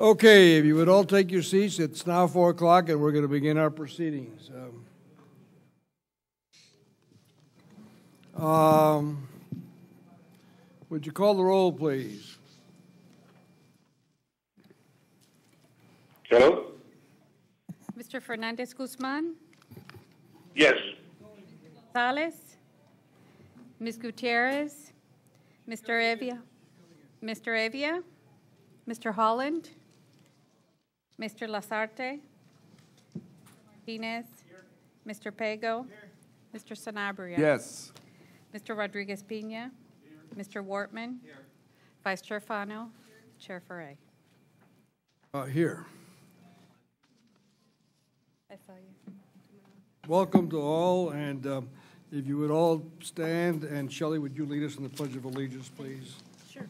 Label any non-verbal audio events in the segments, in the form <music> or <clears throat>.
Okay, if you would all take your seats, it's now 4 o'clock and we're going to begin our proceedings. Um, um, would you call the roll, please? Hello? Mr. Fernandez Guzman, Yes. Gonzalez, Ms. Gutierrez, Mr. Evia, Mr. Evia, Mr. Holland, Mr. Lasarte, Martinez, Mr. Pego, Mr. Sanabria. Yes. Mr. Rodriguez Pina, Mr. Wortman, Vice Chair Fano, Chair Ferré. Uh, here. I saw you. Welcome to all, and um, if you would all stand, and Shelley, would you lead us in the Pledge of Allegiance, please? Sure.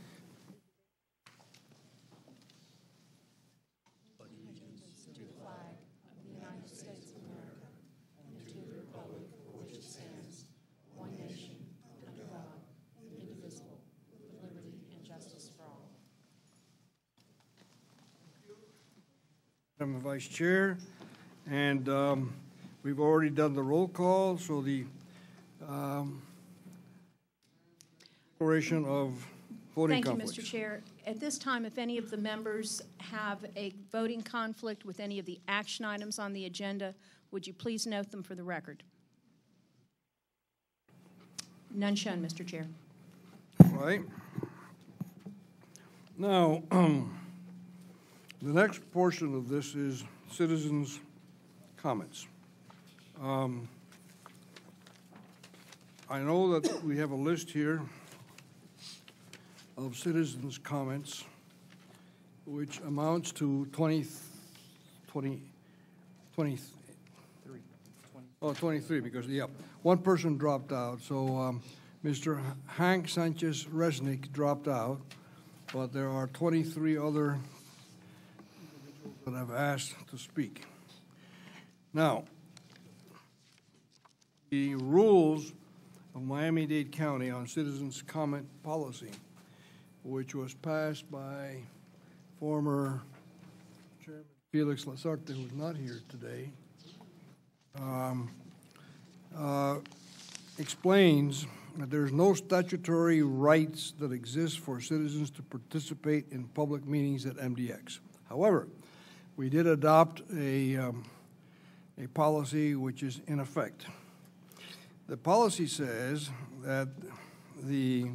I'm the Vice Chair, and um, we've already done the roll call, so the um, declaration of voting Thank you. Mr. Chair. At this time, if any of the members have a voting conflict with any of the action items on the agenda, would you please note them for the record? None shown, Mr. Chair. All right. Now, <clears throat> the next portion of this is citizens' comments. Um, I know that we have a list here of citizens' comments, which amounts to 20, 20, 20, Oh, 23, because, yeah, one person dropped out. So um, Mr. Hank Sanchez Resnick dropped out, but there are 23 other that have asked to speak. Now, the rules of Miami-Dade County on citizens' comment policy, which was passed by former Chairman Felix Lasarte, who's not here today, um, uh, explains that there's no statutory rights that exist for citizens to participate in public meetings at MDX. However, we did adopt a, um, a policy which is in effect. The policy says that the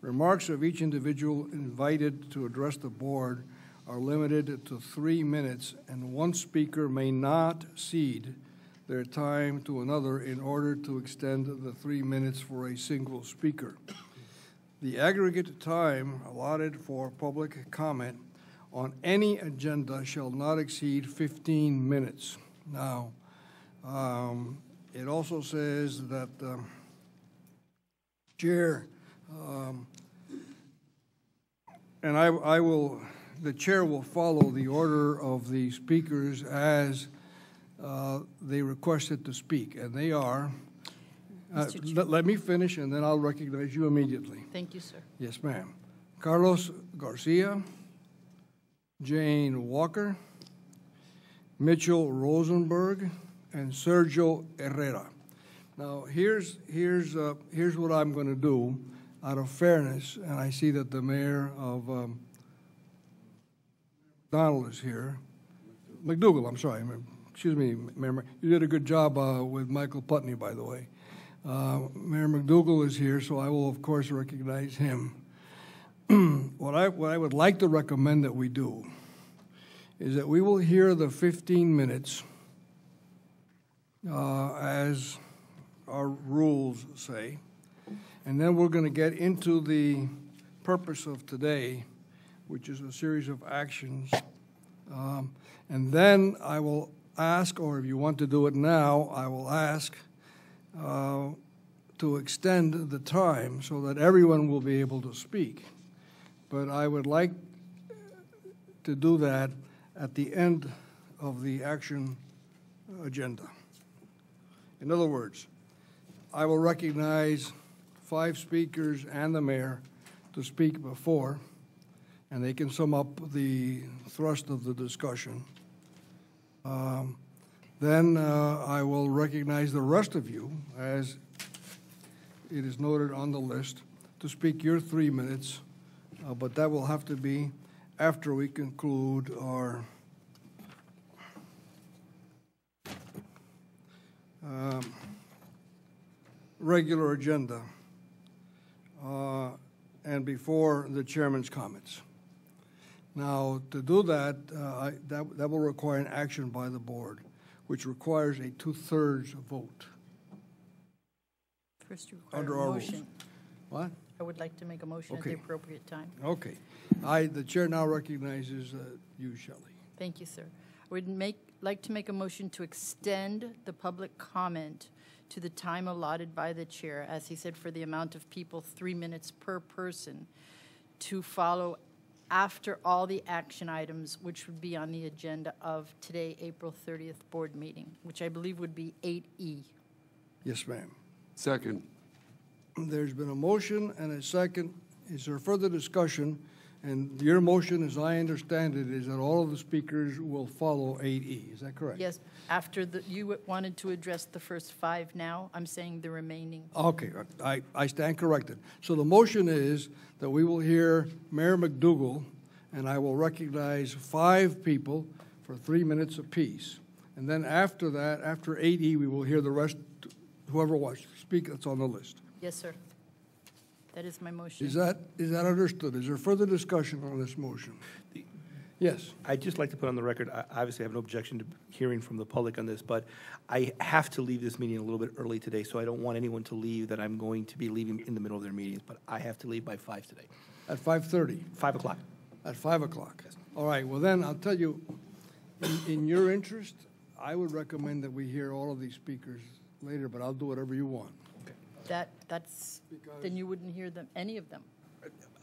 remarks of each individual invited to address the board are limited to three minutes, and one speaker may not cede their time to another in order to extend the three minutes for a single speaker. The aggregate time allotted for public comment on any agenda shall not exceed 15 minutes. Now, um, it also says that um, chair, um, and I, I will, the chair will follow the order of the speakers as uh, they requested to speak, and they are. Uh, let, let me finish, and then I'll recognize you immediately. Thank you, sir. Yes, ma'am. Carlos Garcia, Jane Walker, Mitchell Rosenberg, and Sergio Herrera. Now, here's here's uh, here's what I'm going to do, out of fairness, and I see that the mayor of um, Donald is here. MacDougall, I'm sorry. Excuse me, Mayor. You did a good job uh, with Michael Putney, by the way. Uh, Mayor MacDougall is here, so I will, of course, recognize him. <clears throat> what I what I would like to recommend that we do is that we will hear the 15 minutes uh, as our rules say, and then we're going to get into the purpose of today, which is a series of actions. Um, and then I will ask, or if you want to do it now, I will ask uh, to extend the time so that everyone will be able to speak. But I would like to do that at the end of the action agenda. In other words, I will recognize five speakers and the mayor to speak before, and they can sum up the thrust of the discussion. Um, Then uh, I will recognize the rest of you, as it is noted on the list, to speak your three minutes, uh, but that will have to be after we conclude our um, regular agenda uh, and before the chairman's comments. Now, to do that, uh, I- that that will require an action by the board, which requires a two-thirds vote. First, you require Under a our rules. What? I would like to make a motion at the Okay. appropriate time. Okay. I, the chair now recognizes uh, you, Shelley. Thank you, sir. I would make, like to make a motion to extend the public comment to the time allotted by the chair, as he said, for the amount of people, three minutes per person, to follow after all the action items, which would be on the agenda of today, April 30th board meeting, which I believe would be E. 8E. Yes, ma'am. Second. There's been a motion and a second. Is there further discussion? And your motion, as I understand it, is that all of the speakers will follow 8E. Is that correct? Yes, after the, you wanted to address the first five now, I'm saying the remaining. Okay, I, I stand corrected. So the motion is that we will hear Mayor MacDougall, and I will recognize five people for three minutes apiece. And then after that, after 8E, we will hear the rest, whoever wants to speak that's on the list. Yes, sir. That is my motion. Is that, is that understood? Is there further discussion on this motion? Yes. I'd just like to put on the record, I obviously have no objection to hearing from the public on this, but I have to leave this meeting a little bit early today, so I don't want anyone to leave that I'm going to be leaving in the middle of their meetings, but I have to leave by five today, At 5:30? five o'clock. At 5 o'clock? All right, well then, I'll tell you, in, in your interest, I would recommend that we hear all of these speakers later, but I'll do whatever you want. That, that's, then you wouldn't hear them, any of them.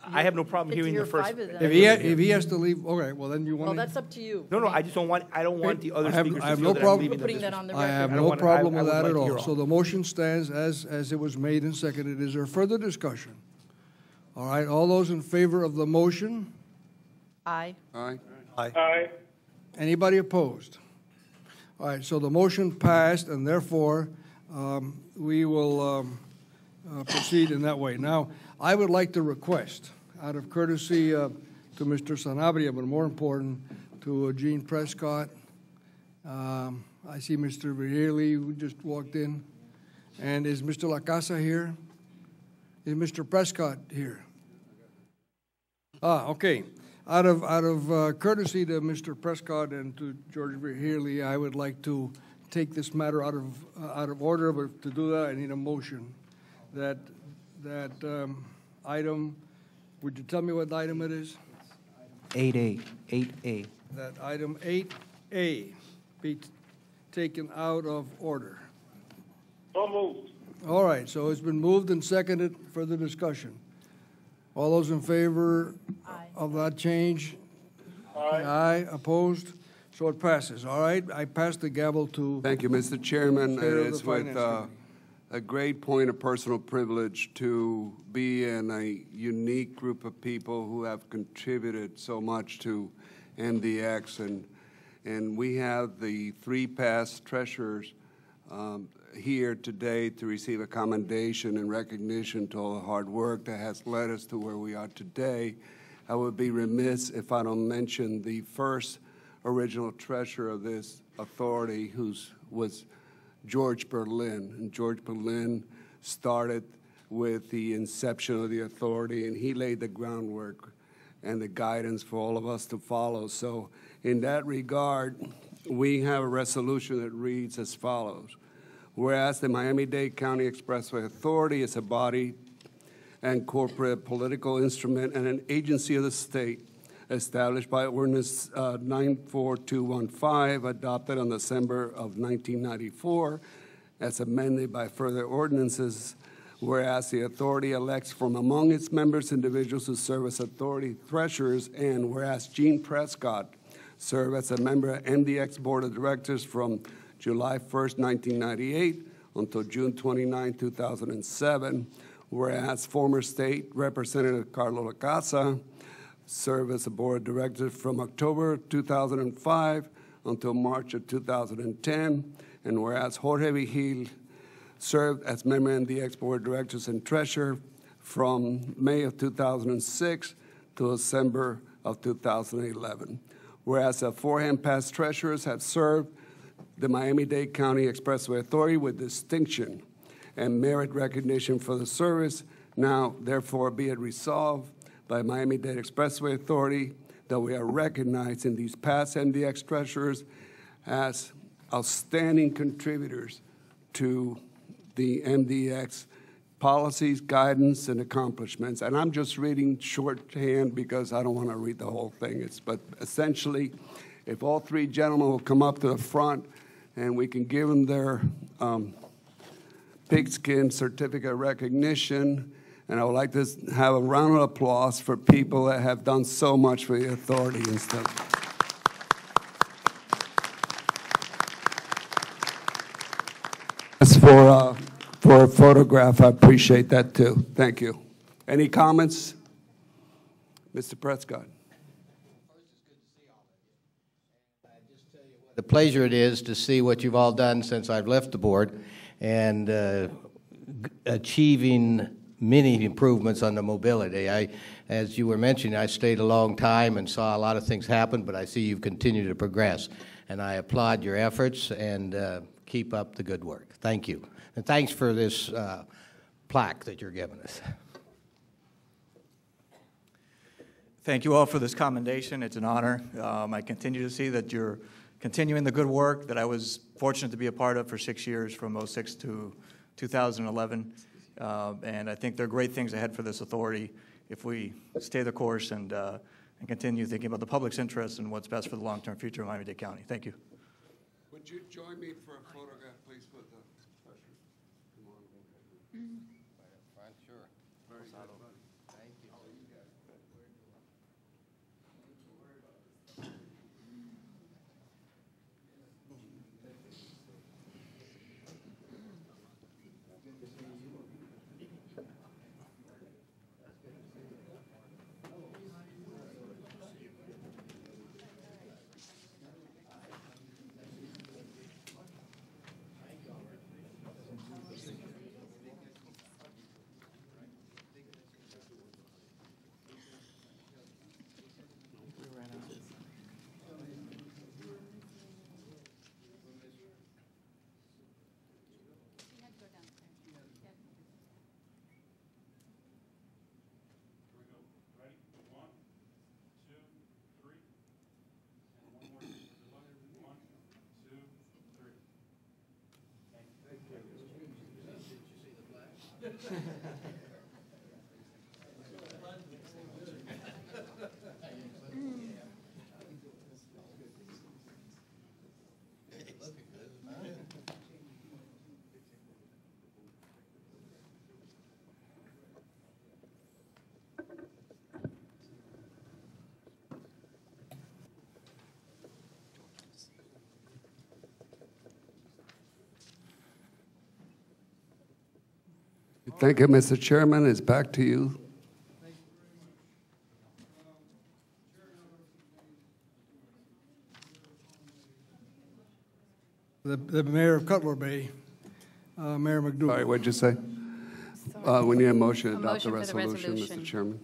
I have no problem Get to hearing the hear first. five of them. If he, ha- if he has to leave, all right, well then you Well, want that's to... up to you. No, no, I just don't want, I don't want the other I have- speakers I to have feel no that I'm problem- leaving them. Putting that on the I have I don't no wanna- I- problem I with would that like at to hear all. all. So the motion stands as, as it was made and seconded. Is there further discussion? All right, all those in favor of the motion? Aye. Aye. Anybody opposed? All right, so the motion passed, and therefore, um, we will um, uh, proceed in that way. Now, I would like to request, out of courtesy uh, to Mr. Sanabria, but more important, to uh, Gene Prescott. Um, I see Mr. Virgili who just walked in. And is Mr. Lacasa here? Is Mr. Prescott here? Ah, okay. Out of, out of uh, courtesy to Mr. Prescott and to George Healy, I would like to take this matter out of, uh, out of order, but to do that, I need a motion. That, that um, item, would you tell me what item it is? 8A, 8A. That item 8A be t- taken out of order. So moved. All right, so it's been moved and seconded for the discussion. All those in favor Aye. of that change? Aye. Aye, opposed? So it passes, all right? I pass the gavel to, Thank you, Mr. Chairman. Chair of It the is with uh, Committee. A great point of personal privilege to be in a unique group of people who have contributed so much to MDX. And, and we have the three past treasurers um, here today to receive a commendation and recognition to all the hard work that has led us to where we are today. I would be remiss if I don't mention the first original treasurer of this authority, who was George Berlin. And George Berlin started with the inception of the authority, and he laid the groundwork and the guidance for all of us to follow. So, in that regard, we have a resolution that reads as follows Whereas the Miami Dade County Expressway Authority is a body and corporate political instrument and an agency of the state established by ordinance uh, 94215 adopted on December of 1994 as amended by further ordinances. Whereas the authority elects from among its members individuals who serve as authority treasurers and whereas Gene Prescott served as a member of MDX Board of Directors from July 1, 1998 until June 29, 2007, whereas former State Representative Carlo Lacasa served as a board director from October 2005 until March of 2010. And whereas Jorge Vigil served as member and the ex-board directors and treasurer from May of 2006 to December of 2011. Whereas the aforehand past treasurers have served the Miami-Dade County Expressway Authority with distinction and merit recognition for the service. Now, therefore, be it resolved by Miami-Dade Expressway Authority that we are recognizing these past MDX treasurers as outstanding contributors to the MDX policies, guidance, and accomplishments. And I'm just reading shorthand because I don't want to read the whole thing. It's, but essentially, if all three gentlemen will come up to the front and we can give them their um, pigskin certificate recognition. And I would like to have a round of applause for people that have done so much for the authority and stuff. As for, uh, for a photograph, I appreciate that too. Thank you. Any comments? Mr. Prescott. the pleasure it is to see what you've all done since I've left the board and uh, achieving many improvements on the mobility. I, as you were mentioning, I stayed a long time and saw a lot of things happen, but I see you've continued to progress. And I applaud your efforts and uh, keep up the good work. Thank you. And thanks for this uh, plaque that you're giving us. Thank you all for this commendation. It's an honor. Um, I continue to see that you're continuing the good work that I was fortunate to be a part of for six years, from 06 to 2011. Uh, and I think there are great things ahead for this authority if we stay the course and, uh, and continue thinking about the public's interest and what's best for the long-term future of Miami-Dade County. Thank you. Would you join me for Thank you, Mr. Chairman. It's back to you. The, the mayor of Cutler Bay, uh, Mayor All right, MacDougall. what'd you say? Uh, We need a motion to A adopt the motion for the resolution, Mr. Chairman.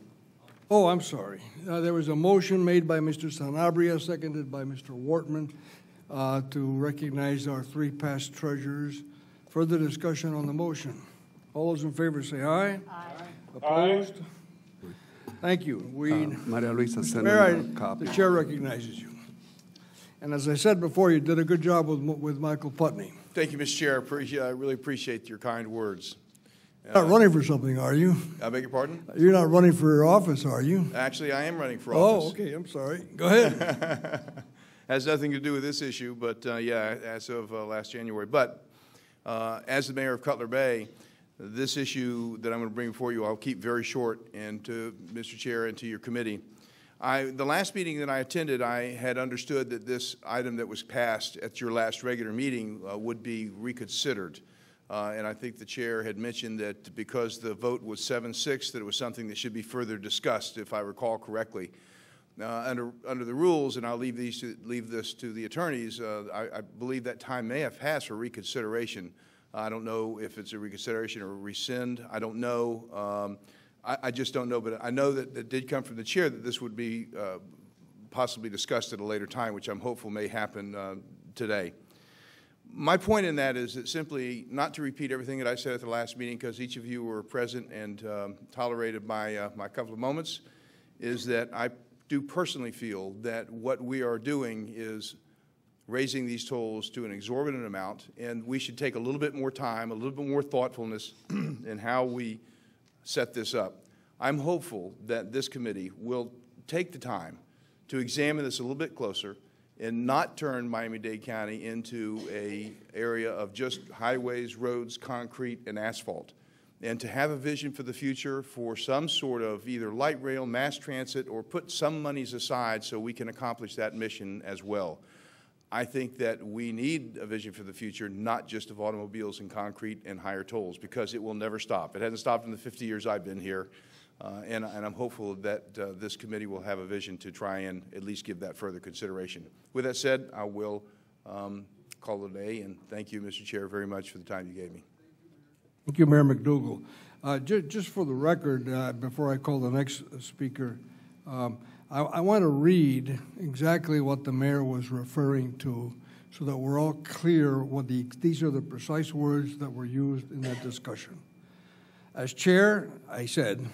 Oh, I'm sorry. Uh, There was a motion made by Mr. Sanabria, seconded by Mr. Wortman, uh, to recognize our three past treasurers. Further discussion on the motion. All those in favor say aye. Aye. Opposed? Thank you. We, Uh, Maria Luisa Mr. sent Mayor, in copy. the chair recognizes you. And as I said before, you did a good job with, with Michael Putney. Thank you, Mr. Chair. Appreciate, I really appreciate your kind words. You're Not running for something, are you? I beg your pardon? You're not running for office, are you? Actually, I am running for Oh, office. okay, I'm sorry. Go ahead. <laughs> Has nothing to do with this issue, but uh, yeah, as of uh, last January. But uh, as the mayor of Cutler Bay, this issue that I'm going to bring before you, I'll keep very short, and to Mr. Chair and to your committee. I, the last meeting that I attended, I had understood that this item that was passed at your last regular meeting uh, would be reconsidered. Uh, And I think the chair had mentioned that because the vote was 7-6, that it was something that should be further discussed, if I recall correctly. uh, under, under the rules, and I'll leave these to, leave this to the attorneys, uh, I, I believe that time may have passed for reconsideration. I don't know if it's a reconsideration or a rescind. I don't know. Um, I, I just don't know, but I know that it did come from the chair that this would be uh, possibly discussed at a later time, which I'm hopeful may happen uh, today. My point in that is that simply not to repeat everything that I said at the last meeting, because each of you were present and um, tolerated my, uh, my couple of moments, is that I do personally feel that what we are doing is raising these tolls to an exorbitant amount, and we should take a little bit more time, a little bit more thoughtfulness <clears throat> in how we set this up. I'm hopeful that this committee will take the time to examine this a little bit closer and not turn Miami-Dade County into a area of just highways, roads, concrete, and asphalt. And to have a vision for the future for some sort of either light rail, mass transit, or put some monies aside so we can accomplish that mission as well. I think that we need a vision for the future, not just of automobiles and concrete and higher tolls, because it will never stop. It hasn't stopped in the 50 years I've been here. Uh, and, and I'm hopeful that uh, this committee will have a vision to try and at least give that further consideration. With that said, I will um, call it a day, and thank you, Mr. Chair, very much for the time you gave me. Thank you, Mayor MacDougall. Uh, ju- Just for the record, uh, before I call the next speaker, um, I I want to read exactly what the mayor was referring to so that we're all clear what the, these are the precise words that were used in that discussion. As chair, I said,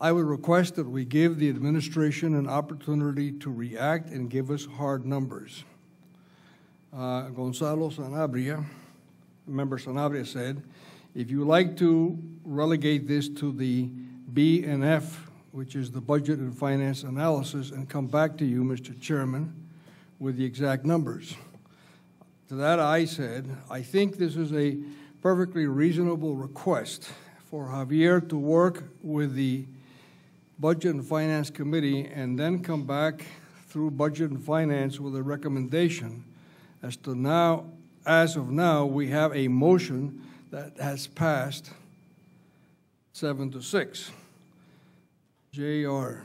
I would request that we give the administration an opportunity to react and give us hard numbers. Uh, Gonzalo Sanabria, Member Sanabria said, if you like to relegate this to the B and F, which is the budget and finance analysis, and come back to you, Mr. Chairman, with the exact numbers. To that I said, I think this is a perfectly reasonable request for Javier to work with the Budget and Finance Committee and then come back through Budget and Finance with a recommendation as to now, as of now, we have a motion that has passed seven to six. JR.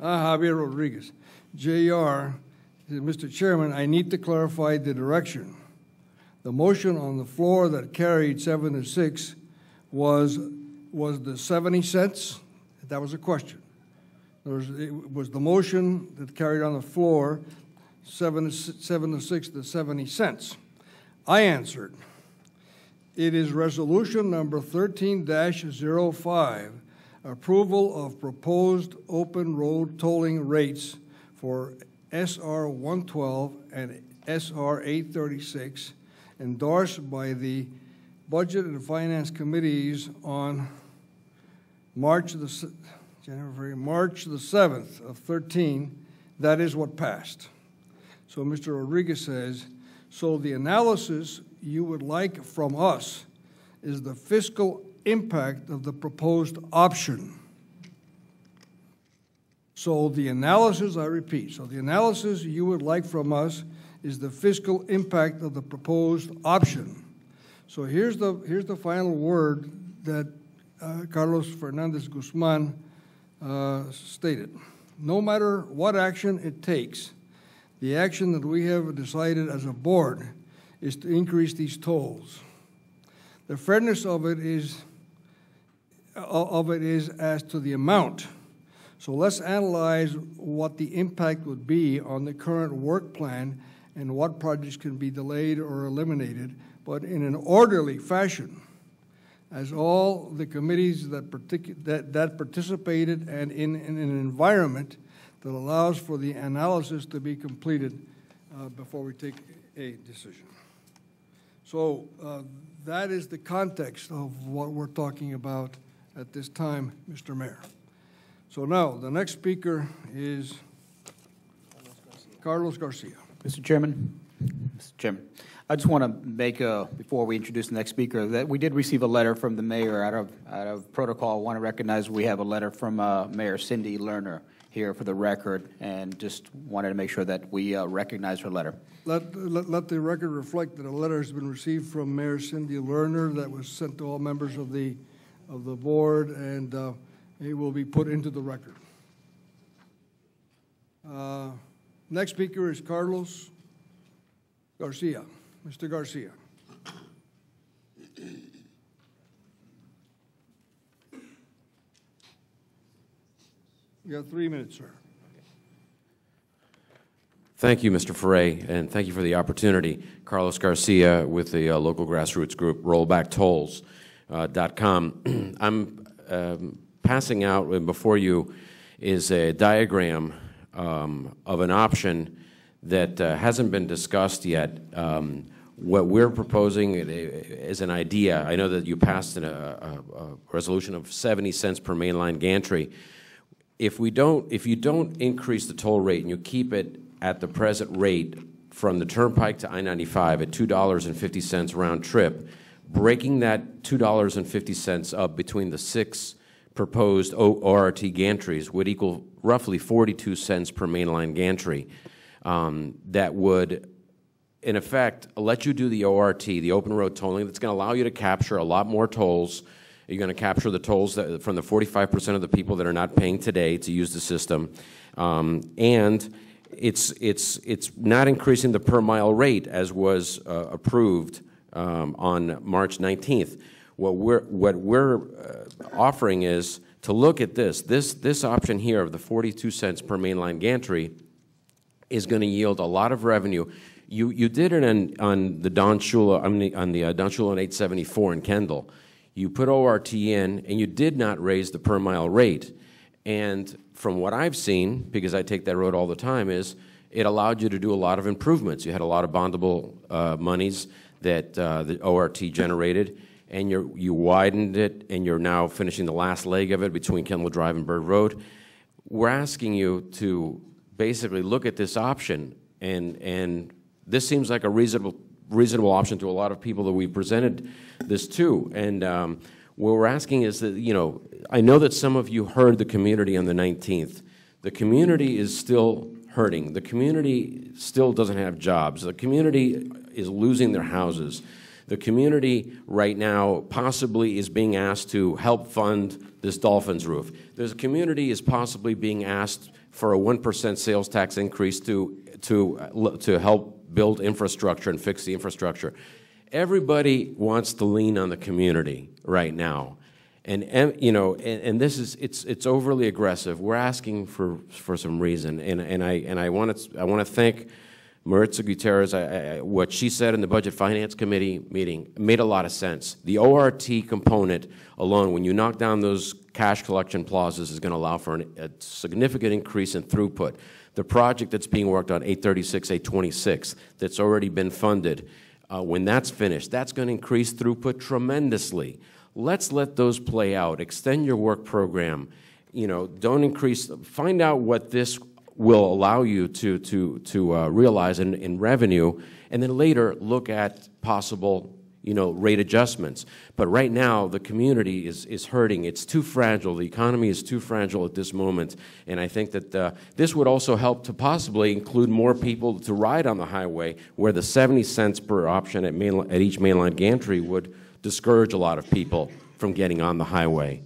Ah, Javier Rodriguez. JR, Mr. Chairman, I need to clarify the direction. The motion on the floor that carried seven to six was, was the 70 cents? That was a question. There was, it was the motion that carried on the floor, seven to, seven to six to 70 cents. I answered, it is resolution number 13-05, approval of proposed open road tolling rates for SR 112 and SR 836, endorsed by the Budget and Finance Committees on March the, January, March the 7th of 13. That is what passed. So Mr. Rodriguez says, so the analysis you would like from us is the fiscal impact of the proposed option. So the analysis, I repeat, so the analysis you would like from us is the fiscal impact of the proposed option. So here's the, here's the final word that uh, Carlos Fernandez Guzman uh, stated. No matter what action it takes, the action that we have decided as a board is to increase these tolls. The fairness of it is of it is as to the amount. So let's analyze what the impact would be on the current work plan and what projects can be delayed or eliminated, but in an orderly fashion, as all the committees that, that, that participated and in, in an environment that allows for the analysis to be completed uh, before we take a decision. So uh, that is the context of what we're talking about at this time, Mr. Mayor. So now, the next speaker is Carlos Garcia. Mr. Chairman, Mr. Chairman, I just want to make, a- before we introduce the next speaker, that we did receive a letter from the mayor out of, out of protocol. I want to recognize we have a letter from uh, Mayor Cindy Lerner here for the record, and just wanted to make sure that we uh, recognize her letter. Let, let, let the record reflect that a letter has been received from Mayor Cindy Lerner that was sent to all members of the, of the board, and uh, it will be put into the record. Uh, Next speaker is Carlos Garcia. Mr. Garcia. You have three minutes, sir. Thank you, Mr. Ferré, and thank you for the opportunity. Carlos Garcia with the uh, local grassroots group RollbackTolls.com. <clears throat> I'm um, passing out before you is a diagram um, of an option that uh, hasn't been discussed yet. Um, what we're proposing is an idea. I know that you passed a, a, a resolution of 70 cents per mainline gantry. If we don't, if you don't increase the toll rate and you keep it at the present rate from the Turnpike to I-95 at $2.50 round trip, breaking that $2.50 up between the six proposed ORT gantries would equal roughly 42 cents per mainline gantry. Um, that would, in effect, let you do the ORT, the open road tolling, that's going to allow you to capture a lot more tolls. You're going to capture the tolls that, from the 45% of the people that are not paying today to use the system. Um, and it's, it's, it's not increasing the per mile rate as was uh, approved um, on March 19th. What we're, what we're uh, offering is to look at this. This, this option here of the 42 cents per mainline gantry is going to yield a lot of revenue. You, you did it on, on the Don Shula, on the, on the uh, Don Shula 874 in Kendall. You put ORT in, and you did not raise the per mile rate. And from what I've seen, because I take that road all the time, is it allowed you to do a lot of improvements. You had a lot of bondable uh, monies that uh, the ORT generated, and you you widened it, and you're now finishing the last leg of it between Kendall Drive and Bird Road. We're asking you to basically look at this option, and, and this seems like a reasonable, reasonable option to a lot of people that we presented this to. And um, what we're asking is that, you know, I know that some of you heard the community on the 19th. The community is still hurting. The community still doesn't have jobs. The community is losing their houses. The community right now possibly is being asked to help fund this Dolphins roof. A community is possibly being asked for a 1% sales tax increase to, to, uh, to help build infrastructure and fix the infrastructure. Everybody wants to lean on the community right now. And, you know, and, and, this is, it's, it's overly aggressive. We're asking for, for some reason. And, and I, and I want to, I want to thank Maritza Gutierrez, I, I, what she said in the Budget Finance Committee meeting made a lot of sense. The ORT component alone, when you knock down those cash collection plazas, is going to allow for an, a significant increase in throughput. The project that's being worked on, 836, 826, that's already been funded, uh, when that's finished, that's going to increase throughput tremendously. Let's let those play out. Extend your work program. You know, don't increase. Find out what this will allow you to, to, to uh, realize in, in revenue, and then later look at possible you know, rate adjustments. But right now, the community is, is hurting. It's too fragile. The economy is too fragile at this moment. And I think that uh, this would also help to possibly include more people to ride on the highway, where the 70 cents per option at, main, at each mainline gantry would discourage a lot of people from getting on the highway.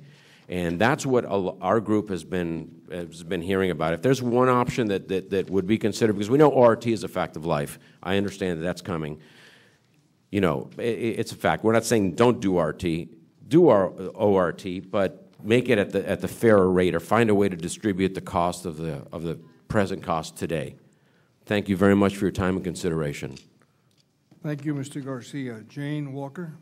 And that's what our group has been, has been hearing about. If there's one option that, that, that would be considered, because we know ORT is a fact of life. I understand that that's coming. You know, it, it's a fact. We're not saying don't do RT, do our uh, ORT, but make it at the, at the fairer rate or find a way to distribute the cost of the, of the present cost today. Thank you very much for your time and consideration. Thank you, Mr. Garcia. Jane Walker.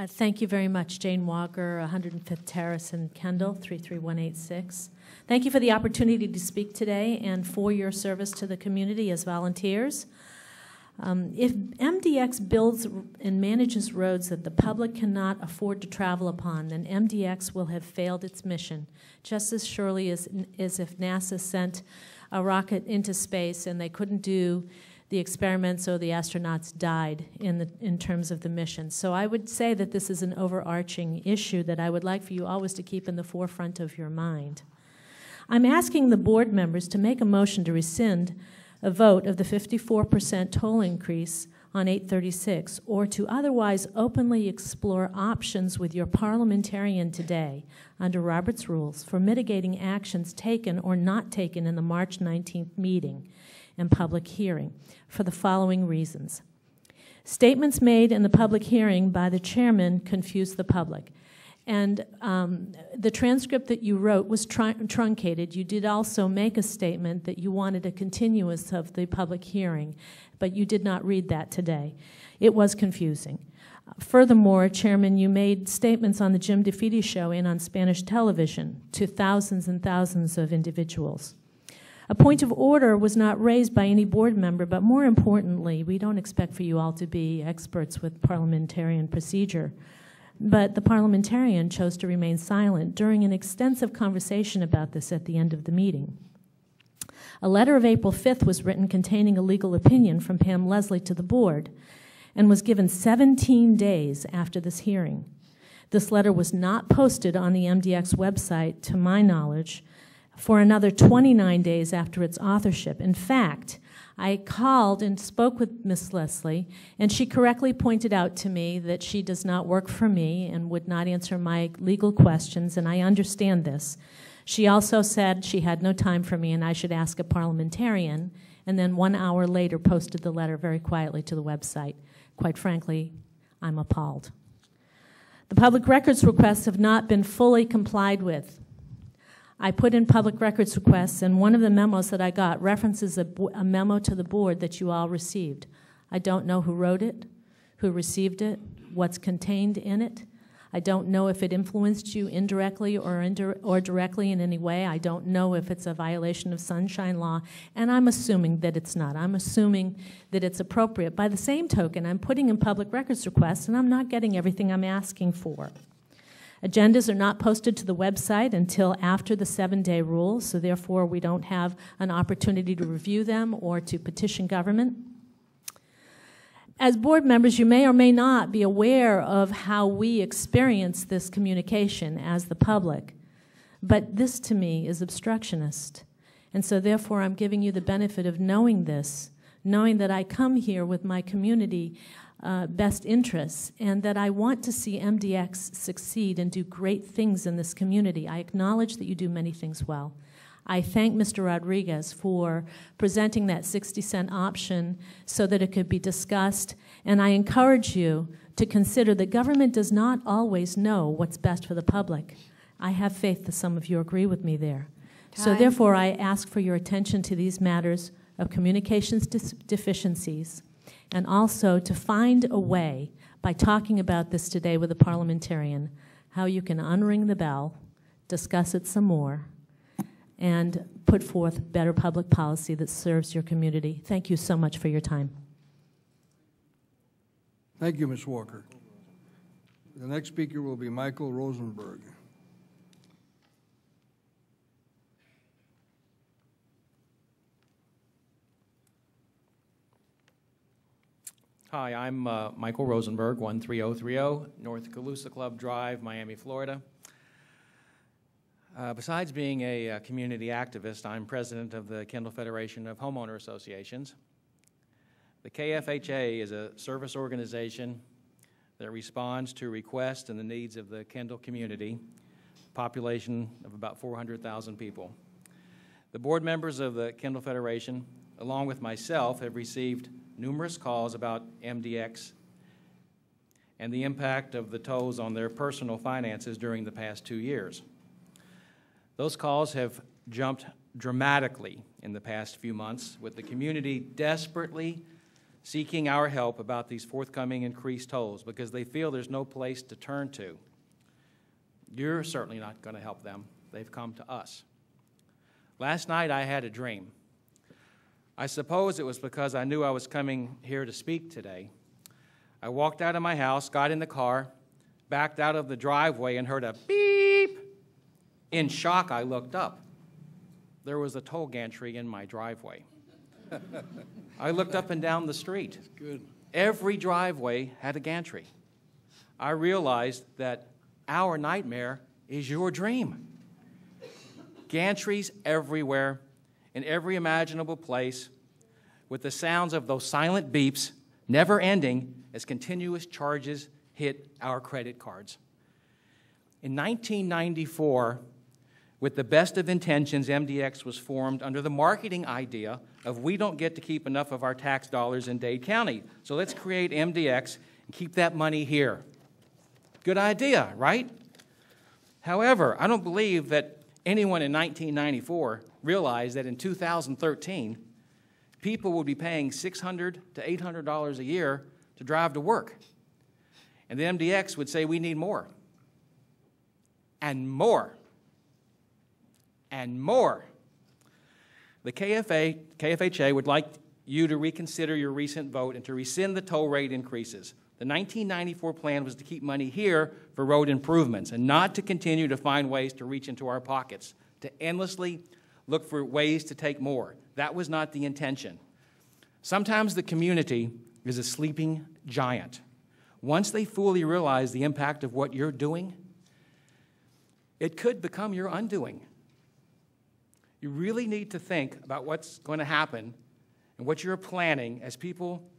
Uh, thank you very much, Jane Walker, 105th Terrace in Kendall, 33186. Thank you for the opportunity to speak today and for your service to the community as volunteers. Um, if MDX builds and manages roads that the public cannot afford to travel upon, then MDX will have failed its mission, just as surely as, as if NASA sent a rocket into space and they couldn't do the experiments or the astronauts died in, the, in terms of the mission. So I would say that this is an overarching issue that I would like for you always to keep in the forefront of your mind. I'm asking the board members to make a motion to rescind a vote of the 54% toll increase on 836, or to otherwise openly explore options with your parliamentarian today under Robert's rules for mitigating actions taken or not taken in the March 19th meeting and public hearing for the following reasons. Statements made in the public hearing by the chairman confused the public. And um, the transcript that you wrote was tr- truncated. You did also make a statement that you wanted a continuance of the public hearing, but you did not read that today. It was confusing. Furthermore, Chairman, you made statements on the Jim DeFede show and on Spanish television to thousands and thousands of individuals. A point of order was not raised by any board member, but more importantly, we don't expect for you all to be experts with parliamentarian procedure. But the parliamentarian chose to remain silent during an extensive conversation about this at the end of the meeting. A letter of April 5th was written containing a legal opinion from Pam Leslie to the board and was given 17 days after this hearing. This letter was not posted on the MDX website, to my knowledge, for another 29 days after its authorship. In fact, I called and spoke with Miss Leslie, and she correctly pointed out to me that she does not work for me and would not answer my legal questions, and I understand this. She also said she had no time for me and I should ask a parliamentarian, and then one hour later posted the letter very quietly to the website. Quite frankly, I'm appalled. The public records requests have not been fully complied with. I put in public records requests, and one of the memos that I got references a, a, memo to the board that you all received. I don't know who wrote it, who received it, what's contained in it. I don't know if it influenced you indirectly or, indir- or directly in any way. I don't know if it's a violation of sunshine law, and I'm assuming that it's not. I'm assuming that it's appropriate. By the same token, I'm putting in public records requests, and I'm not getting everything I'm asking for. Agendas are not posted to the website until after the seven day rule, so therefore we don't have an opportunity to review them or to petition government. As board members, you may or may not be aware of how we experience this communication as the public, but this to me is obstructionist. And so therefore, I'm giving you the benefit of knowing this, knowing that I come here with my community uh, best interests and that I want to see MDX succeed and do great things in this community. I acknowledge that you do many things well. I thank Mr. Rodriguez for presenting that 60 cent option so that it could be discussed. And I encourage you to consider that government does not always know what's best for the public. I have faith that some of you agree with me there. Time. So, therefore, I ask for your attention to these matters of communications deficiencies and also to find a way, by talking about this today with a parliamentarian, how you can unring the bell, discuss it some more, and put forth better public policy that serves your community. Thank you so much for your time. Thank you, Ms. Walker. The next speaker will be Michael Rosenberg. Hi, I'm uh, Michael Rosenberg, 13030 North Calusa Club Drive, Miami, Florida. Uh, besides being a, a, uh, community activist, I'm president of the Kendall Federation of Homeowner Associations. The KFHA is a service organization that responds to requests and the needs of the Kendall community, population of about 400,000 people. The board members of the Kendall Federation, along with myself, have received numerous calls about MDX and the impact of the tolls on their personal finances during the past two years. Those calls have jumped dramatically in the past few months, with the community desperately seeking our help about these forthcoming increased tolls because they feel there's no place to turn to. You're certainly not going to help them. They've come to us. Last night I had a dream. I suppose it was because I knew I was coming here to speak today. I walked out of my house, got in the car, backed out of the driveway, and heard a beep. In shock, I looked up. There was a toll gantry in my driveway. <laughs> I looked up and down the street. Good. Every driveway had a gantry. I realized that our nightmare is your dream. Gantries everywhere, in every imaginable place with the sounds of those silent beeps never ending as continuous charges hit our credit cards. In 1994, with the best of intentions, MDX was formed under the marketing idea of we don't get to keep enough of our tax dollars in Dade County, so let's create MDX and keep that money here. Good idea, right? However, I don't believe that anyone in 1994 realized that in 2013, people would be paying $600 to $800 a year to drive to work. And the MDX would say, we need more. And more. And more. The KFA, KFHA would like you to reconsider your recent vote and to rescind the toll rate increases. The 1994 plan was to keep money here for road improvements and not to continue to find ways to reach into our pockets, to endlessly look for ways to take more. That was not the intention. Sometimes the community is a sleeping giant. Once they fully realize the impact of what you're doing, it could become your undoing. You really need to think about what's going to happen and what you're planning as people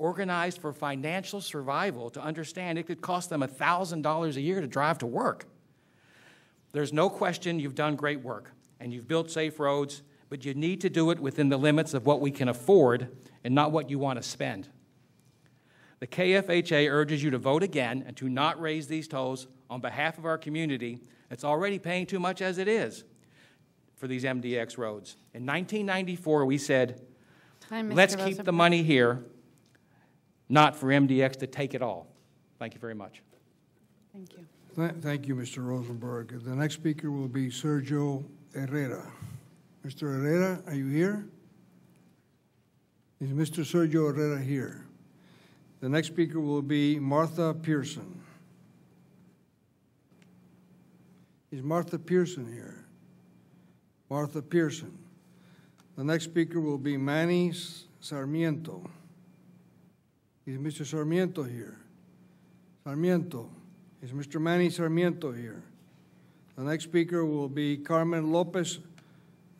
organized for financial survival to understand it could cost them $1,000 a year to drive to work. There's no question you've done great work and you've built safe roads, but you need to do it within the limits of what we can afford and not what you want to spend. The KFHA urges you to vote again and to not raise these tolls on behalf of our community that's already paying too much as it is for these MDX roads. In 1994, we said, Time, let's keep the money here, not for MDX to take it all. Thank you very much. Thank you. Th- Thank you, Mr. Rosenberg. The next speaker will be Sergio Herrera. Mr. Herrera, are you here? Is Mr. Sergio Herrera here? The next speaker will be Martha Pearson. Is Martha Pearson here? Martha Pearson. The next speaker will be Manny Sarmiento. Is Mr. Sarmiento here? Sarmiento. Is Mr. Manny Sarmiento here? The next speaker will be Carmen Lopez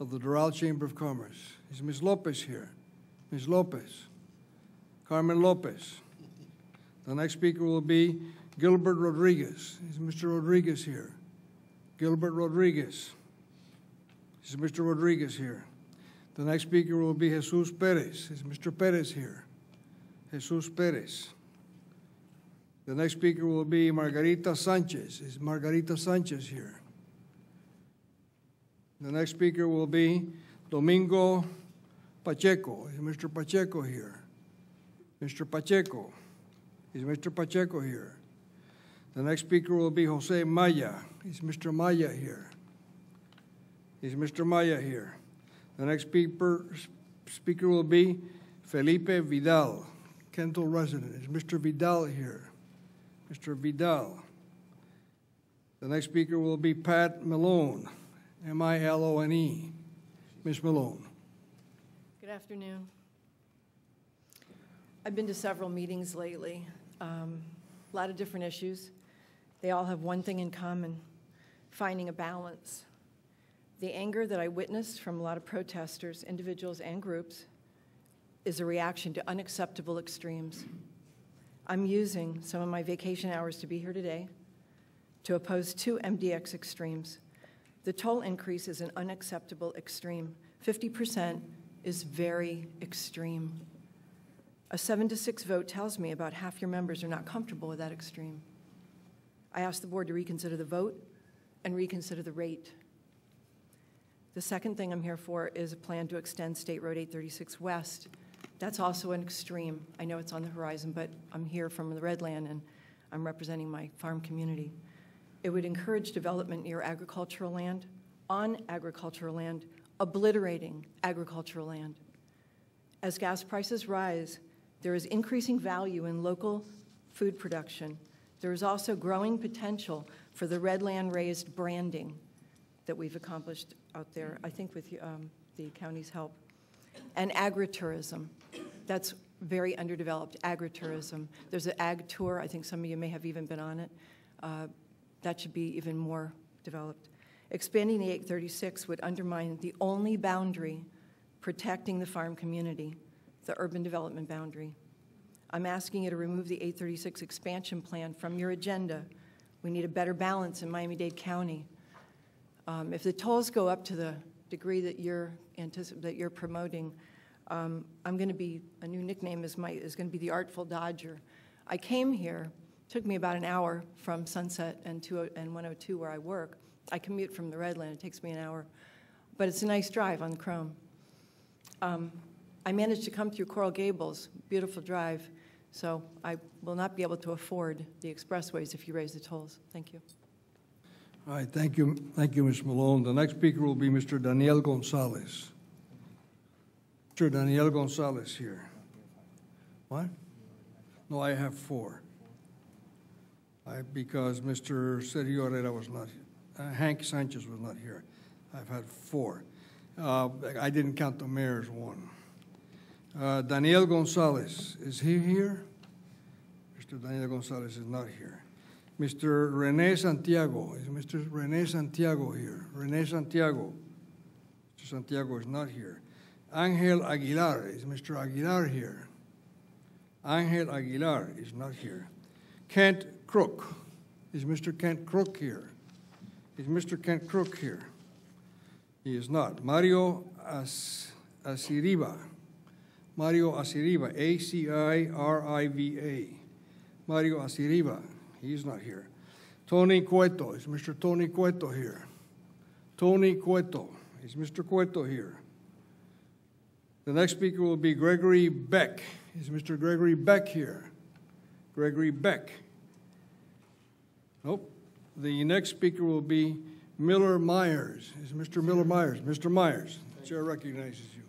of the Doral Chamber of Commerce. Is Ms. Lopez here? Ms. Lopez. Carmen Lopez. The next speaker will be Gilbert Rodriguez. Is Mr. Rodriguez here? Gilbert Rodriguez. Is Mr. Rodriguez here? The next speaker will be Jesus Perez. Is Mr. Perez here? Jesus Perez. The next speaker will be Margarita Sanchez. Is Margarita Sanchez here? The next speaker will be Domingo Pacheco. Is Mr. Pacheco here? Mr. Pacheco. Is Mr. Pacheco here? The next speaker will be Jose Maya. Is Mr. Maya here? Is Mr. Maya here? The next speaker, speaker will be Felipe Vidal, Kendall resident. Is Mr. Vidal here? Mr. Vidal. The next speaker will be Pat Milone, M I L O N E. Ms. Milone. Good afternoon. I've been to several meetings lately, um, a lot of different issues. They all have one thing in common finding a balance. The anger that I witnessed from a lot of protesters, individuals and groups, is a reaction to unacceptable extremes. I'm using some of my vacation hours to be here today to oppose two MDX extremes. The toll increase is an unacceptable extreme. 50% is very extreme. A seven to six vote tells me about half your members are not comfortable with that extreme. I ask the board to reconsider the vote and reconsider the rate. The second thing I'm here for is a plan to extend State Road 836 West. That's also an extreme. I know it's on the horizon, but I'm here from the Redland and I'm representing my farm community. It would encourage development near agricultural land, on agricultural land, obliterating agricultural land. As gas prices rise, there is increasing value in local food production. There is also growing potential for the Redland raised branding that we've accomplished out there, I think with um, the county's help. And agritourism. That's very underdeveloped, agritourism. There's an ag tour, I think some of you may have even been on it. Uh, that should be even more developed. Expanding the 836 would undermine the only boundary protecting the farm community, the urban development boundary. I'm asking you to remove the 836 expansion plan from your agenda. We need a better balance in Miami-Dade County. Um, If the tolls go up to the degree that you're anticip, that you're promoting, um, I'm going to be, a new nickname is my, is going to be the Artful Dodger. I came here, took me about an hour from Sunset and 20 and 102 where I work. I commute from the Redland, it takes me an hour, but it's a nice drive on the Krome. Um, I managed to come through Coral Gables, beautiful drive, so I will not be able to afford the expressways if you raise the tolls. Thank you. All right, thank you, thank you, Ms. Milone. The next speaker will be Mr. Daniel Gonzalez. Mr. Daniel Gonzalez here. What? No, I have four. I, because Mr. Sergio Herrera was not, uh, Hank Sanchez was not here. I've had four. Uh, I didn't count the mayor's one. Uh, Daniel Gonzalez, is he here? Mr. Daniel Gonzalez is not here. Mr. Rene Santiago, is Mr. Rene Santiago here? Rene Santiago. Mr. Santiago is not here. Angel Aguilar, is Mr. Aguilar here? Angel Aguilar is not here. Kent Crook, is Mr. Kent Crook here? Is Mr. Kent Crook here? He is not. Mario As- Asiriba, Mario Asiriba, A-C-I-R-I-V-A. Mario Asiriba, he's not here. Tony Cueto, is Mr. Tony Cueto here? Tony Cueto, is Mr. Cueto here? The next speaker will be Gregory Beck. Is Mr. Gregory Beck here? Gregory Beck. Nope. The next speaker will be Miller Myers. Is Mr. Miller Myers? Mr. Myers, the chair recognizes you.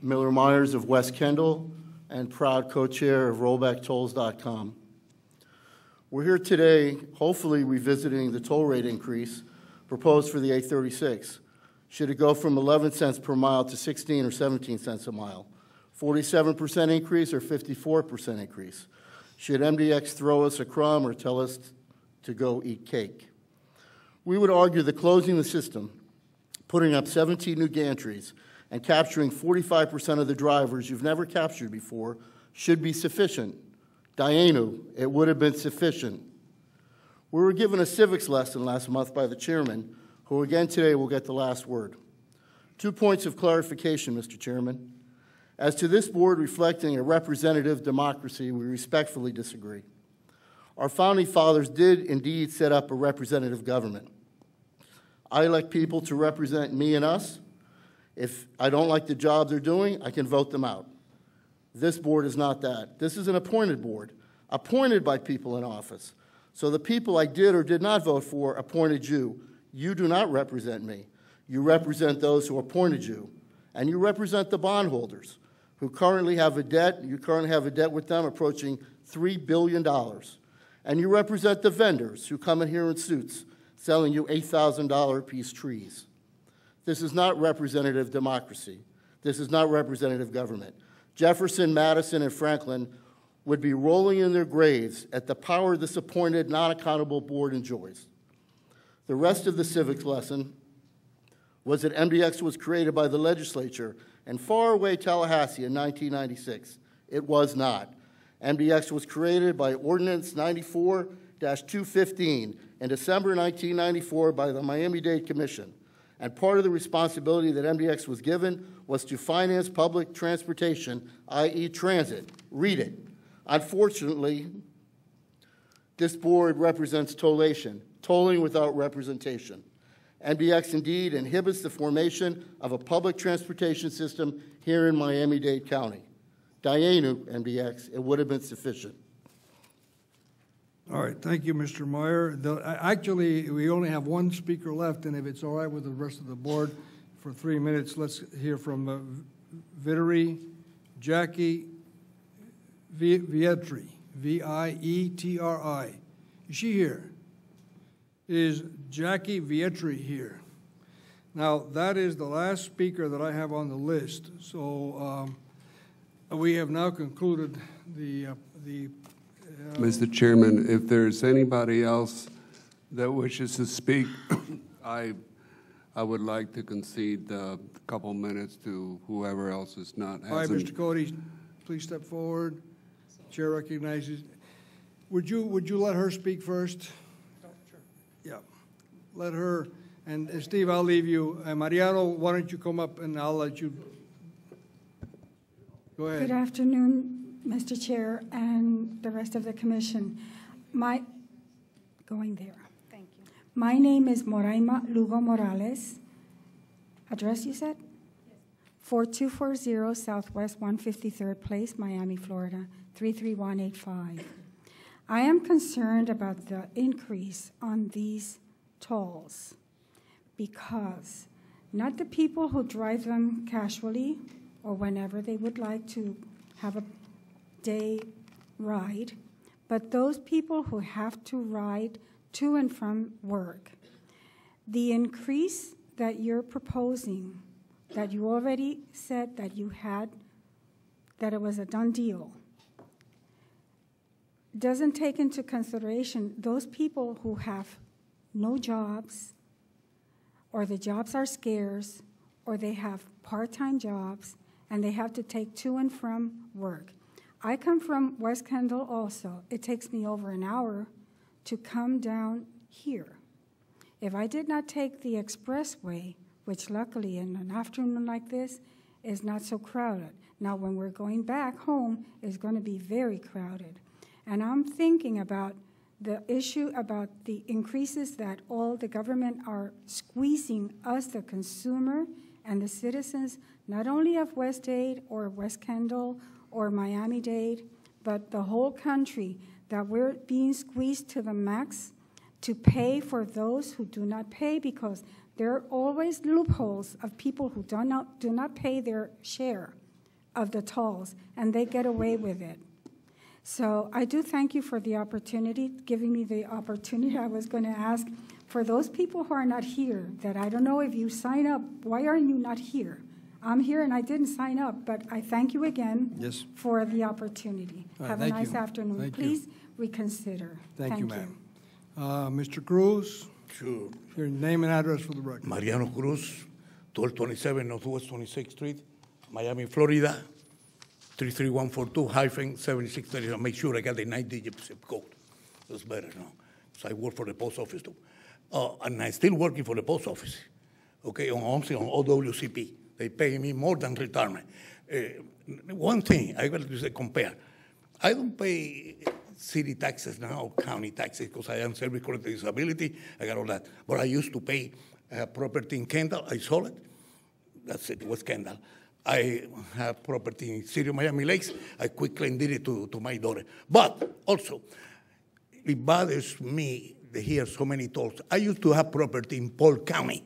Miller Myers of West Kendall and proud co-chair of RollbackTolls.com. We're here today, hopefully revisiting the toll rate increase proposed for the 836. Should it go from 11 cents per mile to 16 or 17 cents a mile? 47% increase or 54% increase? Should MDX throw us a crumb or tell us to go eat cake? We would argue that closing the system, putting up 17 new gantries, and capturing 45% of the drivers you've never captured before should be sufficient. Dayenu, it would have been sufficient. We were given a civics lesson last month by the chairman, who again today will get the last word. Two points of clarification, Mr. Chairman. As to this board reflecting a representative democracy, we respectfully disagree. Our founding fathers did indeed set up a representative government. I elect people to represent me and us. If I don't like the job they're doing, I can vote them out. This board is not that. This is an appointed board, appointed by people in office. So the people I did or did not vote for appointed you. You do not represent me. You represent those who appointed you. And you represent the bondholders who currently have a debt. You currently have a debt with them approaching $3 billion. And you represent the vendors who come in here in suits selling you $8,000 piece trees. This is not representative democracy. This is not representative government. Jefferson, Madison, and Franklin would be rolling in their graves at the power this appointed, non accountable board enjoys. The rest of the civics lesson was that MDX was created by the legislature in faraway Tallahassee in 1996. It was not. MDX was created by Ordinance 94 215 in December 1994 by the Miami Dade Commission. And part of the responsibility that MDX was given was to finance public transportation, i.e., transit. Read it. Unfortunately, this board represents tollation, tolling without representation. MDX indeed inhibits the formation of a public transportation system here in Miami Dade County. Dayenu, MDX, it would have been sufficient. All right, thank you, Mr. Meyer. The- Actually, we only have one speaker left, and if it's all right with the rest of the board, for three minutes, let's hear from uh, Jackie Vi- Vietri, V-I-E-T-R-I. Is she here? Is Jackie Vietri here? Now, that is the last speaker that I have on the list, so um, we have now concluded the, uh, the Mr. Chairman, if there's anybody else that wishes to speak, <coughs> I, I would like to concede a couple minutes to whoever else is not. All right, Mr. Cody, please step forward. Chair recognizes. Would you, would you let her speak first? Yeah, let her, and uh, Steve, I'll leave you. Uh, Mariano, why don't you come up and I'll let you. Go ahead. Good afternoon, Mr. Chair and the rest of the commission. My, going there. Thank you. My name is Moraima Lugo Morales. Address you said? 4240 Southwest 153rd Place, Miami, Florida, 33185. I am concerned about the increase on these tolls because not the people who drive them casually or whenever they would like to have a day ride, but those people who have to ride to and from work. The increase that you're proposing, that you already said that you had, that it was a done deal, doesn't take into consideration those people who have no jobs, or the jobs are scarce, or they have part time jobs, and they have to take to and from work. I come from West Kendall also. It takes me over an hour to come down here. If I did not take the expressway, which luckily in an afternoon like this is not so crowded. Now, when we're going back home, it's going to be very crowded. And I'm thinking about the issue about the increases that all the government are squeezing us, the consumer, and the citizens, not only of West Dade or West Kendall or Miami Dade, but the whole country, that we're being squeezed to the max to pay for those who do not pay because there are always loopholes of people who do not, do not pay their share of the tolls and they get away with it. So I do thank you for the opportunity, giving me the opportunity. I was going to ask for those people who are not here, that I don't know if you sign up, why are you not here? I'm here and I didn't sign up, but I thank you again Yes. for the opportunity. All right, Have a nice you. afternoon. Thank you. Please reconsider. Thank you, ma'am. Uh, Mr. Cruz? Sure. Your name and address for the record. Mariano Cruz, 1227 Northwest 26th Street, Miami, Florida, 33142 hyphen 7630. Make sure I got the nine digit zip code. That's better now. So I work for the post office too. Uh, and I'm still working for the post office. Okay, on OMSI, on OWCP. They pay me more than retirement. Uh, one thing I to say, compare. I don't pay city taxes now, county taxes, because I am service-connected disability. I got all that. But I used to pay property in Kendall. I sold it. That's it. It was Kendall. I have property in City of Miami Lakes. I quickly did it to, to my daughter. But also, it bothers me to hear so many talks. I used to have property in Polk County.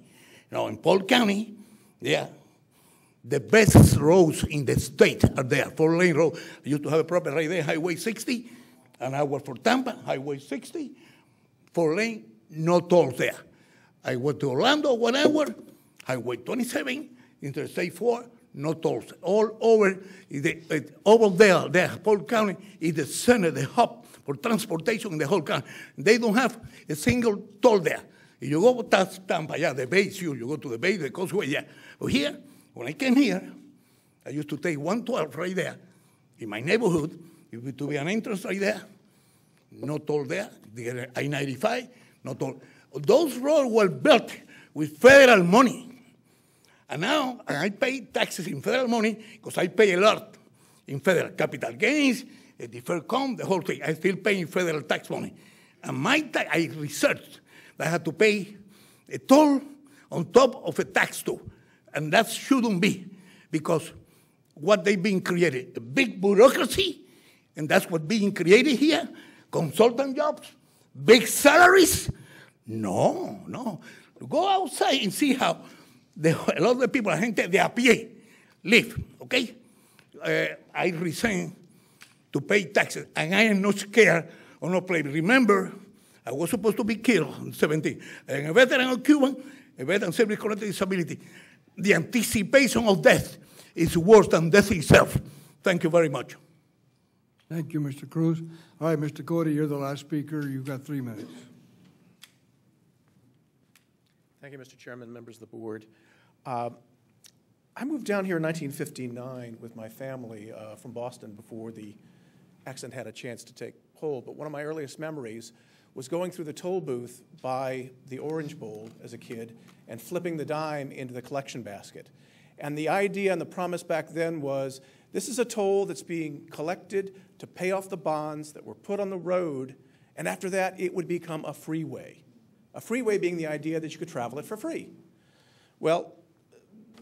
You know, in Polk County, yeah, the best roads in the state are there. Four lane road. I used to have a property right there, Highway 60, and I work for Tampa, Highway 60, four lane, no tolls there. I went to Orlando, whatever, Highway 27, Interstate 4, no tolls. All over, the, over there, the Polk County is the center, the hub for transportation in the whole country. They don't have a single toll there. You go to Tampa, yeah, the bay, you, you go to the bay, the causeway, yeah. But here, when I came here, I used to take 112 right there in my neighborhood. It would to be an entrance right there, no toll there. The I-95, no toll. Those roads were built with federal money. And now I pay taxes in federal money because I pay a lot in federal capital gains, deferred comp, the whole thing. I still pay in federal tax money. And my tax, I researched that I had to pay a toll on top of a tax too. And that shouldn't be because what they've been created, a big bureaucracy, and that's what being created here, consultant jobs, big salaries. No, no. Go outside and see how the, <laughs> a lot of the people, la gente de a pie, live, okay? Uh, I resign to pay taxes, and I am not scared or not play. Remember, I was supposed to be killed in 17. And a veteran of Cuban, a veteran service connected disability. The anticipation of death is worse than death itself. Thank you very much. Thank you, Mr. Cruz. All right, Mr. Cody, you're the last speaker. You've got three minutes. Thank you, Mr. Chairman, members of the board. Uh, I moved down here in 1959 with my family uh, from Boston before the accident had a chance to take hold. But one of my earliest memories was going through the toll booth by the Orange Bowl as a kid and flipping the dime into the collection basket. And the idea and the promise back then was this is a toll that's being collected to pay off the bonds that were put on the road, and after that, it would become a freeway. A freeway being the idea that you could travel it for free. Well,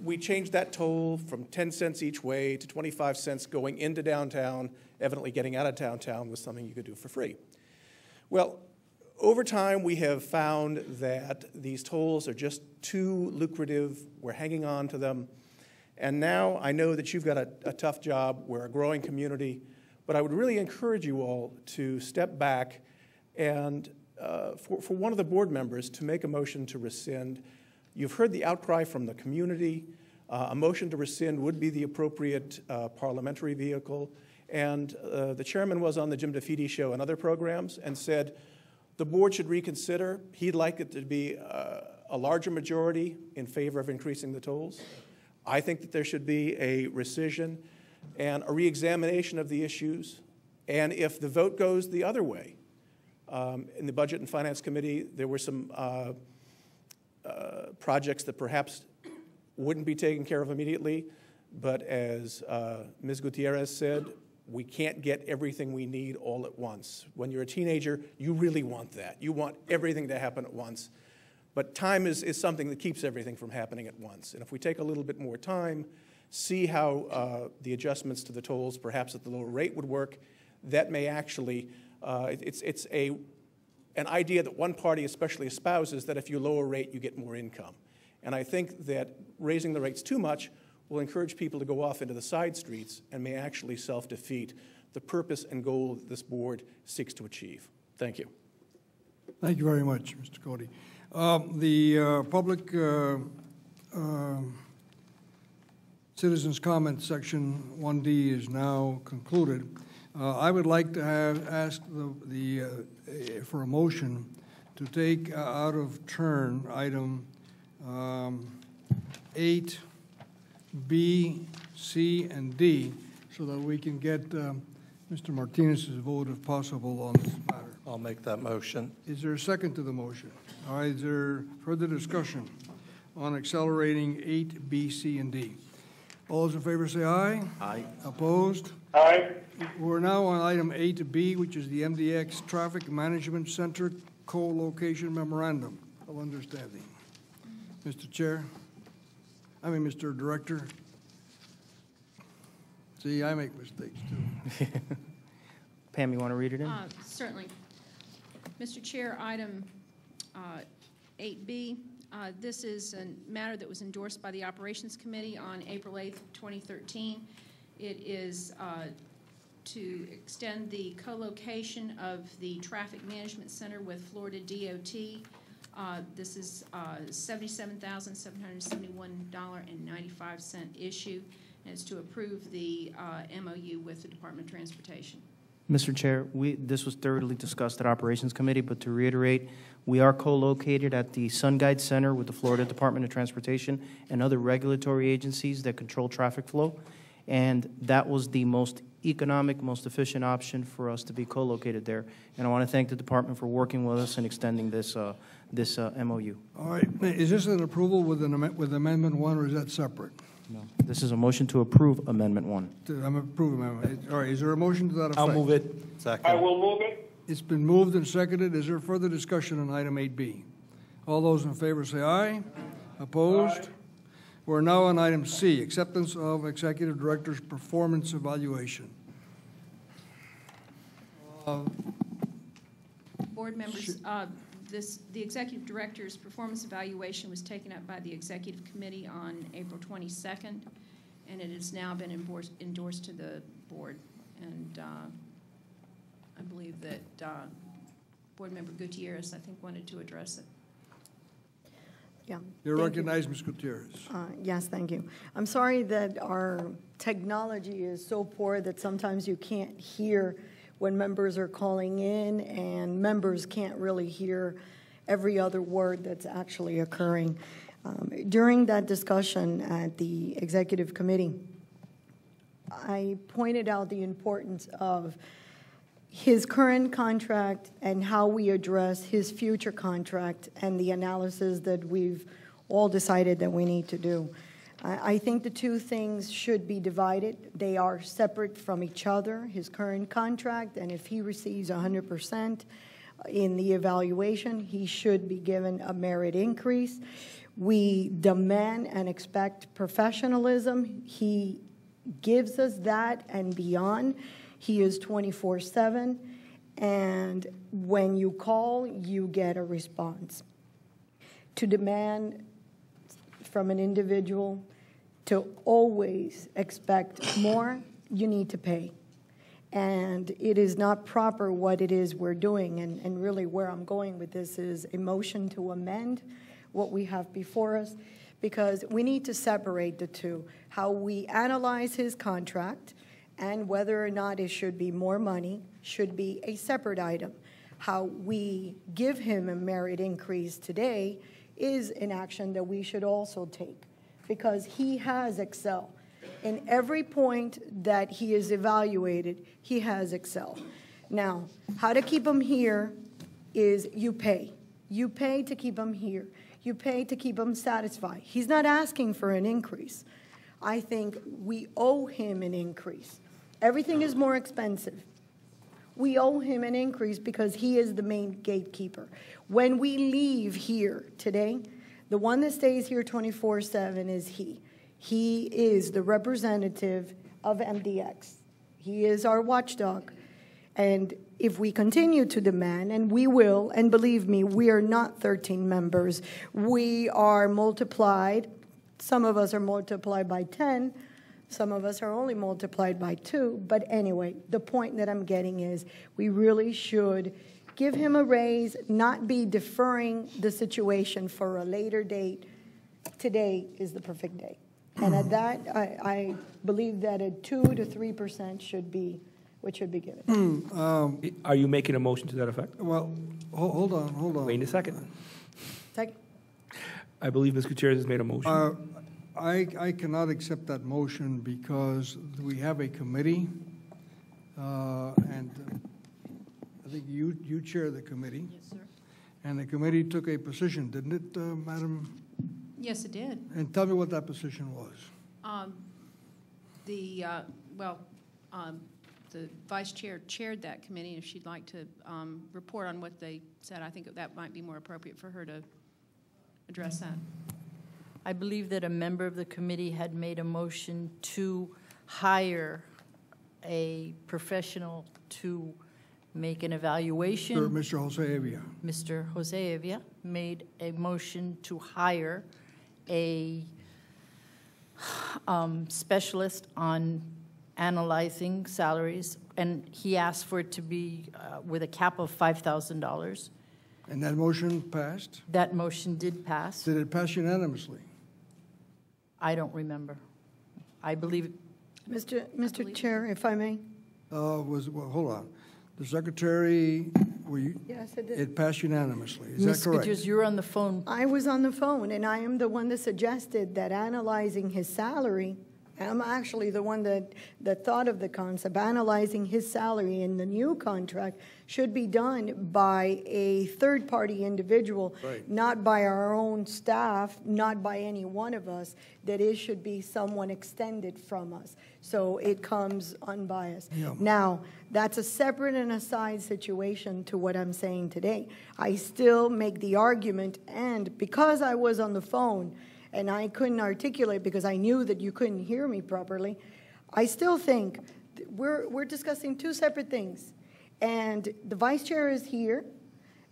we changed that toll from 10 cents each way to 25 cents going into downtown. Evidently, getting out of downtown was something you could do for free. Well, over time, we have found that these tolls are just too lucrative. We're hanging on to them. And now I know that you've got a, a tough job. We're a growing community. But I would really encourage you all to step back and uh, for, for one of the board members to make a motion to rescind. You've heard the outcry from the community. Uh, a motion to rescind would be the appropriate uh, parliamentary vehicle. And uh, the chairman was on the Jim DeFede show and other programs and said the board should reconsider. He'd like it to be uh, a larger majority in favor of increasing the tolls. I think that there should be a rescission and a reexamination of the issues. And if the vote goes the other way, um, in the Budget and Finance Committee, there were some uh, uh, projects that perhaps wouldn't be taken care of immediately. But as uh, Ms. Gutierrez said, we can't get everything we need all at once. When you're a teenager, you really want that. You want everything to happen at once. But time is, is something that keeps everything from happening at once. And if we take a little bit more time, see how uh, the adjustments to the tolls, perhaps at the lower rate, would work, that may actually, uh, it's, it's a, an idea that one party especially espouses that if you lower rate, you get more income. And I think that raising the rates too much will encourage people to go off into the side streets and may actually self defeat the purpose and goal that this board seeks to achieve. Thank you. Thank you very much, Mr. Cody. Um, the uh, public uh, um, citizens comment section 1D is now concluded. Uh, I would like to have ask the, the uh, for a motion to take uh, out of turn item um, 8, B, C, and D so that we can get um, Mr. Martinez's vote if possible on this matter. I'll make that motion. Is there a second to the motion? All right, is there further discussion on accelerating 8, B, C, and D? All those in favor say aye. Aye. Opposed? Aye. We're now on item 8B, which is the MDX Traffic Management Center co-location memorandum of understanding. Mr. Chair, I mean, Mr. Director. See, I make mistakes too. <laughs> Pam, you want to read it in? Uh, Certainly. Mr. Chair, item uh, 8B, uh, this is a matter that was endorsed by the Operations Committee on April 8th, 2013. It is uh, to extend the co-location of the Traffic Management Center with Florida DOT. Uh, This is uh, $77,771.95 issue, and it's to approve the uh, MOU with the Department of Transportation. Mr. Chair, we, this was thoroughly discussed at Operations Committee, but to reiterate, we are co-located at the SunGuide Center with the Florida Department of Transportation and other regulatory agencies that control traffic flow. And that was the most economic, most efficient option for us to be co-located there. And I want to thank the department for working with us and extending this, uh, this uh, MOU. All right, is this an approval with an, amen- with Amendment 1, or is that separate? No. This is a motion to approve Amendment 1. To- I'm approving amendment. All right, is there a motion to that effect? I'll move it. Second. I will move it. It's been moved and seconded. Is there further discussion on item 8B? All those in favor say aye. Opposed? We're now on item C, acceptance of Executive Director's performance evaluation. Uh, Board members, uh, this, the executive director's performance evaluation was taken up by the executive committee on April 22nd, and it has now been endorsed, endorsed to the board. And uh, I believe that uh, Board Member Gutierrez, I think, wanted to address it. Yeah. You're thank you. recognized, Ms. Gutierrez. Uh, Yes, thank you. I'm sorry that our technology is so poor that sometimes you can't hear when members are calling in, and members can't really hear every other word that's actually occurring. Um, During that discussion at the executive committee, I pointed out the importance of his current contract and how we address his future contract and the analysis that we've all decided that we need to do. I, think the two things should be divided. They are separate from each other, his current contract, and if he receives 100% in the evaluation, he should be given a merit increase. We demand and expect professionalism. He gives us that and beyond. He is 24 7, and when you call, you get a response. To demand from an individual to always expect more, you need to pay. And it is not proper what it is we're doing. And, and really, where I'm going with this is a motion to amend what we have before us because we need to separate the two. How we analyze his contract and whether or not it should be more money should be a separate item. How we give him a merit increase today is an action that we should also take because he has Excel. In every point that he is evaluated, he has Excel. Now, how to keep him here is you pay. You pay to keep him here. You pay to keep him satisfied. He's not asking for an increase. I think we owe him an increase. Everything is more expensive. We owe him an increase because he is the main gatekeeper. When we leave here today, the one that stays here 24 7 is he. He is the representative of MDX. He is our watchdog. And if we continue to demand, and we will, and believe me, we are not 13 members, we are multiplied. Some of us are multiplied by 10, some of us are only multiplied by 2. But anyway, the point that I'm getting is we really should give him a raise, not be deferring the situation for a later date. Today is the perfect day. And at that, I, I believe that a 2 to 3% should be what should be given. Um, Are you making a motion to that effect? Well, ho- hold on, hold on. Wait a second. Second. I believe Ms. Gutierrez has made a motion. Uh, I, I cannot accept that motion because we have a committee, uh, and I think you, you chair the committee. Yes, sir. And the committee took a position, didn't it, uh, Madam? Yes, it did. And tell me what that position was. Um, The, uh, well, um, the vice chair chaired that committee, and if she'd like to um, report on what they said, I think that might be more appropriate for her to address that. I believe that a member of the committee had made a motion to hire a professional to make an evaluation. Sir, Mr. Jose Evia. Mr. Jose Evia made a motion to hire a um, specialist on analyzing salaries, and he asked for it to be uh, with a cap of $5,000. And that motion passed? That motion did pass. Did it pass unanimously? I don't remember. I believe, Mr. Mr. Chair, if I may. Uh, was, well, hold on. The secretary, were you? Yes, it did. It passed unanimously. Is that Ms. correct? Gutierrez, you were on the phone. I was on the phone, and I am the one that suggested that analyzing his salary, I'm actually the one that, that thought of the concept, analyzing his salary in the new contract should be done by a third-party individual, Right. not by our own staff, not by any one of us, that it should be someone extended from us. So it comes unbiased. Yeah. Now, that's a separate and aside situation to what I'm saying today. I still make the argument, and because I was on the phone and I couldn't articulate because I knew that you couldn't hear me properly, I still think we're, we're discussing two separate things. And the vice chair is here,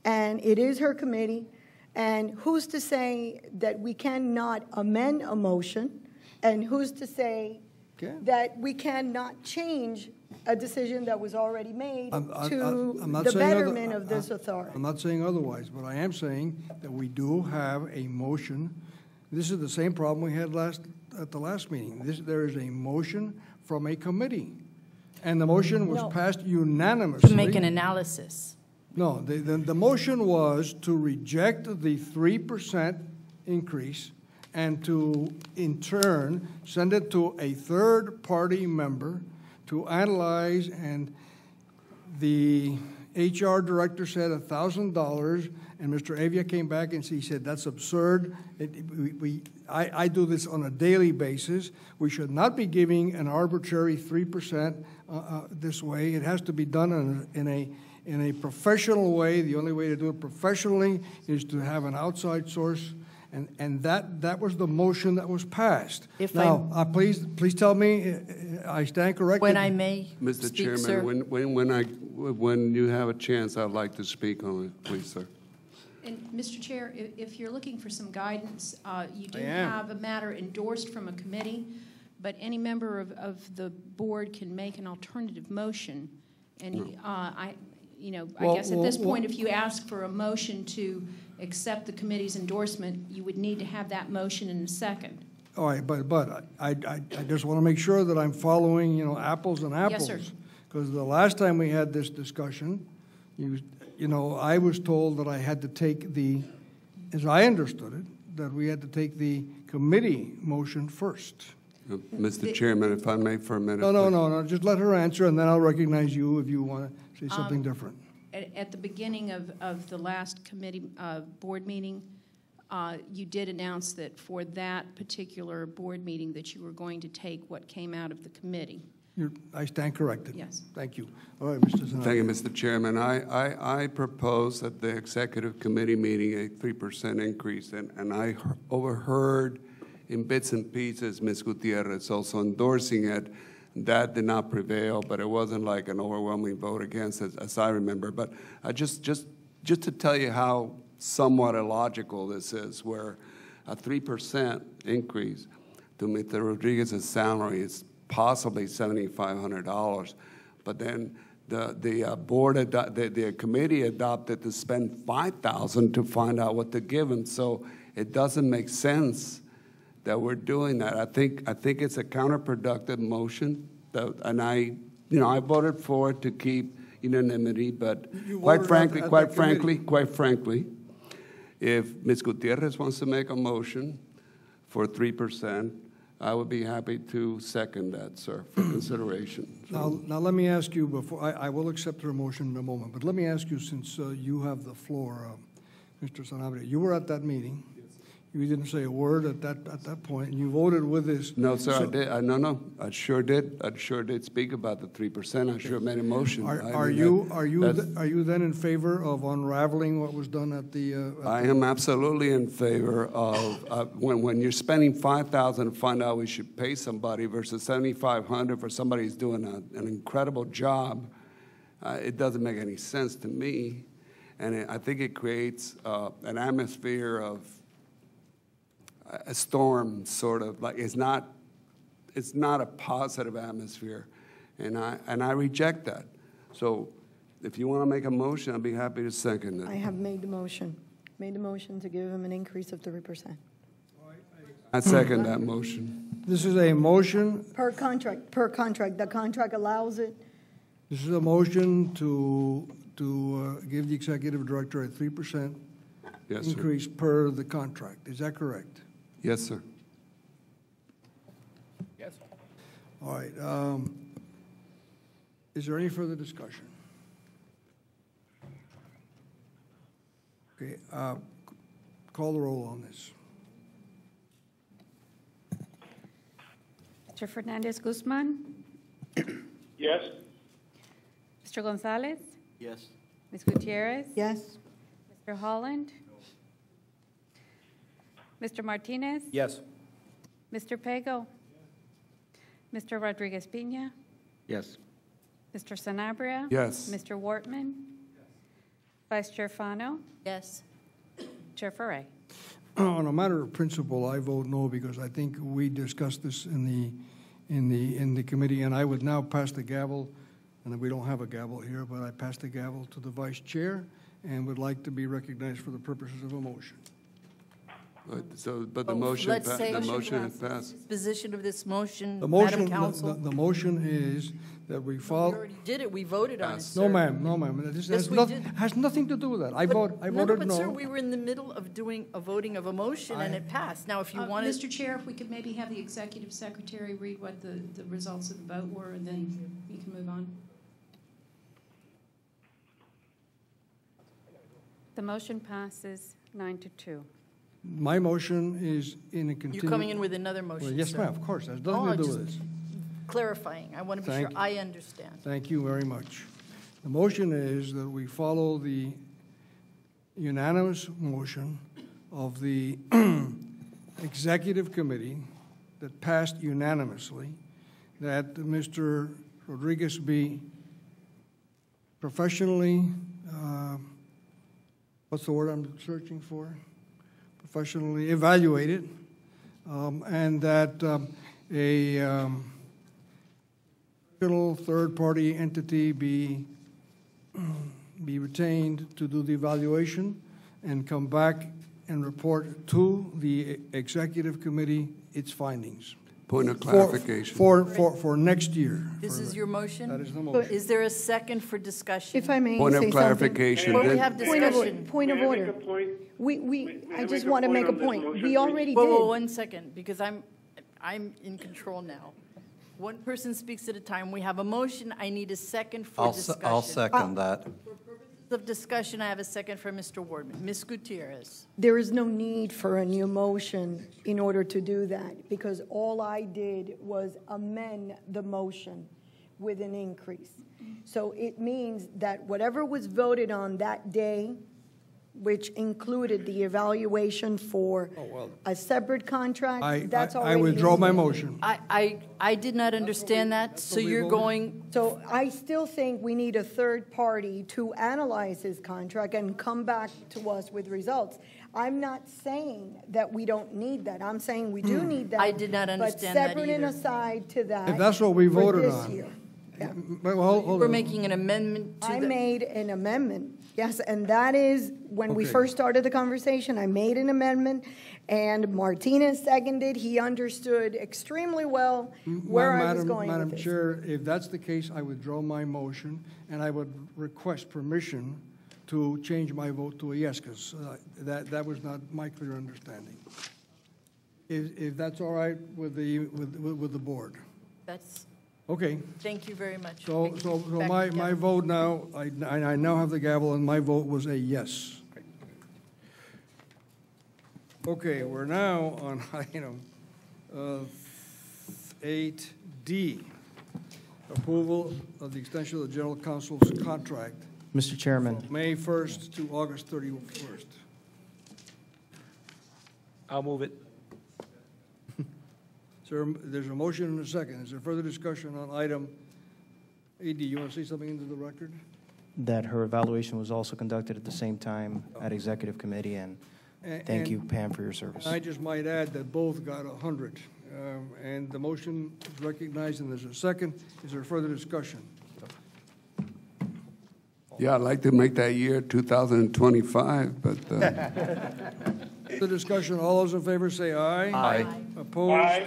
and it is her committee. And who's to say that we cannot amend a motion? And who's to say Okay. that we cannot change a decision that was already made I'm- I- I- to I'm not the saying other- betterment of this authority? I'm not saying otherwise, but I am saying that we do have a motion. This is the same problem we had last, at the last meeting. This, there is a motion from a committee. And the motion was No. passed unanimously. To make an analysis. No, the, the, the motion was to reject the three percent increase and to, in turn, send it to a third-party member to analyze, and the HR director said a thousand dollars, and Mr. Evia came back and he said, that's absurd. It, we, we, I, I do this on a daily basis. We should not be giving an arbitrary three percent, uh, uh, this way. It has to be done in a, in a, in a professional way. The only way to do it professionally is to have an outside source. And, and that, that was the motion that was passed. If Now, uh, please, please tell me, uh, I stand corrected. When I may Mr. speak, Chairman, sir. when, when, when I, when you have a chance, I'd like to speak on it, please, sir. And, Mr. Chair, if, if you're looking for some guidance, uh, you do have a matter endorsed from a committee, but any member of, of the board can make an alternative motion. And, uh, I, you know, I Well, guess at well, this well- point, if you ask for a motion to accept the committee's endorsement, you would need to have that motion in a second. All right, but, but I, I, I just want to make sure that I'm following, you know, apples and apples. Yes, sir. Because the last time we had this discussion, you, you know, I was told that I had to take the, as I understood it, that we had to take the committee motion first. Uh, Mr. Chairman, if I may for a minute. No, no, please. no, no, just let her answer, and then I'll recognize you if you want to say something Um, different. At, at the beginning of, of the last committee, uh, board meeting, uh, you did announce that for that particular board meeting, that you were going to take what came out of the committee. You're, I stand corrected. Yes. Thank you. All right, Mr. Sanabria. Thank you, Mr. Chairman. I, I, I propose at the executive committee meeting a 3% increase, and, and I overheard in bits and pieces Ms. Gutierrez also endorsing it. That did not prevail, but it wasn't like an overwhelming vote against, as, as I remember. But I just, just, just to tell you how somewhat illogical this is, where a 3% increase to Mr. Rodriguez's salary is possibly $7,500. But then the, the uh, board, the, the committee adopted to spend 5,000 to find out what to give him. So it doesn't make sense that we're doing that. I think, I think it's a counterproductive motion, that, and I, you know, I voted for it to keep unanimity, but quite frankly, at quite committee. frankly, quite frankly, if Ms. Gutierrez wants to make a motion for 3%, I would be happy to second that, sir, for <clears throat> consideration. Now, now let me ask you before, I, I will accept her motion in a moment, but let me ask you, since uh, you have the floor, uh, Mr. Sanabria, you were at that meeting. You didn't say a word at that, at that point, and you voted with this. No, sir, I So- did, I, no, no, I sure did, I sure did speak about the 3%, I sure made a motion. Are, I are mean, you, that- are you, are you then in favor of unraveling what was done at the? uh, at I the- am absolutely in favor of, uh, when, when you're spending 5,000 to find out we should pay somebody versus 7,500 for somebody who's doing a- an incredible job, uh, it doesn't make any sense to me. And it- I think it creates uh, an atmosphere of a- a storm, sort of, like, it's not, it's not a positive atmosphere. And I, and I reject that. So if you want to make a motion, I'd be happy to second it. I have made the motion, made the motion to give him an increase of 3%. I second that motion. This is a motion, Per contract, per contract. The contract allows it. this is a motion to, to uh, give the executive director a three percent Yes, sir. increase per the contract. Is that correct? Yes, sir. Yes. All right. um, Is there any further discussion? Okay, uh, call the roll on this. Mr. Fernandez Guzman? Yes. Mr. Gonzalez? Yes. Ms. Gutierrez? Yes. Mr. Holland? Mr. Martinez? Yes. Mr. Pego? Mr. Rodriguez Pina? Yes. Mr. Sanabria? Yes. Mr. Wortman? Vice Chair Fano? Yes. Chair Ferré? On a matter of principle, I vote no because I think we discussed this in the, in the, in the committee, and I would now pass the gavel, and we don't have a gavel here, but I pass the gavel to the vice chair and would like to be recognized for the purposes of a motion. But, so, but the Oh, motion, let's pa- say- the motion is passed. Position of this motion, The Madam motion, the- Counsel? the, the motion is that we We follow. already did it, we voted on it, sir. No, ma'am, no, ma'am. This Yes, has we noth- did. has nothing to do with that. I But- vote, I no, no, voted But sir, no. we were in the middle of doing a voting of a motion and it passed. Now, if you Uh, wanted. Mr. Chair, if we could maybe have the executive secretary read what the, the results of the vote were, and then you can move on. The motion passes nine to two. My motion is in a continu. You're coming in with another Well, motion, Yes, sir. ma'am, of course. It has Oh, to do just with this. Clarifying, I want to be sure Thank- I understand. Thank you very much. The motion is that we follow the unanimous motion of the <clears throat> executive committee that passed unanimously that Mr. Rodriguez be professionally, uh, what's the word I'm searching for? Professionally evaluated, um, and that um, a um, third-party entity be, <clears throat> be retained to do the evaluation and come back and report to the executive committee its findings. Point of clarification. For, for, for next year. This For is the- your motion? That is the motion. Is there a second for discussion? If I may Point of say something. clarification, Well, we then- have Point of, or- discussion. point of order. Make a point? We, we, May- may I I just want to make a point. motion, We already Whoa, whoa, did. one second, because I'm, I'm in control now. One person speaks at a time. We have a motion. I need a second for I'll, se- discussion. I'll second uh, that. Of discussion, I have a second for Mr. Wortman. Ms. Gutierrez. There is no need for a new motion in order to do that, because all I did was amend the motion with an increase. So it means that whatever was voted on that day, which included the evaluation for a separate I, contract, that's I- I already. withdraw my motion. I, I, I did not understand that, so you're going, So I still think we need a third party to analyze his contract and come back to us with results. I'm not saying that we don't need that. I'm saying we do need that. Hmm. I did not understand that But separate and either. aside to that. If that's what we for voted this on. year. Yeah. But hold- hold we're on. making an amendment to I the. made an amendment, yes, and that is, when we first started the conversation, I made an amendment, and Martinez seconded. He understood extremely well where I was Madam- going Madam with this. Chair, if that's the case, I withdraw my motion, and I would request permission to change my vote to a yes, because uh, that, that was not my clear understanding. If, if that's all right with the, with, with with the board. That's, Okay, thank you very much. so, Making so, so my, my vote now, I, I I now have the gavel, and my vote was a yes. Okay, we're now on <laughs> item uh, eight D, approval of the extension of the general counsel's contract, Mr. Chairman, May first to August thirty-first. I'll move it. Sir, there's a motion and a second. Is there further discussion on item eight D? You want to say something into the record? that her evaluation was also conducted at the same time at Executive Committee, and A- thank and you, Pam, for your service. I just might add that both got a hundred, um, and the motion is recognized, and there's a second. Is there further discussion? Yeah, I'd like to make that year 2025, but uh, <laughs> The discussion, all those in favor say aye. Aye. Opposed? Aye.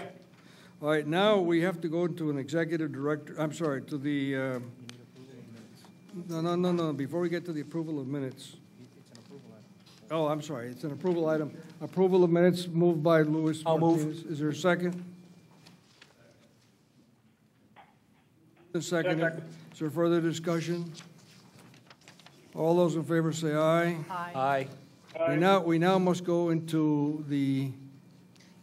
All right, now we have to go to an executive director, I'm sorry, to the, uh, no, no, no, no, before we get to the approval of minutes. Oh, I'm sorry, it's an approval item. Approval of minutes moved by Luis I'll move. Is there a second? The second. Is there further discussion? All those in favor say aye. aye. Aye. We now, we now must go into the,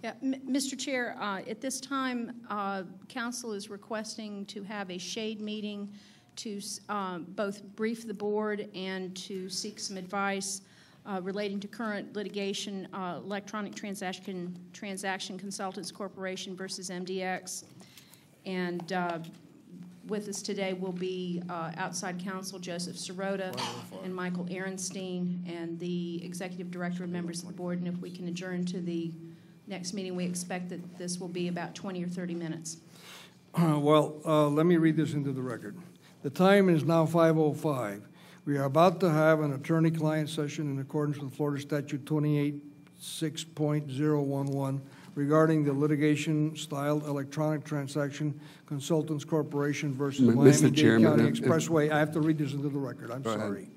Yeah, Mr. Chair, uh, at this time, uh, council is requesting to have a shade meeting to um, both brief the board and to seek some advice uh, relating to current litigation, uh, Electronic Transaction Transaction Consultants Corporation versus MDX. And uh, with us today will be uh, outside counsel Joseph Sirota and Michael Aaronstein, and the executive director and members of the board. And if we can adjourn to the next meeting, we expect that this will be about 20 or 30 minutes. well, uh, let me read this into the record. The time is now 5:05. We are about to have an attorney-client session in accordance with Florida Statute 28 6.011 regarding the litigation-styled electronic transaction consultants corporation versus M- Miami-Dade Chairman, County if- if- Expressway. I have to read this into the record, I'm Go ahead. sorry.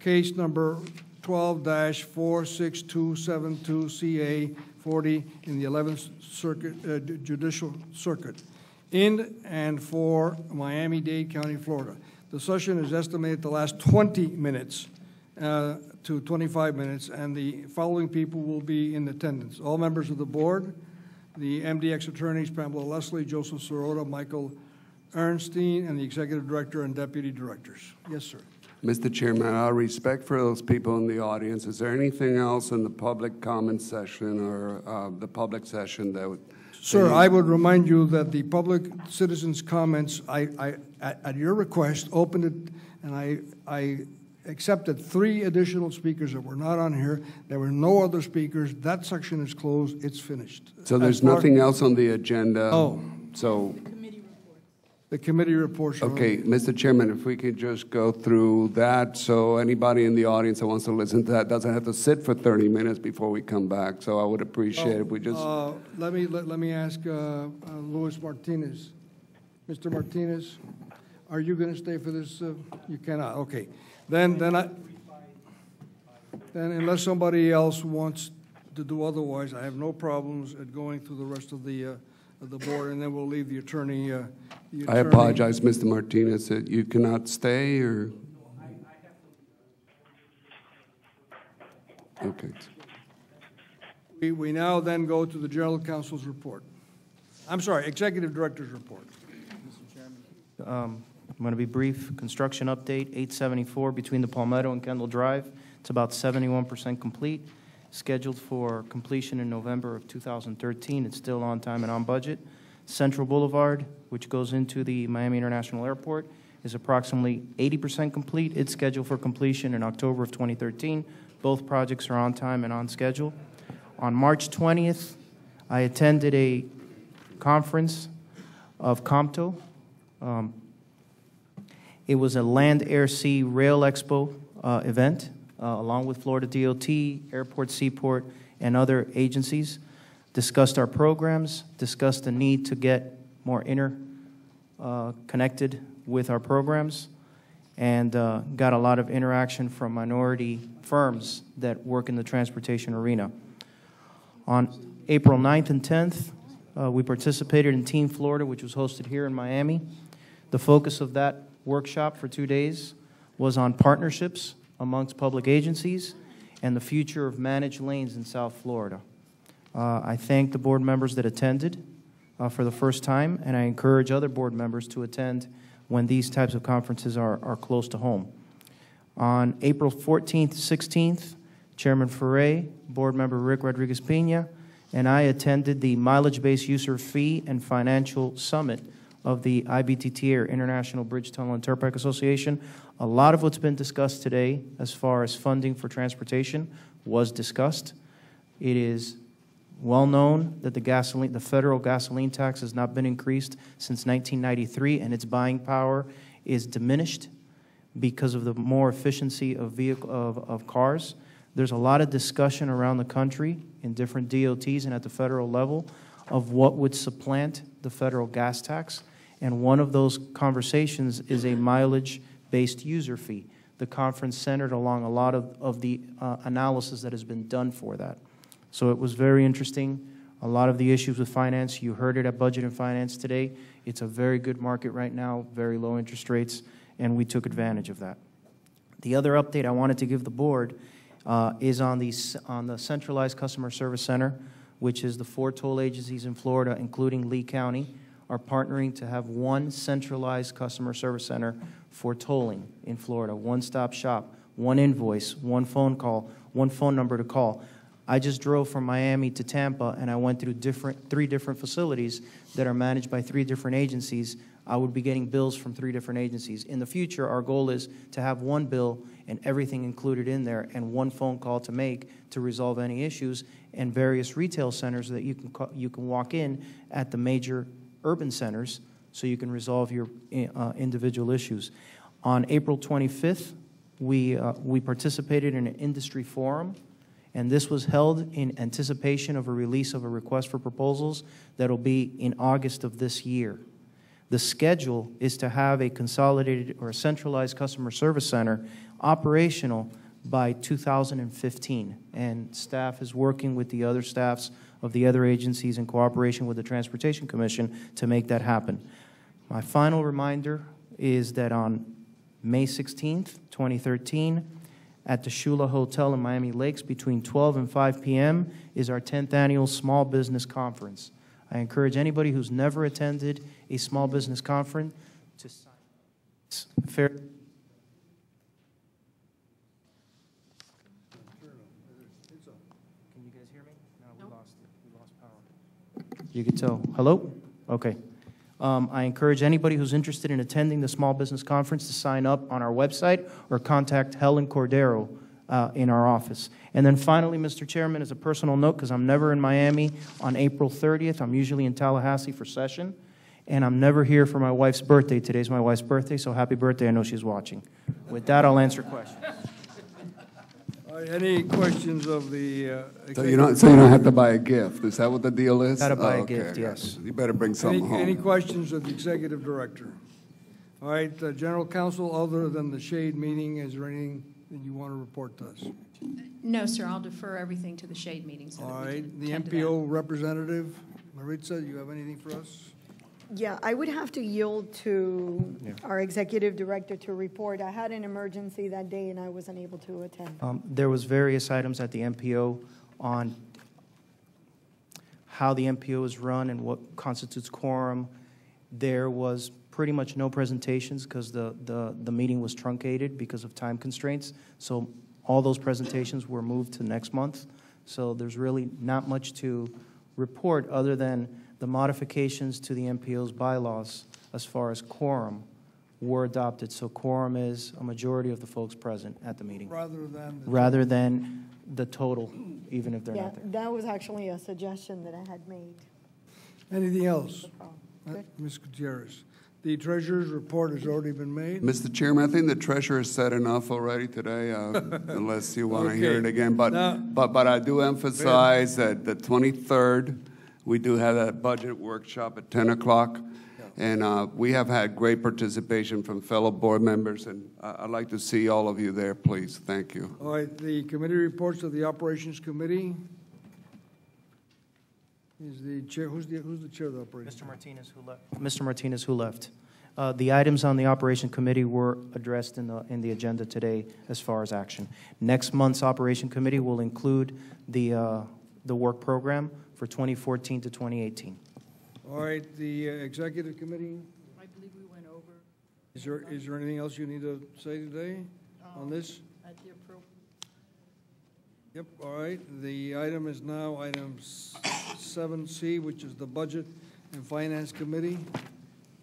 Case number 12-46272CA 40 in the 11th Circuit, uh, Judicial Circuit, in and for Miami-Dade County, Florida. The session is estimated to last 20 minutes uh, to 25 minutes, and the following people will be in attendance. All members of the board, the MDX attorneys Pamela Leslie, Joseph Sorota, Michael Ernstein, and the executive director and deputy directors. Yes, sir. Mr. Chairman, out of respect for those people in the audience, is there anything else in the public comment session or uh, the public session that would? Sir, I would remind you that the public citizens' comments, I, I, at at your request, opened it, and I, I accepted three additional speakers that were not on here. There were no other speakers. That section is closed. It's finished. So there's nothing else on the agenda? Oh. So, The committee reports okay, Mr. Chairman, if we could just go through that, so anybody in the audience that wants to listen to that doesn't have to sit for 30 minutes before we come back. So I would appreciate if we just, Uh, Let me, let let me ask uh, uh, Luis Martinez. Mr. Martinez, are you going to stay for this? uh, You cannot, okay. Then, then I, then unless somebody else wants to do otherwise, I have no problems at going through the rest of the, uh, of the board, and then we'll leave the attorney. uh, the I attorney- apologize, Mr. Martinez, that you cannot stay, or? Okay. We, we now then go to the general counsel's report. I'm sorry, executive director's report. Mr Chairman um, I'm going to be brief. Construction update, 874 between the Palmetto and Kendall Drive. It's about 71% complete, scheduled for completion in November of 2013. It's still on time and on budget. Central Boulevard, which goes into the Miami International Airport, is approximately 80% complete. It's scheduled for completion in October of 2013. Both projects are on time and on schedule. On March 20th, I attended a conference of COMTO. Um, It was a Land, Air, Sea Rail Expo uh, event, uh, along with Florida DOT, Airport, Seaport, and other agencies. Discussed our programs, discussed the need to get more interconnected uh, with our programs, and uh, got a lot of interaction from minority firms that work in the transportation arena. On April 9th and 10th, uh, we participated in Team Florida, which was hosted here in Miami. The focus of that workshop for two days was on partnerships amongst public agencies and the future of managed lanes in South Florida. Uh, I thank the board members that attended uh, for the first time, and I encourage other board members to attend when these types of conferences are, are close to home. On April 14th, 16th, Chairman Ferré, Board Member Rick Rodriguez Pena, and I attended the Mileage-Based User Fee and Financial Summit of the IBTT, or International Bridge Tunnel and Turnpike Association. A lot of what's been discussed today, as far as funding for transportation, was discussed. It is well known that the gasoline, the federal gasoline tax has not been increased since 1993, and its buying power is diminished because of the more efficiency of vehicle of, of cars. There's a lot of discussion around the country in different DOTs and at the federal level of what would supplant the federal gas tax. And one of those conversations is a mileage-based user fee. The conference centered along a lot of, of the uh, analysis that has been done for that. So it was very interesting. A lot of the issues with finance, you heard it at Budget and Finance today. It's a very good market right now, very low interest rates, and we took advantage of that. The other update I wanted to give the board uh, is on the, on the centralized customer service center, which is the four toll agencies in Florida, including Lee County, are partnering to have one centralized customer service center for tolling in Florida, one-stop shop, one invoice, one phone call, one phone number to call. I just drove from Miami to Tampa, and I went through different, three different facilities that are managed by three different agencies. I would be getting bills from three different agencies. In the future, our goal is to have one bill and everything included in there, and one phone call to make to resolve any issues, and various retail centers that you can, ca- you can walk in at the major urban centers so you can resolve your uh, individual issues. On April 25th, we, uh, we participated in an industry forum And this was held in anticipation of a release of a request for proposals that'll be in August of this year. The schedule is to have a consolidated or a centralized customer service center operational by 2015. And staff is working with the other staffs of the other agencies in cooperation with the Transportation Commission to make that happen. My final reminder is that on May 16th, 2013, at the Shula Hotel in Miami Lakes between 12 and 5 p.m. is our 10th annual Small Business Conference. I encourage anybody who's never attended a small business conference to sign. Fair. Can you guys hear me? No, we lost it. We lost power. You can tell. Hello? Okay. Um, I encourage anybody who's interested in attending the Small Business Conference to sign up on our website or contact Helen Cordero uh, in our office. And then finally, Mr. Chairman, as a personal note, because I'm never in Miami on April 30th, I'm usually in Tallahassee for session, and I'm never here for my wife's birthday. Today's my wife's birthday, so happy birthday. I know she's watching. With that, I'll answer questions. All right, Any questions of the? uh, So you don't, so you don't have to buy a gift, is that what the deal is? Gotta buy a Oh, okay, gift, I got yes. you. You better bring Any, something any home. questions of the executive director? All right, uh, general counsel, other than the shade meeting, is there anything that you want to report to us? No, sir, I'll defer everything to the shade meeting so All we right, can the tend to that. MPO representative, Maritza, do you have anything for us? Yeah, I would have to yield to our executive director to report. I had an emergency that day and I wasn't able to attend. Um, There was various items at the MPO on how the MPO is run and what constitutes quorum. There was pretty much no presentations because the, the, the meeting was truncated because of time constraints. So all those presentations were moved to next month. So there's really not much to report other than the modifications to the MPO's bylaws as far as quorum were adopted. So quorum is a majority of the folks present at the meeting Rather than? the- rather than the total, even if they're Yeah, not there. that was actually a suggestion that I had made. Anything else? Uh, Good. Ms. Gutierrez, the treasurer's report has already been made. Mr. Chairman, I think the treasurer said enough already today, uh, unless you want to hear it Okay. again. But, Now- but, but I do emphasize that the 23rd, we do have that budget workshop at 10 o'clock. And uh, we have had great participation from fellow board members, and I- I'd like to see all of you there, please. Thank you. All right, the committee reports of the Operations Committee. Is the chair, who's the, who's the chair of the Operations? Mr. Martinez, who left? Mr. Martinez, who left? Uh, The items on the Operation Committee were addressed in the, in the agenda today as far as action. Next month's Operation Committee will include the, uh, the work program for 2014 to 2018. All right, the uh, Executive Committee, I believe we went over is there, is there anything else you need to say today on this? at the appropriate. Yep, all right, the item is now item seven C, which is the Budget and Finance Committee.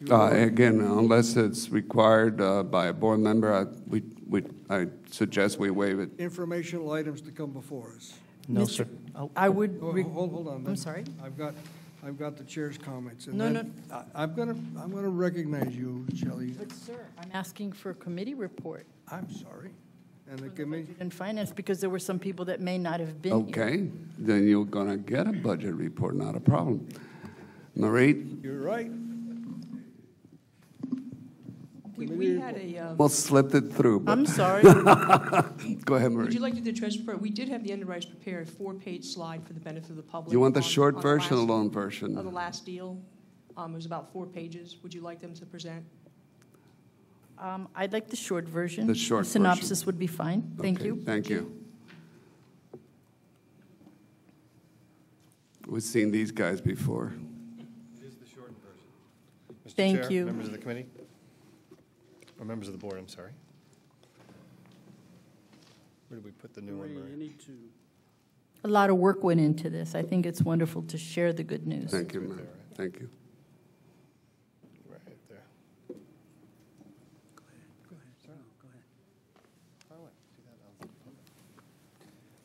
Uh, Again, unless it's required uh, by a board member, I, we, we, I suggest we waive it. Informational items to come before us. No, Mr. sir. Oh, I would, Hold, hold on. I'm sorry. I've got, I've got the chair's comments. and No, then I- I'm gonna, I'm gonna recognize you, Shelley. But sir, I'm asking for a committee report I'm sorry. And the the committee, and Finance because there were some people that may not have been here. Okay, then you're gonna get a budget report, not a problem. Marie, you're right. We, we had a, um, well, slipped it through, but. I'm sorry. <laughs> Go ahead, would Marie. you like to do the treasurer's report? We did have the underwriters prepare a four-page slide for the benefit of the public. You want the on- short on version or last- the long Of the last deal. Um, it was about four pages. Would you like them to present? Um, I'd like the short version. The short A Synopsis would be fine. Thank Okay, you. Thank you. We've seen these guys before. Mr. Thank Chair, you. Members of the committee, or members of the board, I'm sorry. Where did we put the new one, Marie? A lot of work went into this. I think it's wonderful to share the good news. Thank you, ma'am. Thank you. Right there.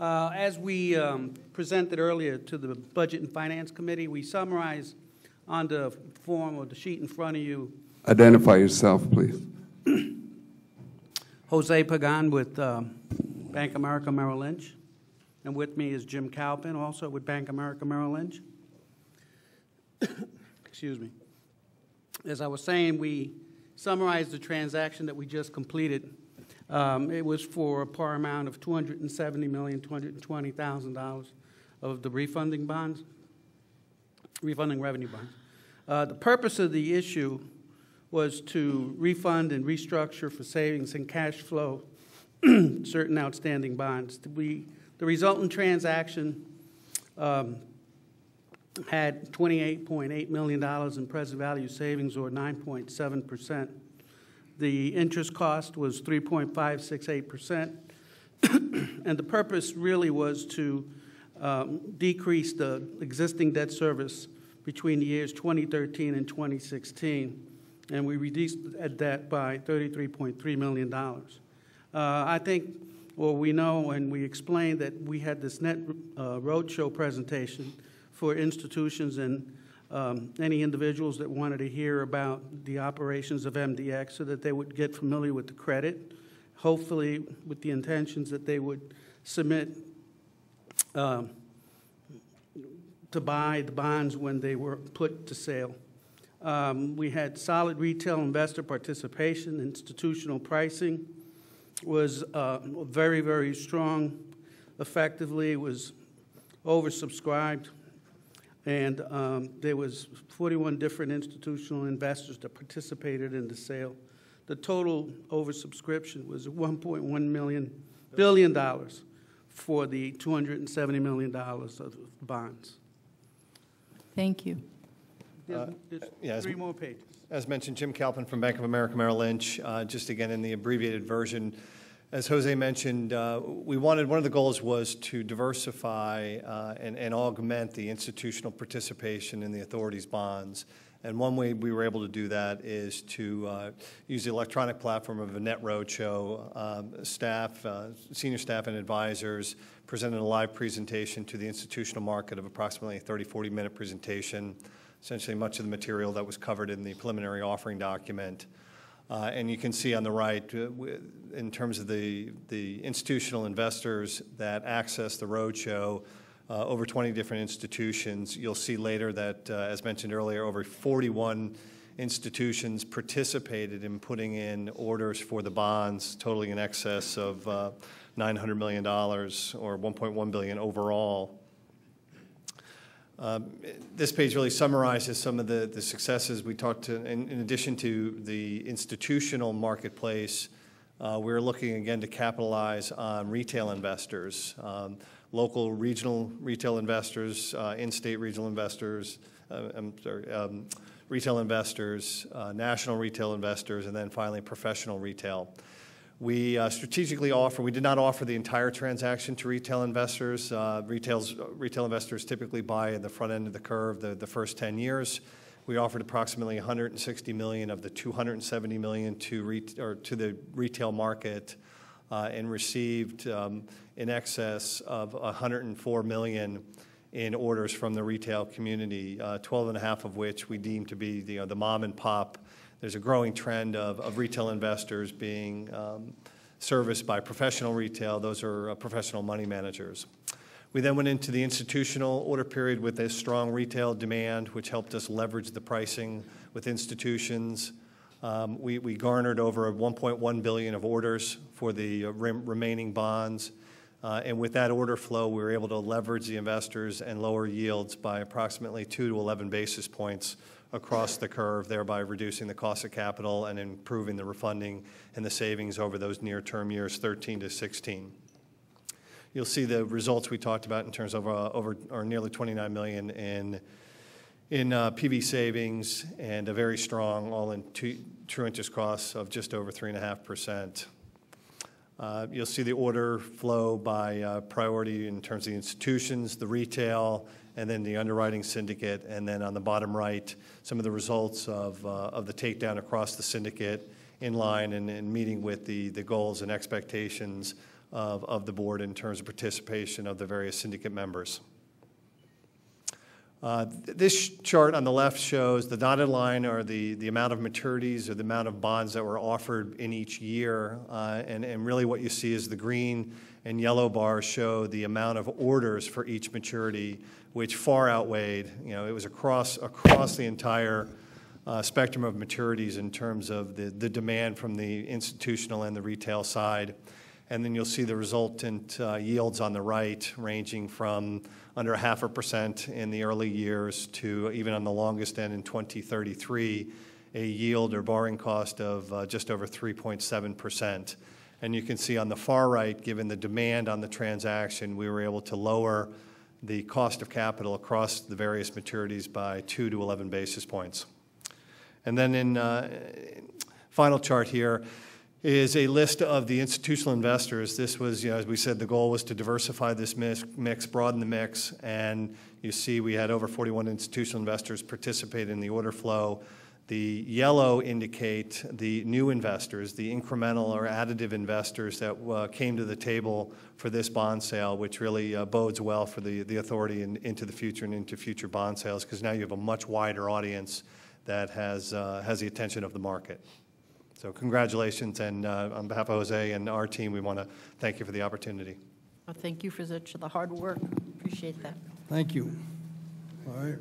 Uh, As we um, presented earlier to the Budget and Finance Committee, we summarize on the form or the sheet in front of you, Identify yourself, please. <clears throat> Jose Pagan with um, Bank America Merrill Lynch. And with me is Jim Calpin, also with Bank America Merrill Lynch. <coughs> Excuse me. As I was saying, we summarized the transaction that we just completed. Um, It was for a par amount of $270,220,000 of the refunding bonds, refunding revenue bonds. Uh, The purpose of the issue was to refund and restructure for savings and cash flow <clears throat> certain outstanding bonds. We, the resultant transaction um, had $28.8 million in present value savings, or 9.7%. The interest cost was 3.568%, <clears throat> and the purpose really was to um, decrease the existing debt service between the years 2013 and 2016, and we reduced that by $33.3 million. Uh, I think, well, we know and we explained that we had this net uh, roadshow presentation for institutions and um, any individuals that wanted to hear about the operations of MDX so that they would get familiar with the credit, hopefully with the intentions that they would submit um, to buy the bonds when they were put to sale. Um, we had solid retail investor participation, institutional pricing was uh, very, very strong. Effectively, it was oversubscribed, and um, there was 41 different institutional investors that participated in the sale. The total oversubscription was 1.1 million billion dollars for the 270 million dollars of bonds. Thank you. There's, there's yeah, as- three more pages. As mentioned, Jim Calpin from Bank of America Merrill Lynch. Uh, Just again, in the abbreviated version, as Jose mentioned, uh, we wanted, one of the goals was to diversify uh, and and augment the institutional participation in the authority's bonds. And one way we were able to do that is to uh, use the electronic platform of a net roadshow. Um, Staff, uh, senior staff and advisors presented a live presentation to the institutional market of approximately a 30, 40-minute presentation, essentially much of the material that was covered in the preliminary offering document. Uh, And you can see on the right, uh, in terms of the, the institutional investors that access the roadshow, uh, over 20 different institutions. You'll see later that, uh, as mentioned earlier, over 41 institutions participated in putting in orders for the bonds totaling in excess of uh, $900 million, or 1.1 billion overall. Um, This page really summarizes some of the, the successes we talked to, in, in addition to the institutional marketplace, uh, we're looking again to capitalize on retail investors, um, local regional retail investors, uh, in-state regional investors, uh, I'm sorry, um, retail investors, uh, national retail investors, and then finally professional retail. We uh, strategically offer, we did not offer the entire transaction to retail investors. Uh, Retails, retail investors typically buy at the front end of the curve the, the first 10 years. We offered approximately 160 million of the 270 million to, re, or to the retail market uh, and received um, in excess of 104 million in orders from the retail community, uh, 12 and a half of which we deem to be you know, the mom and pop there's a growing trend of, of retail investors being um, serviced by professional retail. Those are uh, professional money managers. We then went into the institutional order period with a strong retail demand, which helped us leverage the pricing with institutions. Um, we, we garnered over 1.1 billion of orders for the uh, rem- remaining bonds. Uh, and with that order flow, we were able to leverage the investors and lower yields by approximately 2 to 11 basis points across the curve, thereby reducing the cost of capital and improving the refunding and the savings over those near-term years 13 to 16. You'll see the results we talked about in terms of uh, over or nearly 29 million in in uh, PV savings and a very strong all-in true interest costs of just over three and a half percent. Uh, You'll see the order flow by uh, priority in terms of the institutions, the retail, and then the underwriting syndicate. And then on the bottom right, some of the results of, uh, of the takedown across the syndicate in line and, and meeting with the, the goals and expectations of, of the board in terms of participation of the various syndicate members. Uh, This chart on the left shows the dotted line are the, the amount of maturities or the amount of bonds that were offered in each year. Uh, And, and really what you see is the green and yellow bars show the amount of orders for each maturity, which far outweighed, you know, it was across, across the entire uh, spectrum of maturities in terms of the, the demand from the institutional and the retail side. And then you'll see the resultant uh, yields on the right, ranging from under a half a percent in the early years to even on the longest end in 2033, a yield or borrowing cost of uh, just over 3.7%. And you can see on the far right, given the demand on the transaction, we were able to lower the cost of capital across the various maturities by 2 to 11 basis points. And then in uh, final chart here is a list of the institutional investors. This was, you know, as we said, the goal was to diversify this mix, mix, broaden the mix, and you see we had over 41 institutional investors participate in the order flow. The yellow indicate the new investors, the incremental or additive investors that uh, came to the table for this bond sale, which really uh, bodes well for the, the authority in, into the future and into future bond sales, because now you have a much wider audience that has, uh, has the attention of the market. So congratulations, and uh, on behalf of Jose and our team, we want to thank you for the opportunity. Well, thank you for such the hard work. Appreciate that. Thank you. All right,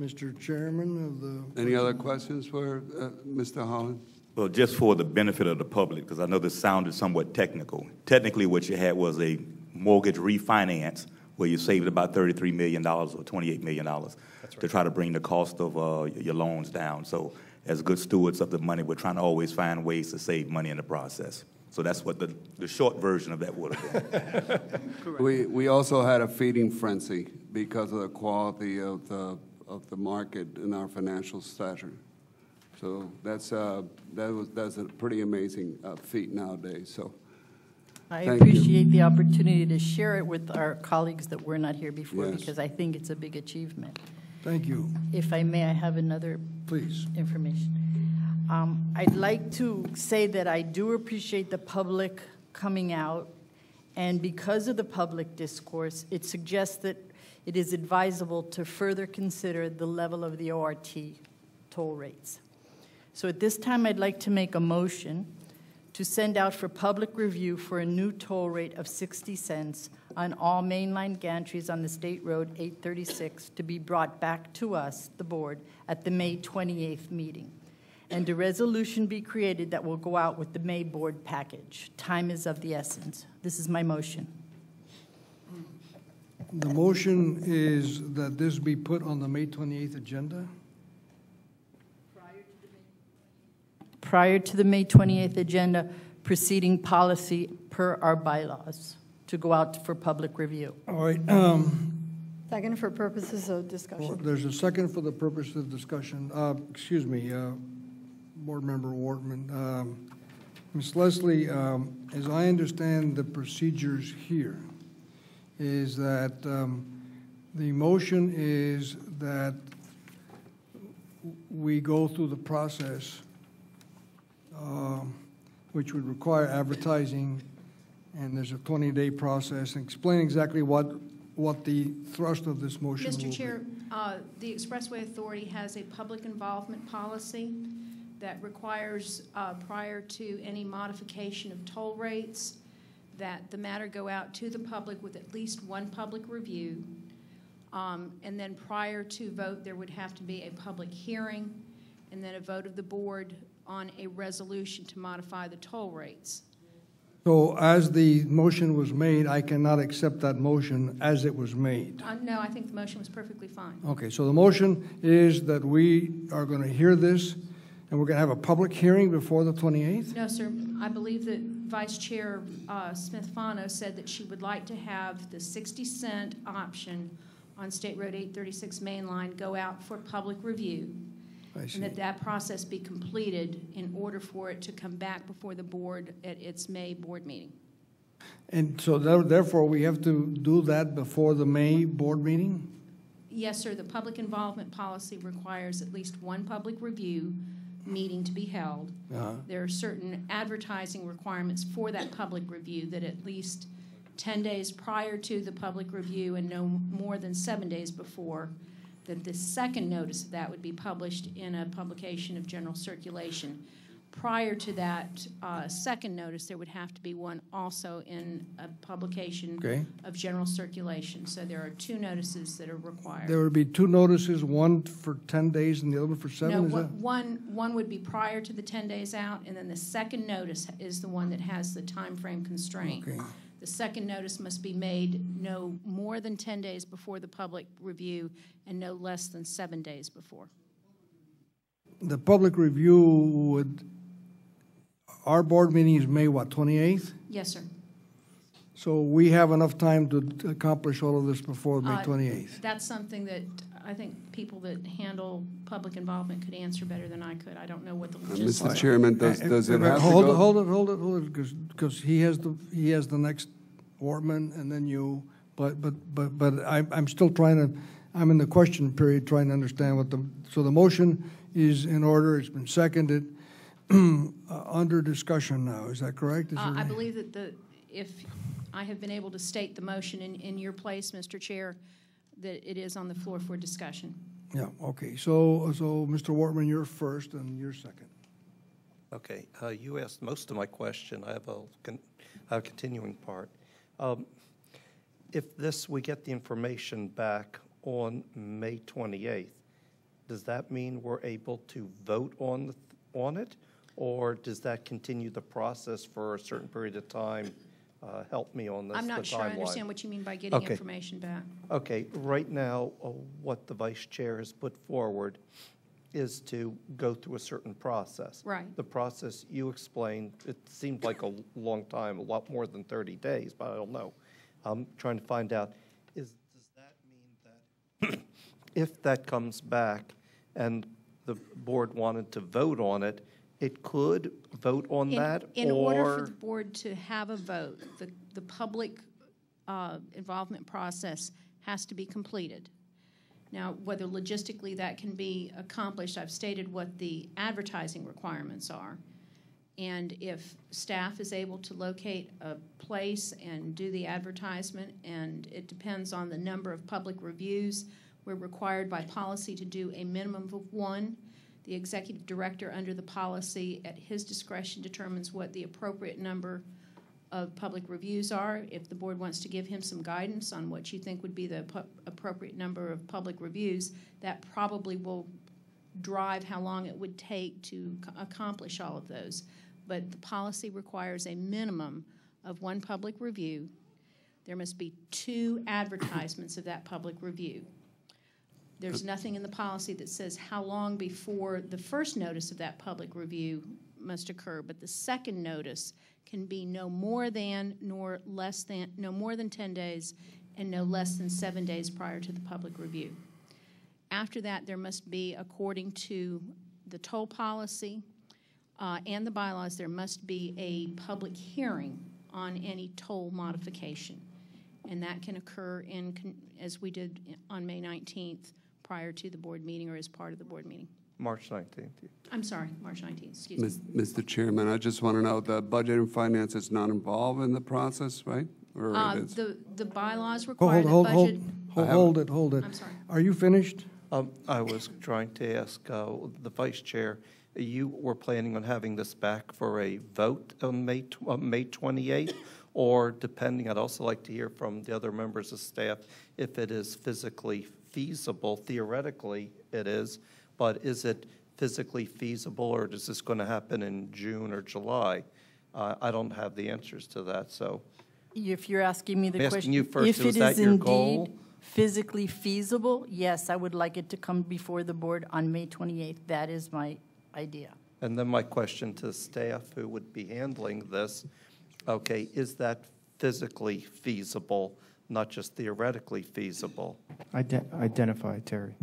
Mr. Chairman of the. Any other questions for uh, Mr. Holland? Well, just for the benefit of the public, because I know this sounded somewhat technical. Technically, what you had was a mortgage refinance where you saved about $33 million or $28 million to try to bring the cost of uh, your loans down. So as good stewards of the money, we're trying to always find ways to save money in the process. So that's what the, the short version of that would have been. <laughs> We, we also had a feeding frenzy because of the quality of the, of the market in our financial stature. So that's, uh, that was, that's a pretty amazing uh, feat nowadays, so. I thank you. appreciate the opportunity to share it with our colleagues that were not here before Yes. because I think it's a big achievement. Thank you. If I may, I have another Please. information. Um, I'd like to say that I do appreciate the public coming out, and because of the public discourse, it suggests that it is advisable to further consider the level of the ORT toll rates. So at this time, I'd like to make a motion to send out for public review for a new toll rate of 60 cents on all mainline gantries on the State Road 836 to be brought back to us, the board, at the May 28th meeting. And a resolution be created that will go out with the May board package. Time is of the essence. This is my motion. The motion is that this be put on the May 28th agenda? Prior to the May 28th agenda, preceding policy per our bylaws to go out for public review. All right, um, Second for purposes of well, discussion. there's a second for the purpose of discussion. Uh, Excuse me, uh, Board Member Wortman. Um, Ms. Leslie, um, as I understand the procedures here, is that um, the motion is that we go through the process, um, which would require advertising, and there's a 20-day process. and Explain exactly what, what the thrust of this motion will be. Mr. Chair, uh, the Expressway Authority has a public involvement policy that requires, uh, prior to any modification of toll rates, that the matter go out to the public with at least one public review. Um, And then prior to vote, there would have to be a public hearing, and then a vote of the board on a resolution to modify the toll rates. So as the motion was made, I cannot accept that motion as it was made. Uh, No, I think the motion was perfectly fine. Okay, so the motion is that we are going to hear this, and we're going to have a public hearing before the 28th? No, sir. I believe that Vice Chair uh, Smith-Fano said that she would like to have the 60 cent option on State Road 836 mainline go out for public review. And that that process be completed in order for it to come back before the board at its May board meeting. And so therefore, we have to do that before the May board meeting? Yes, sir, the public involvement policy requires at least one public review meeting to be held. Uh-huh. There are certain advertising requirements for that public review that at least 10 days prior to the public review and no more than seven days before, that the second notice of that would be published in a publication of general circulation. Prior to that uh, second notice, there would have to be one also in a publication Okay. of general circulation. So there are two notices that are required. There would be two notices, one for 10 days and the other one for seven, No, is one- that? one, one would be prior to the 10 days out, and then the second notice is the one that has the time frame constraint. Okay. The second notice must be made no more than 10 days before the public review and no less than seven days before. The public review would, our board meeting is May, what, 28th? Yes, sir. So we have enough time to to accomplish all of this before May Uh, 28th? That's something that I think people that handle public involvement could answer better than I could. I don't know what the logistics. Mr. Chairman, does, Uh, does it uh, have to Hold it, go? hold it, hold it, hold it, because, because he has the, he has the next Wortman and then you, but, but, but, but I'm, I'm still trying to, I'm in the question period, trying to understand what the, so the motion is in order, it's been seconded, uh, <clears throat> under discussion now, is that correct? Is Uh, there- I believe that the, if I have been able to state the motion in, in your place, Mr. Chair, that it is on the floor for discussion. Yeah, okay, so, so, Mr. Wortman, you're first and you're second. Okay, uh, you asked most of my question. I have a, con- have a continuing part. Um, If this, we get the information back on May 28th, does that mean we're able to vote on, the- on it? Or does that continue the process for a certain period of time? Uh, Help me on this, I'm not sure I understand what you mean by getting Okay. information back. Okay, right now, uh, what the vice chair has put forward is to go through a certain process. Right. The process you explained, it seemed like a long time, a lot more than 30 days, but I don't know. I'm trying to find out, is, does that mean that <clears throat> if that comes back and the board wanted to vote on it, it could vote on In- that? In order for or- the board to have a vote, the, the public uh, involvement process has to be completed. Now, whether logistically that can be accomplished, I've stated what the advertising requirements are. And if staff is able to locate a place and do the advertisement, and it depends on the number of public reviews, we're required by policy to do a minimum of one. The executive director, under the policy, at his discretion determines what the appropriate number of public reviews are. If the board wants to give him some guidance on what you think would be the appropriate number of public reviews, that probably will drive how long it would take to accomplish all of those. But the policy requires a minimum of one public review. There must be two advertisements of that public review. There's nothing in the policy that says how long before the first notice of that public review must occur, but the second notice can be no more than nor less than, no more than 10 days and no less than seven days prior to the public review. After that, there must be, according to the toll policy uh, and the bylaws, there must be a public hearing on any toll modification. And that can occur in, as we did on May 19th, prior to the board meeting or as part of the board meeting. March 19th. I'm sorry, March 19th, excuse me. Mr. Chairman, I just want to know, the Budget and Finance is not involved in the process, right? Or Uh, it is? The, the bylaws require hold, the hold, budget. hold, hold it, hold it. I'm sorry. Are you finished? Um, I was trying to ask uh, the vice chair, you were planning on having this back for a vote on May, tw- uh, May 28th? Or depending, I'd also like to hear from the other members of staff if it is physically feasible. Theoretically, it is, but is it physically feasible or is this going to happen in June or July? Uh, I don't have the answers to that, so. If you're asking me the I'm asking question. you first, if was it that is your indeed goal? Physically feasible, yes, I would like it to come before the board on May 28th. That is my idea. And then my question to staff who would be handling this, okay, is that physically feasible, not just theoretically feasible? Iden- Identify, Terry.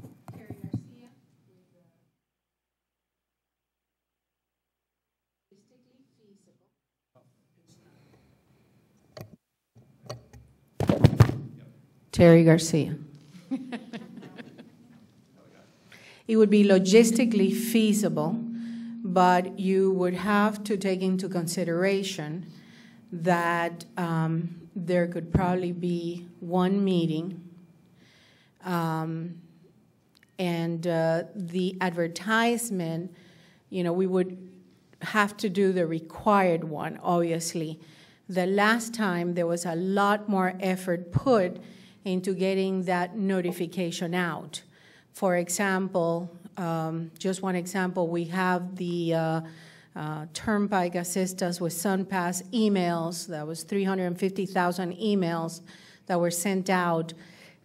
Terry Garcia. <laughs> It would be logistically feasible, but you would have to take into consideration that um, there could probably be one meeting um, And uh, the advertisement, you know, we would have to do the required one, obviously. The last time, there was a lot more effort put into getting that notification out. For example, um, just one example, we have the uh, uh, Turnpike assist us with SunPass emails. That was 350,000 emails that were sent out.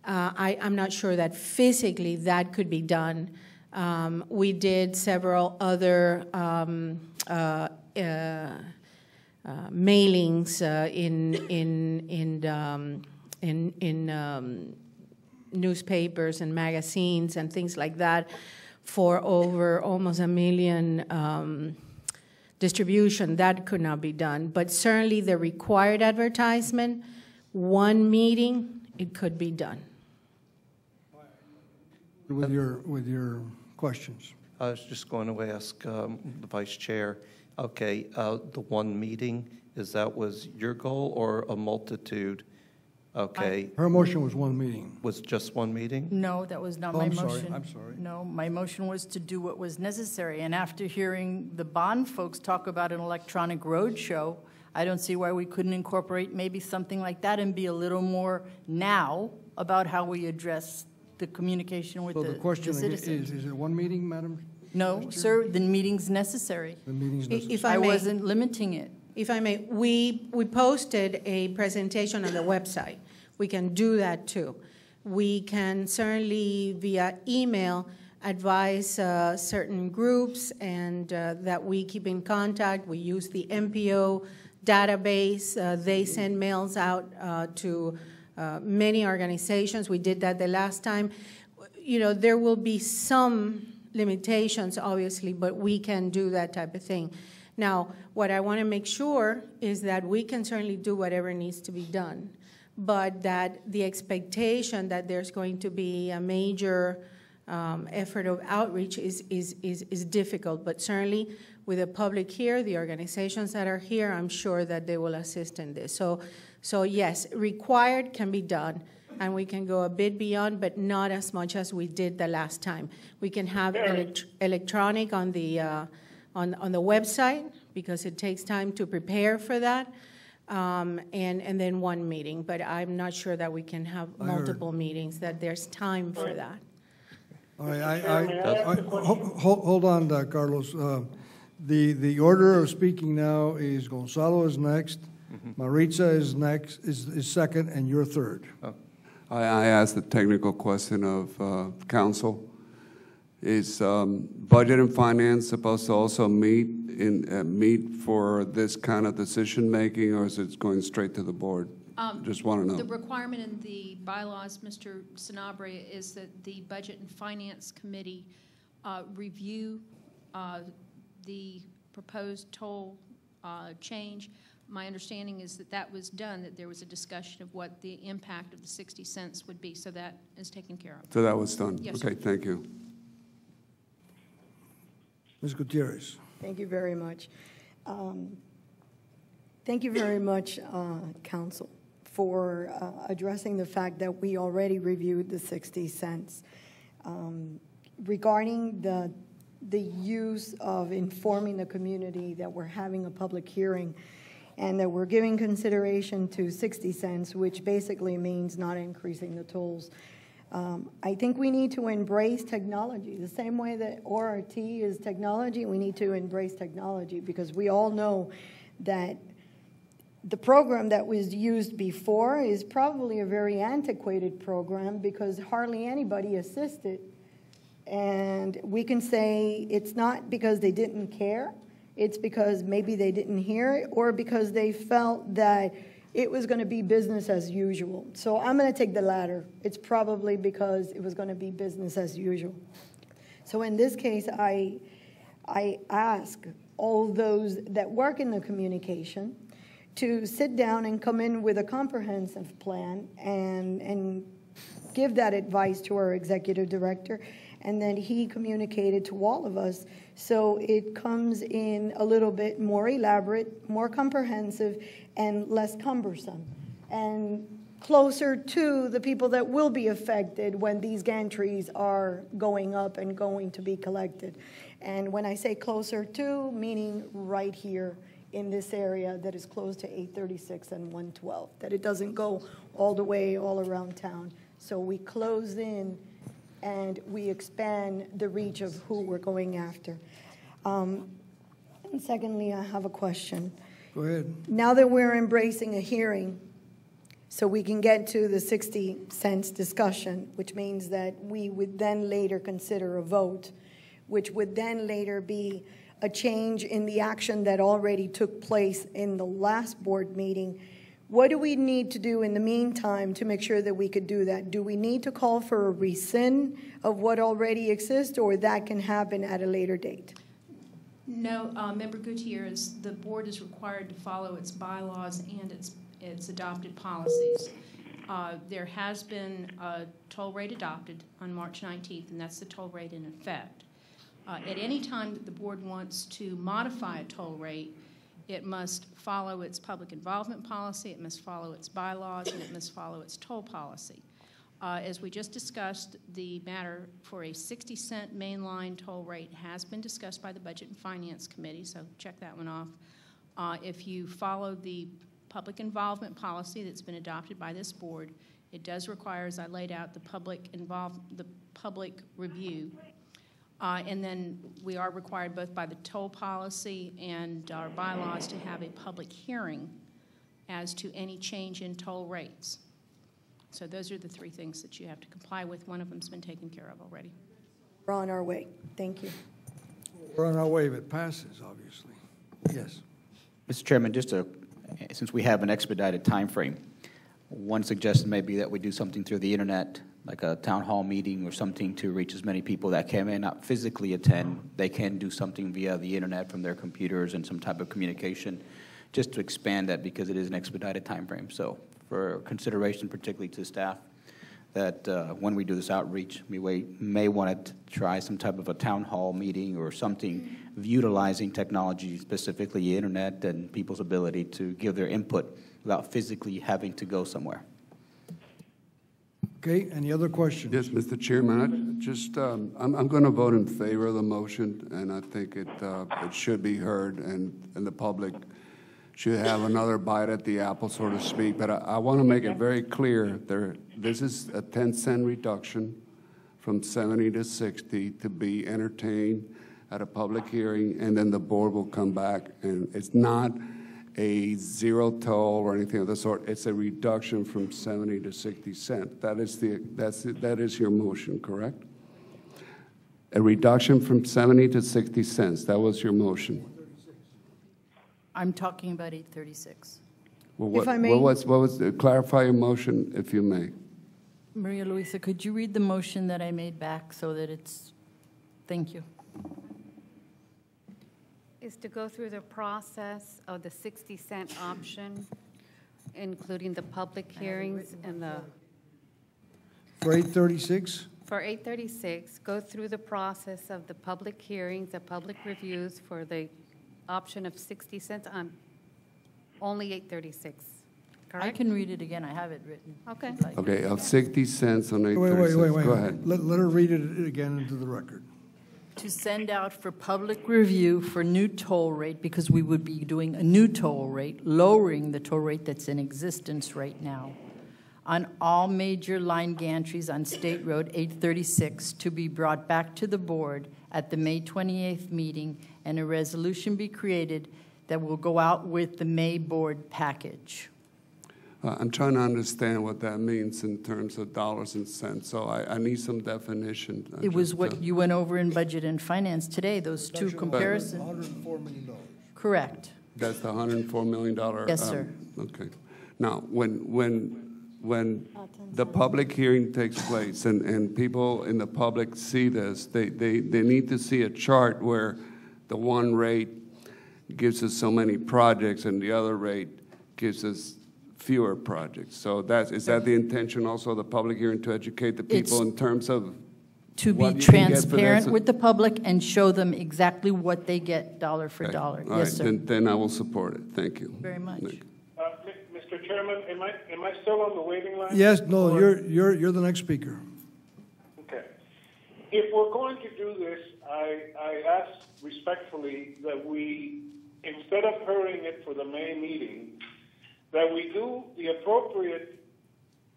Uh, I, am not sure that physically that could be done. Um, we did several other um, uh, uh, uh mailings uh, in in in um, in, in um, newspapers and magazines and things like that for over almost a million um, distribution. That could not be done. But certainly the required advertisement, one meeting, it could be done. With your, with your questions. I was just going to ask um, the vice chair, okay, uh, the one meeting, is that was your goal or a multitude? Okay. Her motion was one meeting. Was just one meeting? No, that was not Oh, my I'm sorry, motion. I'm sorry. No, my motion was to do what was necessary. And after hearing the bond folks talk about an electronic road show, I don't see why we couldn't incorporate maybe something like that and be a little more now about how we address the communication with So the the the question is, citizens. is it one meeting, Madam? No, sir, the meeting's necessary. The meeting's I- necessary. If I I may, wasn't limiting it. If I may, we, we posted a presentation on the website. We can do that too. We can certainly via email advise uh, certain groups and uh, that we keep in contact. We use the MPO database. Uh, they send mails out uh, to uh, many organizations. We did that the last time. You know, there will be some limitations, obviously, but we can do that type of thing. Now, what I want to make sure is that we can certainly do whatever needs to be done, but that the expectation that there's going to be a major um, effort of outreach is, is, is, is difficult. But certainly, with the public here, the organizations that are here, I'm sure that they will assist in this. So, so yes, required can be done, and we can go a bit beyond, but not as much as we did the last time. We can have elect- electronic on the uh, on on the website because it takes time to prepare for that, um, and and then one meeting. But I'm not sure that we can have I heard. multiple meetings. That there's time for that. All right, I, I I, ask I, a question? ho- ho- hold on, uh, Carlos. Uh, The, the order of speaking now is Gonzalo is next, Maritza is next, is, is second, and you're third. I, I asked the technical question of uh, counsel. Is um, budget and finance supposed to also meet in, uh, meet for this kind of decision-making, or is it going straight to the board? Um, Just want to know. The requirement in the bylaws, Mr. Sanabria, is that the Budget and Finance Committee uh, review uh, the proposed toll uh, change. My understanding is that that was done, that there was a discussion of what the impact of the 60 cents would be, so that is taken care of. So that was done? Yes, Okay, sir. thank you. Ms. Gutierrez. Thank you very much. Um, Thank you very much, uh, counsel, for uh, addressing the fact that we already reviewed the 60 cents. Um, Regarding the, the use of informing the community that we're having a public hearing and that we're giving consideration to 60 cents, which basically means not increasing the tolls. Um, I think we need to embrace technology. The same way that ORT is technology, we need to embrace technology because we all know that the program that was used before is probably a very antiquated program because hardly anybody assisted. And we can say it's not because they didn't care, it's because maybe they didn't hear it or because they felt that it was going to be business as usual. So I'm going to take the latter. It's probably because it was going to be business as usual. So in this case, I, I ask all those that work in the communication to sit down and come in with a comprehensive plan and, and give that advice to our executive director and then he communicated to all of us so it comes in a little bit more elaborate more comprehensive and less cumbersome and closer to the people that will be affected when these gantries are going up and going to be collected. And when I say closer to, meaning right here in this area that is close to 836 and 112, that it doesn't go all the way all around town. So we close in and we expand the reach of who we're going after. Um, and secondly, I have a question. Go ahead. Now that we're embracing a hearing, so we can get to the 60 cents discussion, which means that we would then later consider a vote, which would then later be a change in the action that already took place in the last board meeting. What do we need to do in the meantime to make sure that we could do that? Do we need to call for a rescind of what already exists, or that can happen at a later date? No, uh, Member Gutierrez, the board is required to follow its bylaws and its, its adopted policies. Uh, There has been a toll rate adopted on March 19th, and that's the toll rate in effect. Uh, At any time that the board wants to modify a toll rate, it must follow its public involvement policy, it must follow its bylaws, and it must follow its toll policy. Uh, As we just discussed, the matter for a 60 cent mainline toll rate has been discussed by the Budget and Finance Committee, so check that one off. Uh, If you follow the public involvement policy that's been adopted by this board, it does require, as I laid out, the public involve, the public review. Uh, And then we are required both by the toll policy and our bylaws to have a public hearing as to any change in toll rates. So those are the three things that you have to comply with. One of them's been taken care of already. We're on our way. Thank you. We're on our way if it passes, obviously. Yes. Mr. Chairman, just to, since we have an expedited time frame, one suggestion may be that we do something through the internet, like a town hall meeting or something to reach as many people that can, not physically attend. They can do something via the internet from their computers and some type of communication, just to expand that because it is an expedited time frame. So for consideration, particularly to staff, that uh, when we do this outreach, we may, may want to try some type of a town hall meeting or something utilizing technology, specifically internet and people's ability to give their input without physically having to go somewhere. Okay, any other questions? Yes, Mr. Chairman, I just, um, I'm, I'm going to vote in favor of the motion, and I think it, uh, it should be heard, and, and the public should have another bite at the apple, so to speak. But I, I want to make it very clear, there, this is a 10 cent reduction from 70 to 60 to be entertained at a public hearing, and then the board will come back, and it's not a zero toll or anything of the sort. It's a reduction from 70 to 60 cent. That is the, that's, that is your motion, correct? A reduction from 70 to 60 cents. That was your motion. I'm talking about 836. Well, what, If I may- What was, what was, clarify your motion, if you may. Maria Luisa, could you read the motion that I made back so that it's, thank you. Is to go through the process of the 60 cent option, including the public hearings and the, For 836? for 836, go through the process of the public hearings, the public reviews for the option of 60 cents on only 836, I can read it again, I have it written. Okay. Okay, of 60 cents on 836. Wait, wait, wait, wait. Go ahead. Let, let her read it again into the record. To send out for public review for new toll rate, because we would be doing a new toll rate, lowering the toll rate that's in existence right now on all major line gantries on State Road 836 to be brought back to the board at the May 28th meeting and a resolution be created that will go out with the May board package. Uh, I'm trying to understand what that means in terms of dollars and cents, so I, I need some definition. I It was just, uh, what you went over in budget and finance today, those two comparisons. $104 million. Correct. That's the $104 million? Yes, um, sir. Okay. Now, when, when, when the public hearing takes place and, and people in the public see this, they, they, they need to see a chart where the one rate gives us so many projects and the other rate gives us fewer projects. So that's, is that the intention also of the public hearing, to educate the people It's in terms of To be what you can get for transparent with the public and show them exactly what they get dollar for Okay. dollar. All Yes, right, sir. then, then I will support it. Thank you. Very much. Nick. Uh, Mi- Mr. Chairman, am I, am I still on the waiting line? Yes, no, Or- you're, you're, you're the next speaker. Okay. If we're going to do this, I, I ask respectfully that we, instead of hurrying it for the May meeting, that we do the appropriate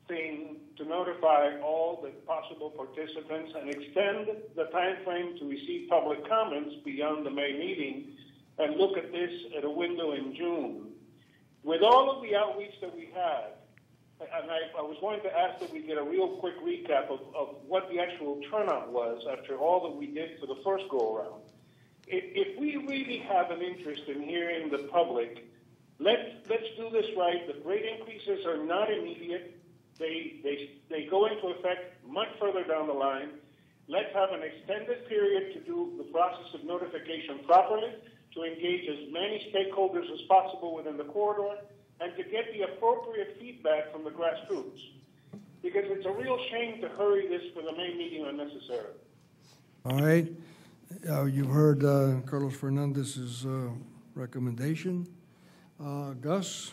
thing to notify all the possible participants and extend the time frame to receive public comments beyond the May meeting and look at this at a window in June. With all of the outreach that we had, and I, I was going to ask that we get a real quick recap of, of what the actual turnout was after all that we did for the first go around. If, if we really have an interest in hearing the public, let's, let's do this right. The rate increases are not immediate. They, they, they go into effect much further down the line. Let's have an extended period to do the process of notification properly, to engage as many stakeholders as possible within the corridor, and to get the appropriate feedback from the grassroots. Because it's a real shame to hurry this for the May meeting unnecessarily. All right. Uh, You've heard uh, Carlos Fernandez's uh, recommendation. Uh, Gus?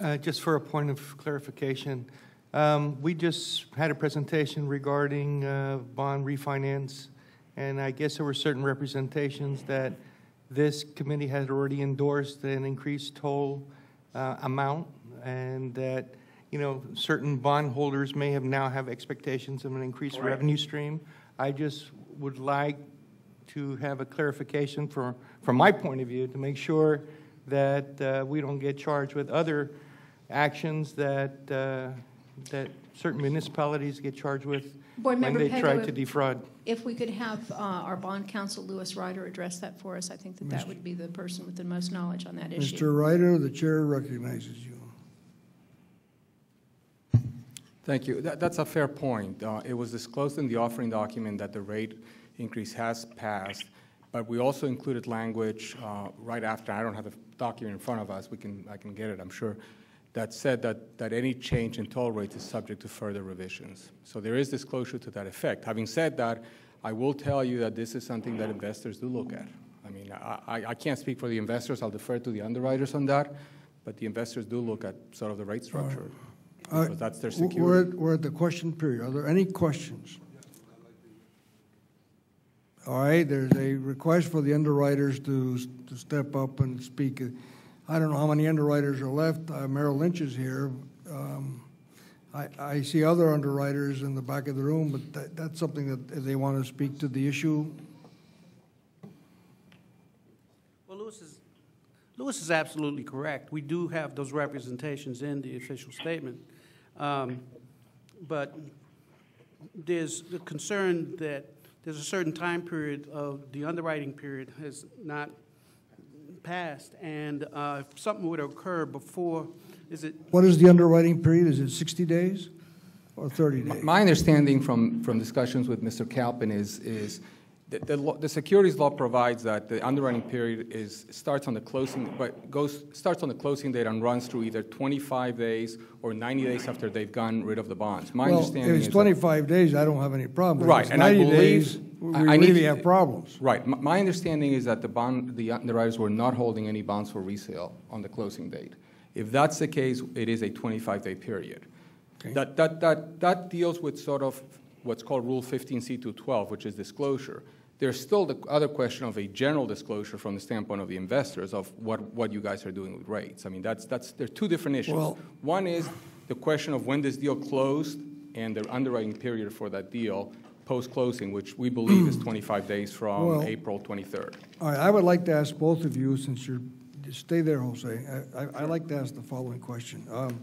Uh, Just for a point of clarification, um, we just had a presentation regarding uh, bond refinance, and I guess there were certain representations that this committee had already endorsed an increased toll uh, amount, and that, you know, certain bondholders may have now have expectations of an increased Correct. revenue stream. I just would like to have a clarification for, from my point of view, to make sure that uh, we don't get charged with other actions that, uh, that certain municipalities get charged with Board when Member they try Pego, to if- defraud. If we could have uh, our bond counsel, Lewis Ryder, address that for us, I think that that would be the person with the most knowledge on that issue. Mr. Ryder, the chair recognizes you. Thank you. That, that's a fair point. Uh, it was disclosed in the offering document that the rate increase has passed, but we also included language uh, right after. I don't have the document in front of us. We can, I can get it, I'm sure. That said that, that any change in toll rates is subject to further revisions. So there is disclosure to that effect. Having said that, I will tell you that this is something that investors do look at. I mean, I, I- can't speak for the investors. I'll defer to the underwriters on that, but the investors do look at sort of the rate structure. Because that's their security. We're, at- we're at the question period. Are there any questions? All right, there's a request for the underwriters to, to step up and speak. I don't know how many underwriters are left. Uh, Merrill Lynch is here. Um, I, I see other underwriters in the back of the room, but that, that's something that they want to speak to the issue. Well, Lewis is, Lewis is absolutely correct. We do have those representations in the official statement. Um, But there's the concern that there's a certain time period of the underwriting period has not passed, and uh, if something would occur before, is it, What is the underwriting period? Is it 60 days or 30 days? My understanding from, from discussions with Mr. Kalpin is, is the, the, law- the securities law provides that the underwriting period is, starts on the closing, but goes, starts on the closing date and runs through either 25 days or 90 days after they've gotten rid of the bonds. My Well, understanding if is it's that- 25 days, I don't have any problem. If Right, it's and I 90 believe. days, We I- I really to- have problems. Right. My, my understanding is that the bond, the underwriters were not holding any bonds for resale on the closing date. If that's the case, it is a 25-day period. That, that, that, that deals with sort of what's called Rule 15c-12, which is disclosure. There's still the other question of a general disclosure from the standpoint of the investors of what, what you guys are doing with rates. I mean, that's, that's, there are two different issues. Well- One is the question of when this deal closed and the underwriting period for that deal post-closing, which we believe is 25 days from Well- April 23rd. All right, I would like to ask both of you, since you're, stay there, Jose. I, I- I'd like to ask the following question. Um,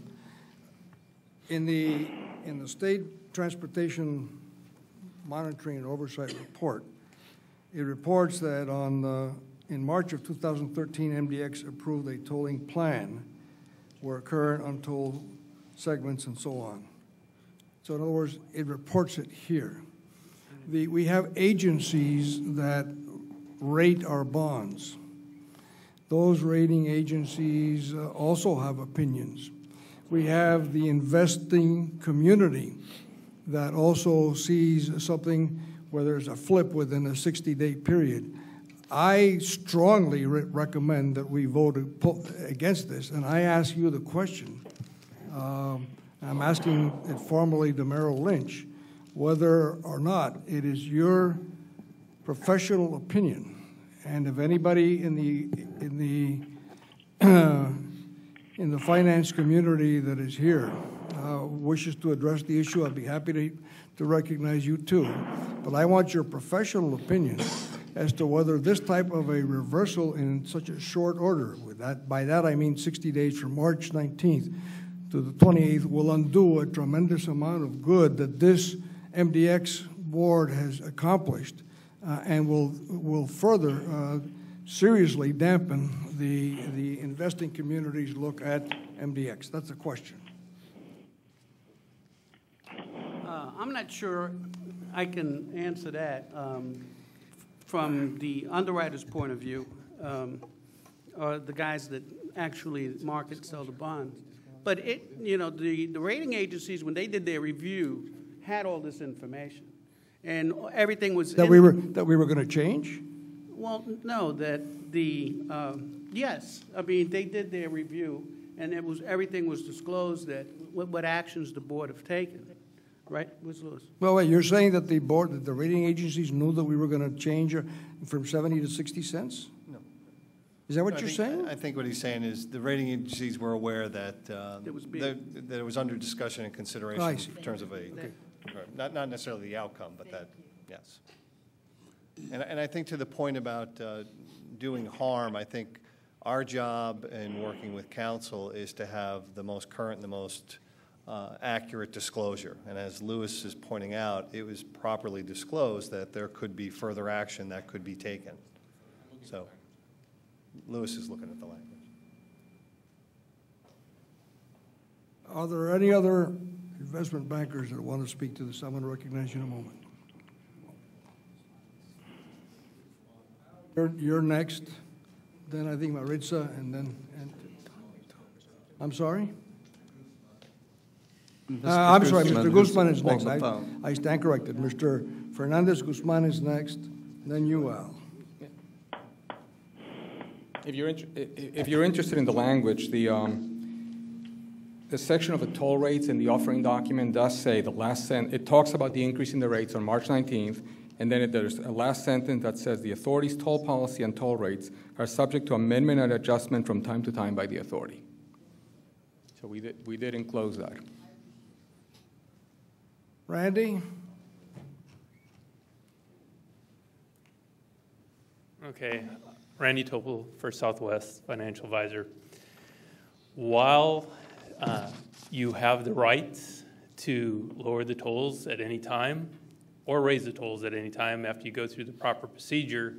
In the, in the State Transportation Monitoring and Oversight Report, it reports that on, uh, in March of 2013, MDX approved a tolling plan where current untold segments and so on. So in other words, it reports it here. The, we have agencies that rate our bonds. Those rating agencies uh, also have opinions. We have the investing community that also sees something where there's a flip within a 60-day period. I strongly re- recommend that we vote against this, and I ask you the question. Um, I'm asking it formally to Merrill Lynch, whether or not it is your professional opinion, and if anybody in the, in the, <clears throat> in the finance community that is here uh, wishes to address the issue, I'd be happy to, to recognize you too. But I want your professional opinion as to whether this type of a reversal in such a short order, with that, by that I mean 60 days from March 19th to the 28th, will undo a tremendous amount of good that this MDX board has accomplished uh, and will, will further uh, seriously dampen the, the investing community's look at MDX. That's the question. Uh, I'm not sure I can answer that um, from the underwriter's point of view, um, or the guys that actually market, sell the bonds. But it, you know, the, the rating agencies, when they did their review, had all this information. And everything was. That we were, that we were going to change? Well, no, that the, um, yes, I mean, they did their review, and it was, everything was disclosed that, what, what actions the board have taken, right, Ms. Lewis? Well, wait, you're saying that the board, that the rating agencies knew that we were going to change uh, from 70 to 60 cents? No. Is that what I you're think- saying? I think what he's saying is the rating agencies were aware that, uh, It was being- that that it was under discussion and consideration I see. in terms of a, Okay. Not, not necessarily the outcome, but that, yes. And, and I think to the point about uh, doing harm, I think our job in working with counsel is to have the most current and the most uh, accurate disclosure. And as Lewis is pointing out, it was properly disclosed that there could be further action that could be taken. So Lewis is looking at the language. Are there any other investment bankers that want to speak to this? I'm going to recognize you in a moment. You're, you're next, then I think Maritza, and then, and, I'm sorry? Uh, I'm sorry, Mr. Guzman is next. I. I stand corrected. Mr. Fernandez Guzman is next, then you, Al. If you're, int- i- i- if you're interested in the language, the, um, the section of the toll rates in the offering document does say the last sentence, it talks about the increase in the rates on March 19th, and then it- there's a last sentence that says the authority's toll policy and toll rates are subject to amendment and adjustment from time to time by the authority. So we did, we did enclose that. Randy? Okay, Randy Topol, for Southwest Financial Advisor. While uh, you have the right to lower the tolls at any time or raise the tolls at any time after you go through the proper procedure,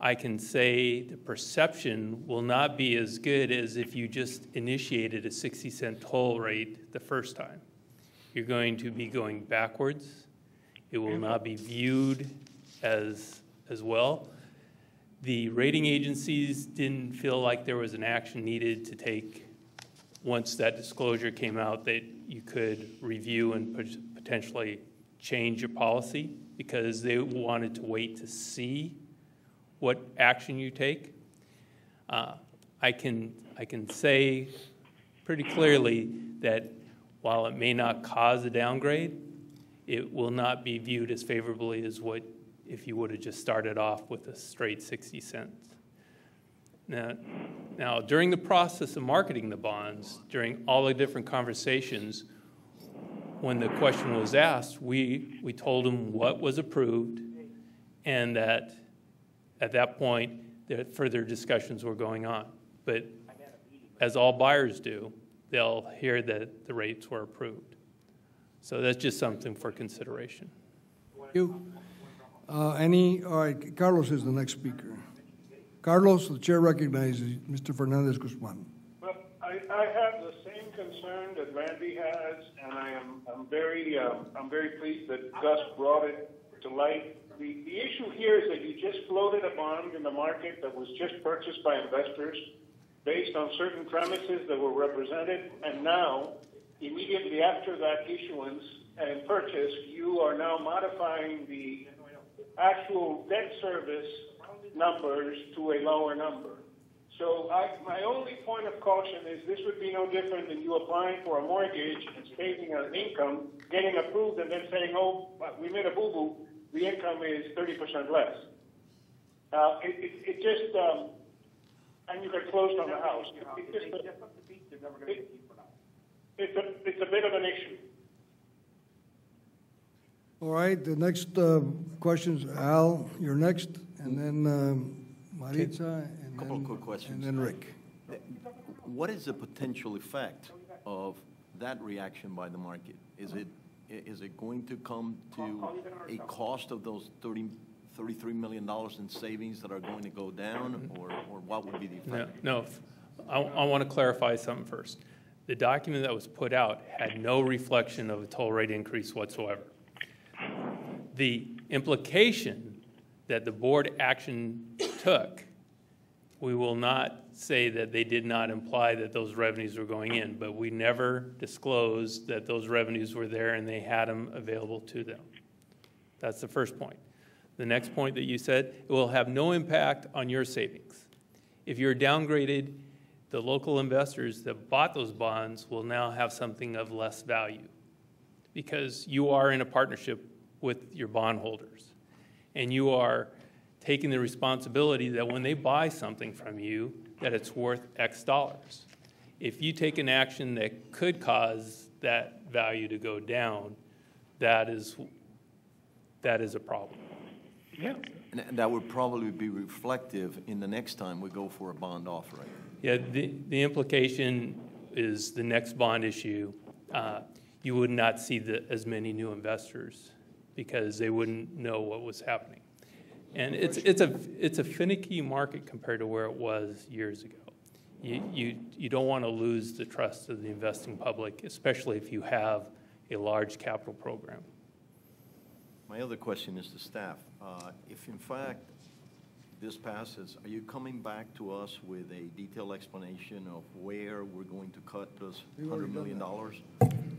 I can say the perception will not be as good as if you just initiated a 60 cent toll rate the first time. You're going to be going backwards. It will not be viewed as, as well. The rating agencies didn't feel like there was an action needed to take once that disclosure came out that you could review and potentially change your policy because they wanted to wait to see what action you take. Uh, I can, I can say pretty clearly that while it may not cause a downgrade, it will not be viewed as favorably as what if you would have just started off with a straight 60 cents. Now, now, during the process of marketing the bonds, during all the different conversations, when the question was asked, we, we told them what was approved and that at that point, that further discussions were going on. But as all buyers do, they'll hear that the rates were approved. So that's just something for consideration. You? Uh, Any, all right, Carlos is the next speaker. Carlos, the chair recognizes Mr. Fernandez Guzman. Well, I, I have the same concern that Randy has, and I am, I'm very, um, I'm very pleased that Gus brought it to light. The, the issue here is that you just floated a bond in the market that was just purchased by investors based on certain premises that were represented, and now, immediately after that issuance and purchase, you are now modifying the actual debt service numbers to a lower number. So I, my only point of caution is this would be no different than you applying for a mortgage and stating an income, getting approved, and then saying, oh, we made a boo-boo, the income is thirty percent less. Uh, it, it, it just, um, and you get closed on the house. It- It's just, a- it- it's a, it's a bit of an issue. All right, the next uh, questions, Al, you're next, and then um, Maritza, and Couple of then, quick questions. and then Rick. What is the potential effect of that reaction by the market? Is it, i- is it going to come to a cost of those 30, $33 million in savings that are going to go down, or, or what would be the No, effect? no, I want to clarify something first. The document that was put out had no reflection of a toll rate increase whatsoever. The implication that the board action took, we will not say that they did not imply that those revenues were going in, but we never disclosed that those revenues were there and they had them available to them. That's the first point. The next point that you said, it will have no impact on your savings. If you're downgraded, the local investors that bought those bonds will now have something of less value because you are in a partnership with your bondholders. And you are taking the responsibility that when they buy something from you, that it's worth X dollars. If you take an action that could cause that value to go down, that is, that is a problem. Yeah. And and that would probably be reflective in the next time we go for a bond offering. Yeah, the, the implication is the next bond issue, uh, you would not see the, as many new investors because they wouldn't know what was happening. And it's, it's a, it's a finicky market compared to where it was years ago. You, you, you don't want to lose the trust of the investing public, especially if you have a large capital program. My other question is to staff. Uh, If in fact this passes, are you coming back to us with a detailed explanation of where we're going to cut those We've already $100 done million?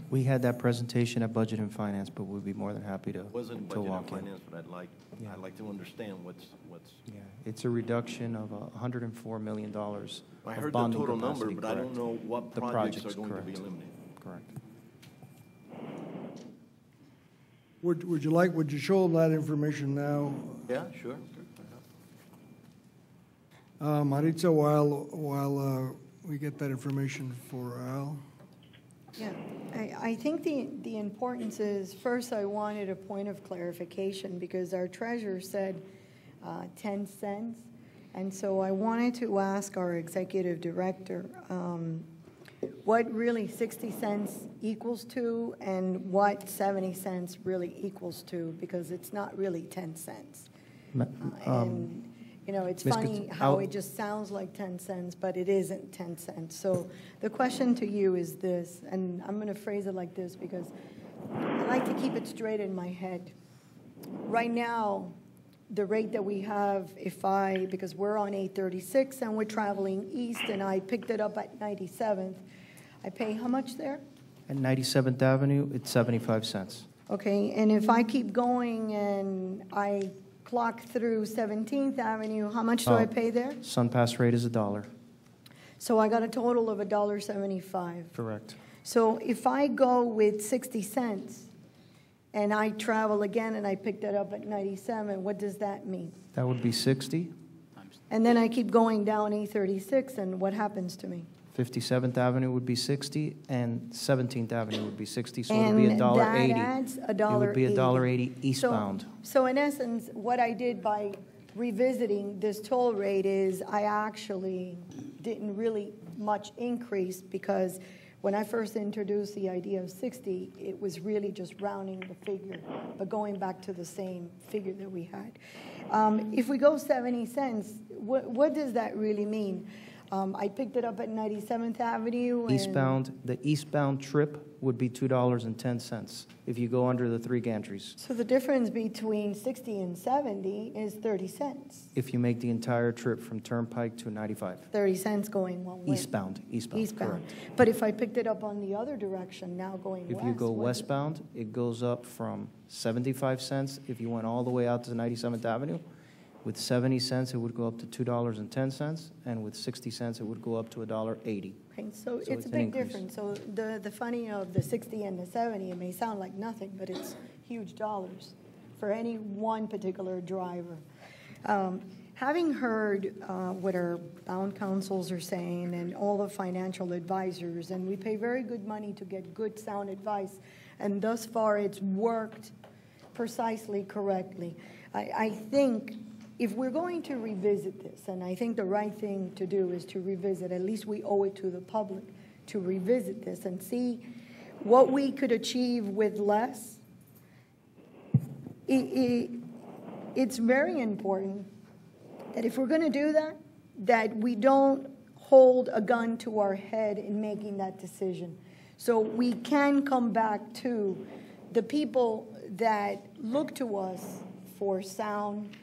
We had that presentation at Budget and Finance, but we'd be more than happy to, Wasn't to budget and walk in. finance, but I'd like, Yeah. I'd like to understand what's, what's, Yeah, it's a reduction of uh, $104 million I of heard the bonding total number, capacity, but I don't correct. know what The projects are projects, going to be correct. eliminated. Correct. Would, would you like, would you show them that information now? Yeah, sure. Uh, Maritza, while, while uh, we get that information for Al? Yeah, I, I think the, the importance is, first, I wanted a point of clarification because our treasurer said uh, 10 cents. And so I wanted to ask our executive director um, what really 60 cents equals to and what 70 cents really equals to, because it's not really 10 cents. Uh, um, And, you know, it's Ms. funny how I'll- it just sounds like 10 cents, but it isn't 10 cents. So the question to you is this, and I'm going to phrase it like this because I like to keep it straight in my head. Right now, the rate that we have, if I, because we're on 836 and we're traveling east and I picked it up at 97th, I pay how much there? At 97th Avenue, it's 75 cents. Okay, and if I keep going and I clock through 17th Avenue, how much do I Oh. pay there? SunPass rate is a dollar, So I got a total of $1.75. correct. So if I go with 60 cents and I travel again and I pick that up at 97, what does that mean? That would be 60. And then I keep going down 836, and what happens to me? 57th Avenue would be 60, and 17th Avenue would be 60, so it would be a dollar that 80. adds a It would be a dollar 80 So- eastbound. So in essence, what I did by revisiting this toll rate is I actually didn't really much increase because when I first introduced the idea of 60, it was really just rounding the figure, but going back to the same figure that we had. Um, If we go 70 cents, what, what does that really mean? Um, I picked it up at 97th Avenue and. Eastbound, the eastbound trip would be $2.10 if you go under the three gantries. So the difference between 60 and 70 is 30 cents. If you make the entire trip from Turnpike to 95. 30 cents going one way. Eastbound, eastbound, Eastbound. correct. But if I picked it up on the other direction, now going west. If you go what- westbound, it goes up from 75 cents if you went all the way out to 97th Avenue, With 70 cents, it would go up to $2.10, and with 60 cents, it would go up to $1.80. Right, so So it's it's a big difference. So the, the funding of the 60 and the 70, it may sound like nothing, but it's huge dollars for any one particular driver. Um, Having heard uh, what our bond counsels are saying and all the financial advisors, and we pay very good money to get good, sound advice, and thus far it's worked precisely correctly. I, I think if we're going to revisit this, and I think the right thing to do is to revisit, at least we owe it to the public to revisit this and see what we could achieve with less. It, it, it's very important that if we're going to do that, that we don't hold a gun to our head in making that decision. So we can come back to the people that look to us for sound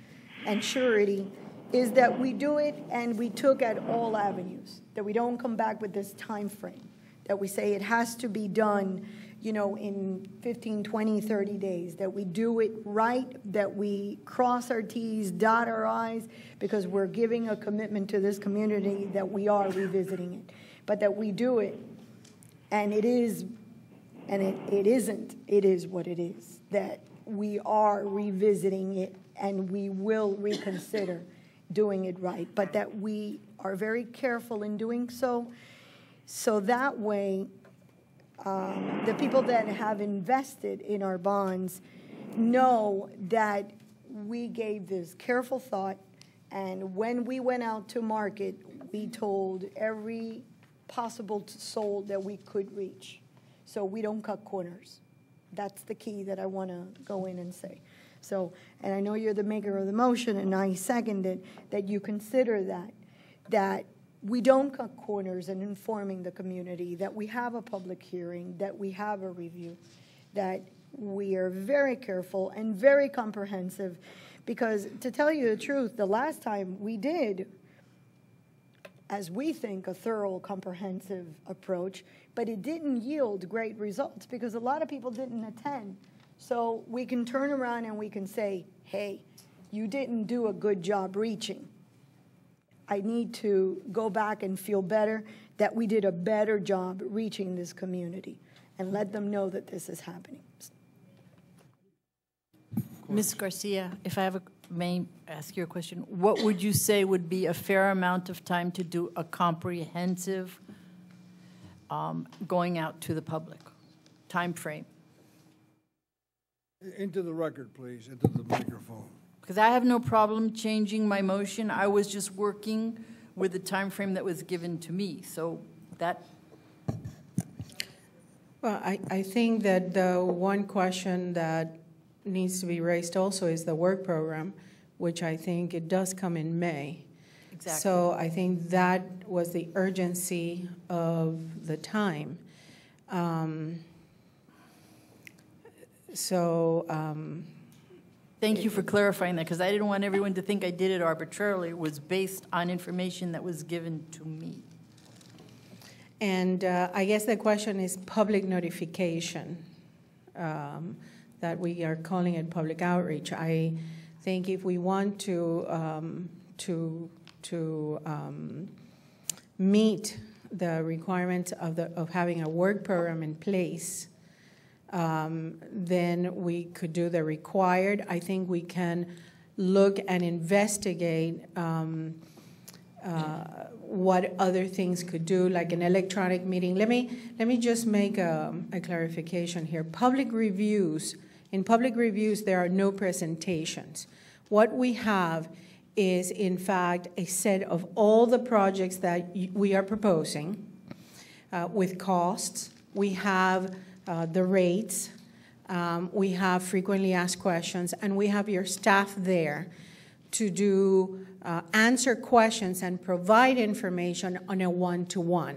and surety is that we do it and we took at all avenues, that we don't come back with this time frame, that we say it has to be done, you know, in 15, 20, 30 days, that we do it right, that we cross our Ts, dot our Is, because we're giving a commitment to this community that we are revisiting it, but that we do it and it is, and it, it isn't, it is what it is, that we are revisiting it and we will reconsider doing it right, but that we are very careful in doing so. So that way, um, the people that have invested in our bonds know that we gave this careful thought, and when we went out to market, we told every possible soul that we could reach. So we don't cut corners. That's the key that I want to go in and say. So, and I know you're the maker of the motion, and I second it, that you consider that, that we don't cut corners in informing the community, that we have a public hearing, that we have a review, that we are very careful and very comprehensive, because to tell you the truth, the last time we did, as we think, a thorough, comprehensive approach, but it didn't yield great results because a lot of people didn't attend. So we can turn around and we can say, hey, you didn't do a good job reaching. I need to go back and feel better that we did a better job reaching this community and let them know that this is happening. Ms. Garcia, if I have a, may ask you a question, what would you say would be a fair amount of time to do a comprehensive um, going out to the public? Time frame? Into the record, please, into the microphone. Because I have no problem changing my motion. I was just working with the time frame that was given to me. So that, Well, I, I think that the one question that needs to be raised also is the work program, which I think it does come in May. Exactly. So I think that was the urgency of the time. Um, So, um, thank you for clarifying that, because I didn't want everyone to think I did it arbitrarily. It was based on information that was given to me. And uh, I guess the question is public notification, um, that we are calling it public outreach. I think if we want to, um, to, to um, meet the requirements of, the, of having a work program in place, um, then we could do the required. I think we can look and investigate um, uh, what other things could do, like an electronic meeting. Let me let me just make a, a clarification here. Public reviews. In public reviews, there are no presentations. What we have is, in fact, a set of all the projects that we are proposing uh, with costs. We have uh, the rates. Um, we have frequently asked questions, and we have your staff there to do uh, answer questions and provide information on a one-to-one.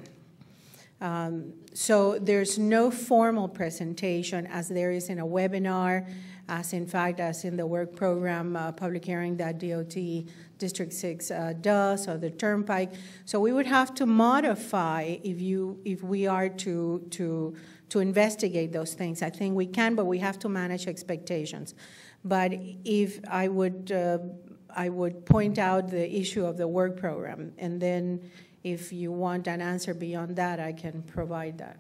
Um, so there's no formal presentation as there is in a webinar, as in fact as in the work program uh, public hearing that DOT District 6 uh, does or the Turnpike. So we would have to modify if you if we are to to to investigate those things. I think we can, but we have to manage expectations. But if I would uh, I would point out the issue of the work program, and then if you want an answer beyond that, I can provide that.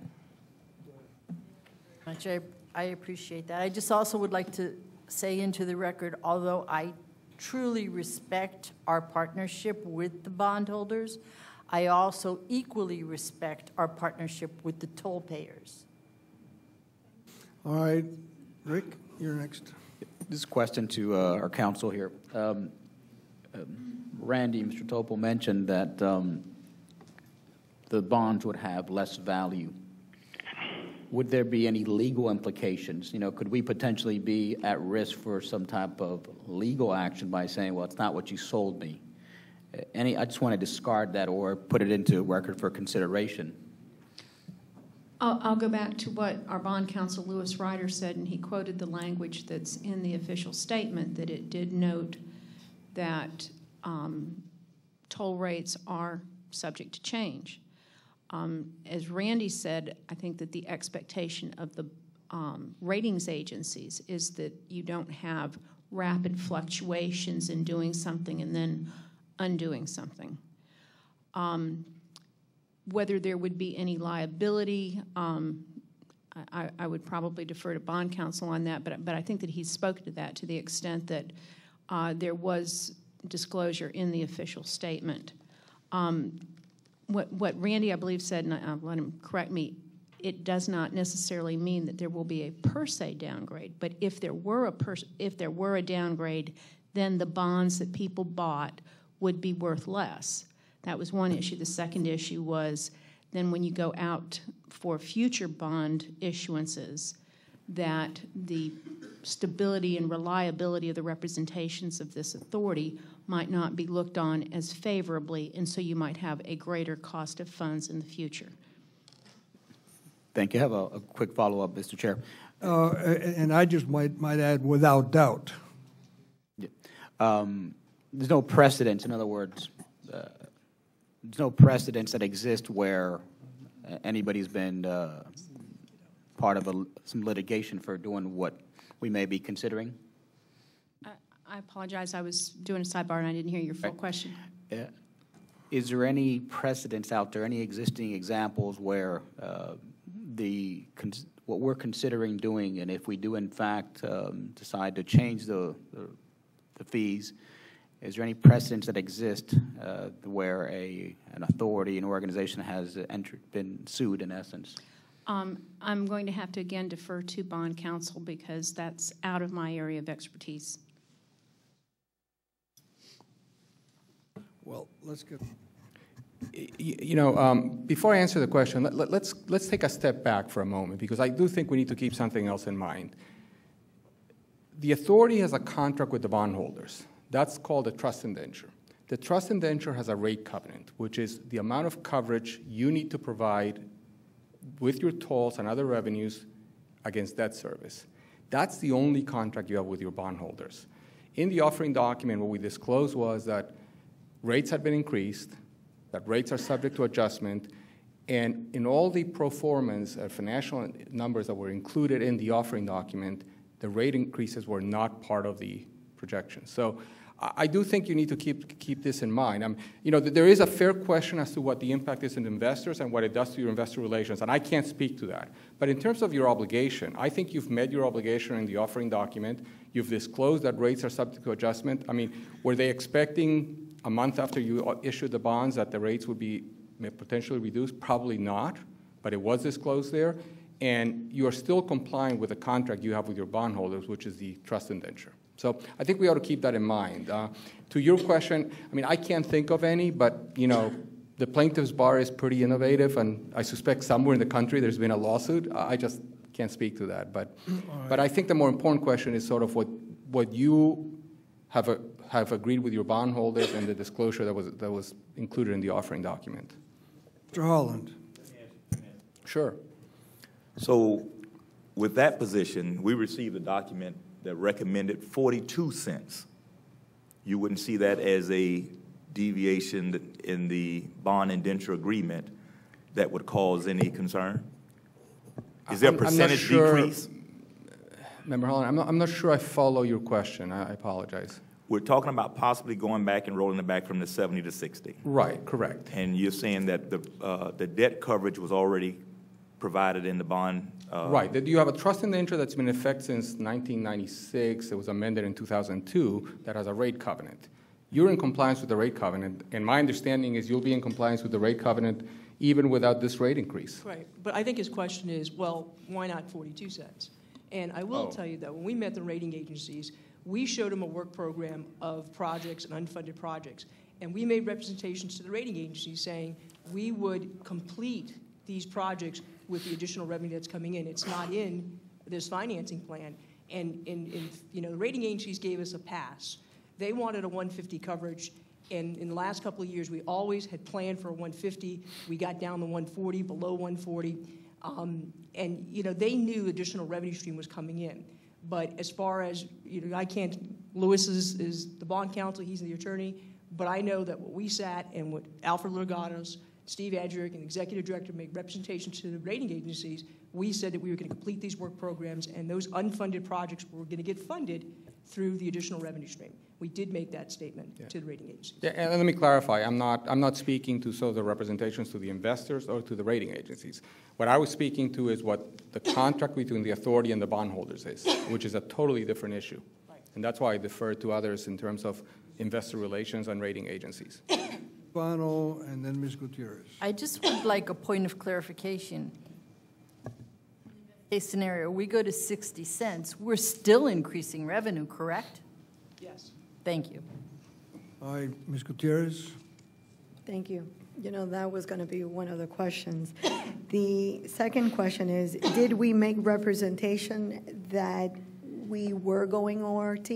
I, I appreciate that. I just also would like to say into the record, although I truly respect our partnership with the bondholders, I also equally respect our partnership with the toll payers. All right, Rick, you're next. This is a question to uh, our counsel here. Um, um, Randy, Mr. Topol mentioned that um, the bonds would have less value. Would there be any legal implications? You know, could we potentially be at risk for some type of legal action by saying, well, it's not what you sold me? Any, I just want to discard that or put it into record for consideration. I'll, I'll go back to what our bond counsel, Lewis Ryder, said, and he quoted the language that's in the official statement, that it did note that um, toll rates are subject to change. Um, As Randy said, I think that the expectation of the um, ratings agencies is that you don't have rapid fluctuations in doing something and then undoing something. Um, Whether there would be any liability, um, I, I would probably defer to bond counsel on that, but, but I think that he's spoken to that to the extent that uh, there was disclosure in the official statement. What, what Randy, I believe, said, and I- let him correct me, it does not necessarily mean that there will be a per se downgrade, but if there were a per, if there were a downgrade, then the bonds that people bought would be worth less. That was one issue. The second issue was then when you go out for future bond issuances, that the stability and reliability of the representations of this authority might not be looked on as favorably, and so you might have a greater cost of funds in the future. Thank you. I have a, a quick follow-up, Mr. Chair. Uh, And I just might, might add, without doubt. Um, there's no precedence, in other words, uh, there's no precedence that exists where anybody's been uh, part of a, some litigation for doing what we may be considering. I apologize, I was doing a sidebar and I didn't hear your full question. Yeah. Is there any precedents out there, any existing examples where uh, the, what we're considering doing, and if we do in fact um, decide to change the, the- the fees, is there any precedents that exist uh, where a, an authority, an organization has entered, been sued in essence? Um, I'm going to have to again defer to bond counsel because that's out of my area of expertise. Well, let's Y- You know, um, before I answer the question, let- let's, let's take a step back for a moment, because I do think we need to keep something else in mind. The authority has a contract with the bondholders. That's called a trust indenture. The trust indenture has a rate covenant, which is the amount of coverage you need to provide with your tolls and other revenues against debt service. That's the only contract you have with your bondholders. In the offering document, what we disclosed was that rates had been increased, that rates are subject to adjustment, and in all the pro formas, uh, financial numbers that were included in the offering document, the rate increases were not part of the projection. So I do think you need to keep, keep this in mind. Um, you know, there is a fair question as to what the impact is on investors and what it does to your investor relations, and I can't speak to that. But in terms of your obligation, I think you've met your obligation in the offering document. You've disclosed that rates are subject to adjustment. I mean, were they expecting a month after you uh, issued the bonds that the rates would be potentially reduced? Probably not, but it was disclosed there. And you are still complying with the contract you have with your bondholders, which is the trust indenture. So I think we ought to keep that in mind. Uh, to your question, I mean, I can't think of any, but you know, the plaintiff's bar is pretty innovative, and I suspect somewhere in the country there's been a lawsuit. I I just can't speak to that, but <clears throat> but I think the more important question is sort of what what you have a, have agreed with your bondholders and the disclosure that was that was included in the offering document. Mr. Holland. Sure. So with that position, we received a document that recommended 42 cents. You wouldn't see that as a deviation in the bond indenture agreement that would cause any concern? Is there a I'm- I'm not percentage sure- decrease? Member Holland, I'm not, I'm not sure I follow your question. I I apologize. we're talking about possibly going back and rolling it back from the 70 to 60. Right, correct. And you're saying that the, uh, the debt coverage was already provided in the bond? uh, Right, that you have a trust in the interest that's been in effect since 1996. It was amended in 2002 that has a rate covenant. You're in compliance with the rate covenant, and my understanding is you'll be in compliance with the rate covenant even without this rate increase. Right, but I think his question is, well, why not 42 cents? And I will Oh. tell you that when we met the rating agencies, we showed them a work program of projects and unfunded projects. And we made representations to the rating agencies saying we would complete these projects with the additional revenue that's coming in. It's not in this financing plan. And, and, you know, the rating agencies gave us a pass. They wanted a 150 coverage, and in the last couple of years, we always had planned for a 150. We got down to 140, below 140. Um, and, you know, they knew additional revenue stream was coming in. But as far as, you know, I can't, Lewis is, is the bond counsel, he's the attorney, but I know that what we sat and what Alfred Lurigados, Steve Andriuk, and the executive director made representations to the rating agencies, we said that we were going to complete these work programs, and those unfunded projects were going to get funded through the additional revenue stream. We did make that statement to the rating agencies. Yeah, and let me clarify, I'm not, I'm not speaking to sort of the representations to the investors or to the rating agencies. What I was speaking to is what the contract between the authority and the bondholders is, which is a totally different issue. And that's why I defer to others in terms of investor relations and rating agencies. Spano, and then Ms. Gutierrez. I just would like a point of clarification. Case scenario, we go to 60 cents, we're still increasing revenue, correct? Yes. Thank you. All right, Ms. Gutierrez. Thank you. You know, that was going to be one of the questions. The second question is, did we make representation that we were going ORT?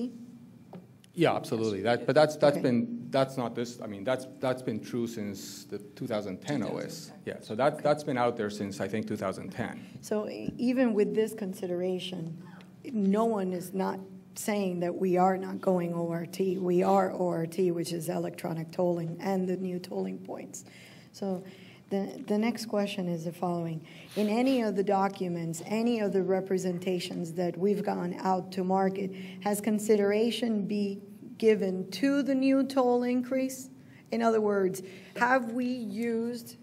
Yeah, absolutely. That, but that's, that's Okay. been, that's not this, I mean, that's, that's been true since the 2010 OS. Yeah, so that, that's been out there since, I think, 2010. So even with this consideration, no one is not saying that we are not going ORT. We are ORT, which is electronic tolling, and the new tolling points. So the, the next question is the following. In any of the documents, any of the representations that we've gone out to market, has consideration be given to the new toll increase? In other words, have we used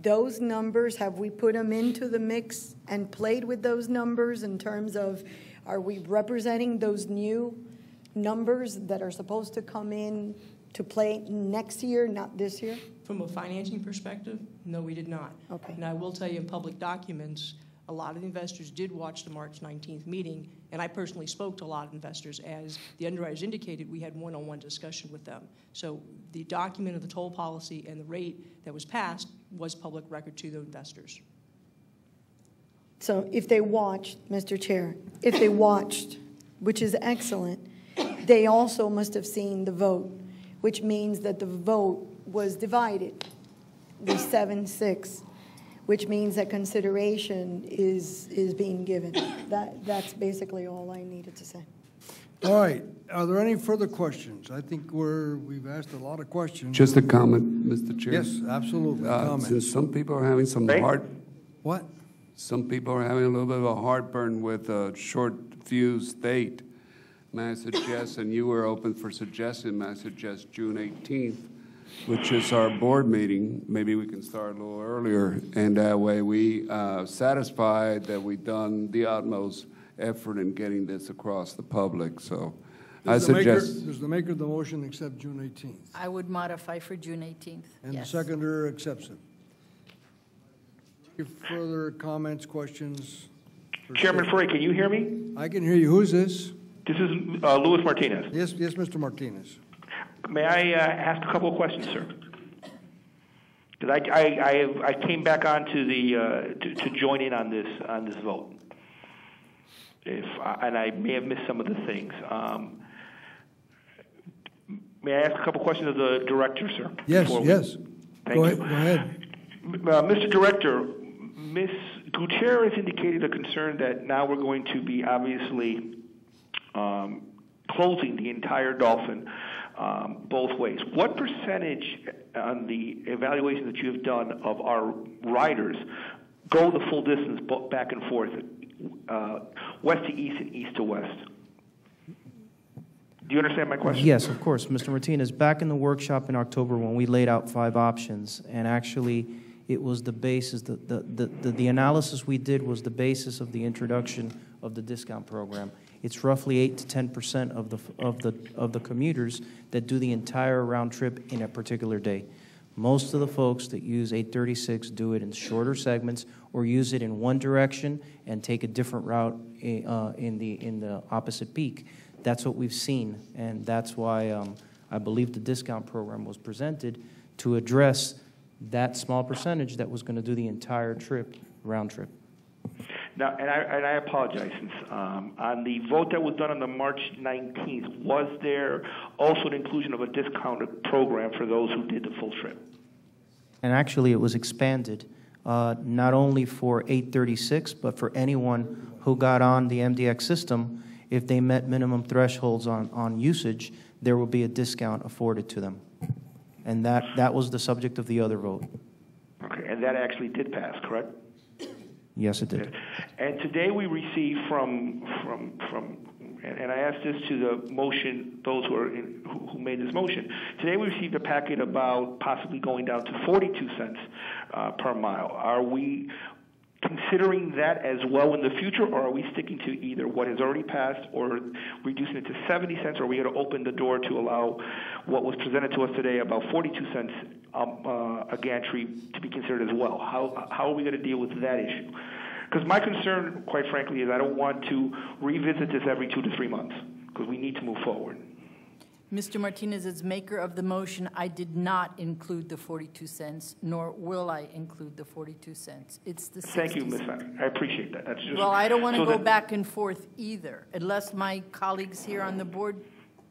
those numbers, have we put them into the mix and played with those numbers in terms of, are we representing those new numbers that are supposed to come in to play next year, not this year? From a financing perspective, no, we did not. Okay. And I will tell you in public documents, a lot of investors did watch the March 19th meeting, and I personally spoke to a lot of investors. As the underwriters indicated, we had one-on-one discussion with them. So the document of the toll policy and the rate that was passed was public record to the investors. So if they watched, Mr. Chair, if they watched, which is excellent, they also must have seen the vote, which means that the vote was divided, the seven-six, which means that consideration is, is being given. That, that's basically all I needed to say. All right, are there any further questions? I think we're, we've asked a lot of questions. Just a comment, Mr. Chair. Yes, absolutely, Uh. Since some people are having some heart. What? Some people are having a little bit of a heartburn with a short fuse date. May I suggest, and you were open for suggestion, may I suggest June 18th, which is our board meeting. Maybe we can start a little earlier, and that way we uh, satisfied that we've done the utmost effort in getting this across the public, so I Does the maker- suggest. Does the maker of the motion accept June 18th? I would modify for June 18th, And the yes. seconder accepts it. Any further comments, questions? Chairman? Ferré, can you hear me? I can hear you. Who's this? This is uh, Luis Martinez. Yes, yes, Mr. Martinez. May I uh, ask a couple of questions, sir? Because I, I, I, I came back on to the uh, to, to join in on this on this vote. If I, and I may have missed some of the things. Um, may I ask a couple of questions of the director, sir? Yes, we- yes. Thank Go you. ahead, go ahead. Uh, Mr. Director, Ms. Gutierrez indicated a concern that now we're going to be obviously um, closing the entire Dolphin um, both ways. What percentage on the evaluation that you have done of our riders go the full distance back and forth, uh, west to east and east to west? Do you understand my question? Yes, of course, Mr. Martinez. Back in the workshop in October when we laid out five options, and actually, it was the basis, the, the, the- the analysis we did was the basis of the introduction of the discount program. It's roughly eight to ten percent of the, of the, of the commuters that do the entire round trip in a particular day. Most of the folks that use 836 do it in shorter segments or use it in one direction and take a different route eh, uh, in the, in the opposite peak. That's what we've seen, and that's why um, I believe the discount program was presented to address that small percentage that was going to do the entire trip, round trip. Now, and I, and I apologize, since, um, on the vote that was done on the March 19th, was there also an inclusion of a discounted program for those who did the full trip? And actually, it was expanded, uh, not only for 836, but for anyone who got on the MDX system, if they met minimum thresholds on, on usage, there will be a discount afforded to them. And that, that was the subject of the other vote. Okay, and that actually did pass, correct? Yes, it did. And today we received from, from, from, and I asked this to the motion, those who are in, who, who made this motion. Today we received a packet about possibly going down to 42 cents uh, per mile. Are we considering that as well in the future, or are we sticking to either what has already passed or reducing it to 70 cents, or are we going to open the door to allow what was presented to us today about 42 cents um, uh, a gantry to be considered as well? How, how are we going to deal with that issue? Because my concern, quite frankly, is I don't want to revisit this every two to three months, because we need to move forward. Mr. Martinez, as maker of the motion, I did not include the 42 cents, nor will I include the 42 cents. It's the 60 Thank you, Ms. I appreciate that. That's just Well, I don't want to so go that- back and forth either, unless my colleagues here on the board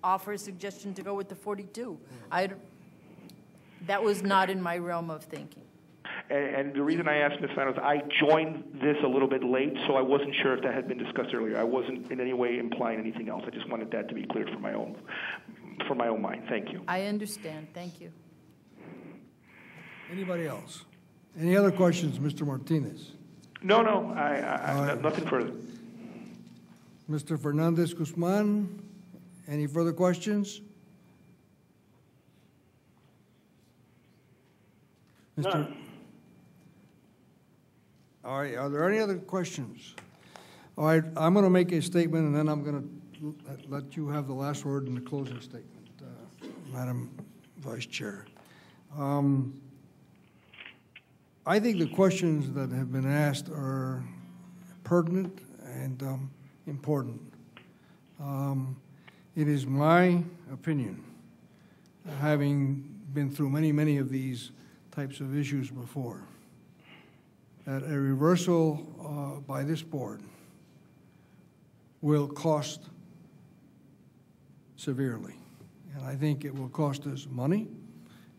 offer a suggestion to go with the 42. I, that was not in my realm of thinking. And, and the reason I asked Ms. Is I joined this a little bit late, so I wasn't sure if that had been discussed earlier. I wasn't in any way implying anything else. I just wanted that to be clear for my own, for my own mind. Thank you. I understand, thank you. Anybody else? Any other questions, Mr. Martinez? No, no, I, I, I, nothing further. Mr. Fernandez Guzman, any further questions? Mr. None. All right, are there any other questions? All right, I'm going to make a statement, and then I'm going to let you have the last word in the closing statement, uh, Madam Vice Chair. Um, I think the questions that have been asked are pertinent and um, important. Um, It is my opinion, having been through many, many of these types of issues before, that a reversal uh, by this board will cost severely. And I think it will cost us money,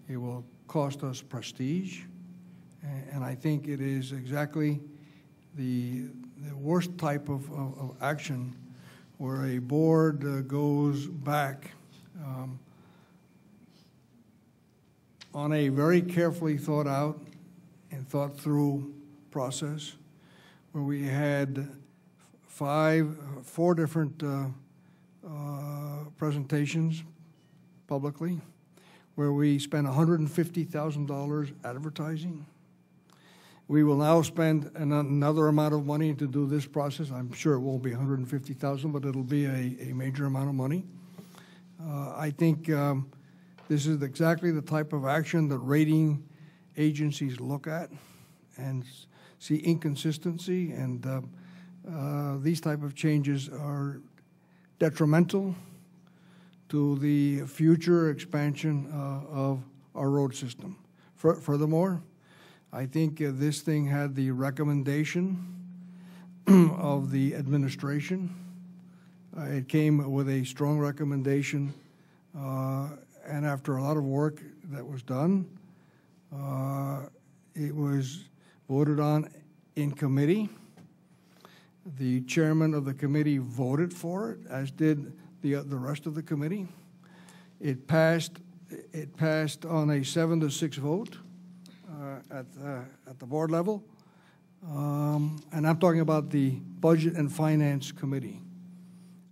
it will cost us prestige, and I think it is exactly the, the worst type of, of, of action where a board uh, goes back um, on a very carefully thought out and thought through process where we had five, uh, four different uh, uh, presentations publicly, where we spent $150,000 advertising. We will now spend an- another amount of money to do this process. I'm sure it won't be 150,000, but it'll be a, a major amount of money. Uh, I think um, this is exactly the type of action that rating agencies look at and see inconsistency, and uh, uh, these type of changes are detrimental to the future expansion uh, of our road system. Fur- Furthermore, I think uh, this thing had the recommendation <clears throat> of the administration. Uh, It came with a strong recommendation, uh, and after a lot of work that was done, uh, it was voted on in committee. The chairman of the committee voted for it, as did the, the rest of the committee. It passed, it passed on a seven to six vote uh, at, uh, at the board level. Um, And I'm talking about the Budget and Finance Committee.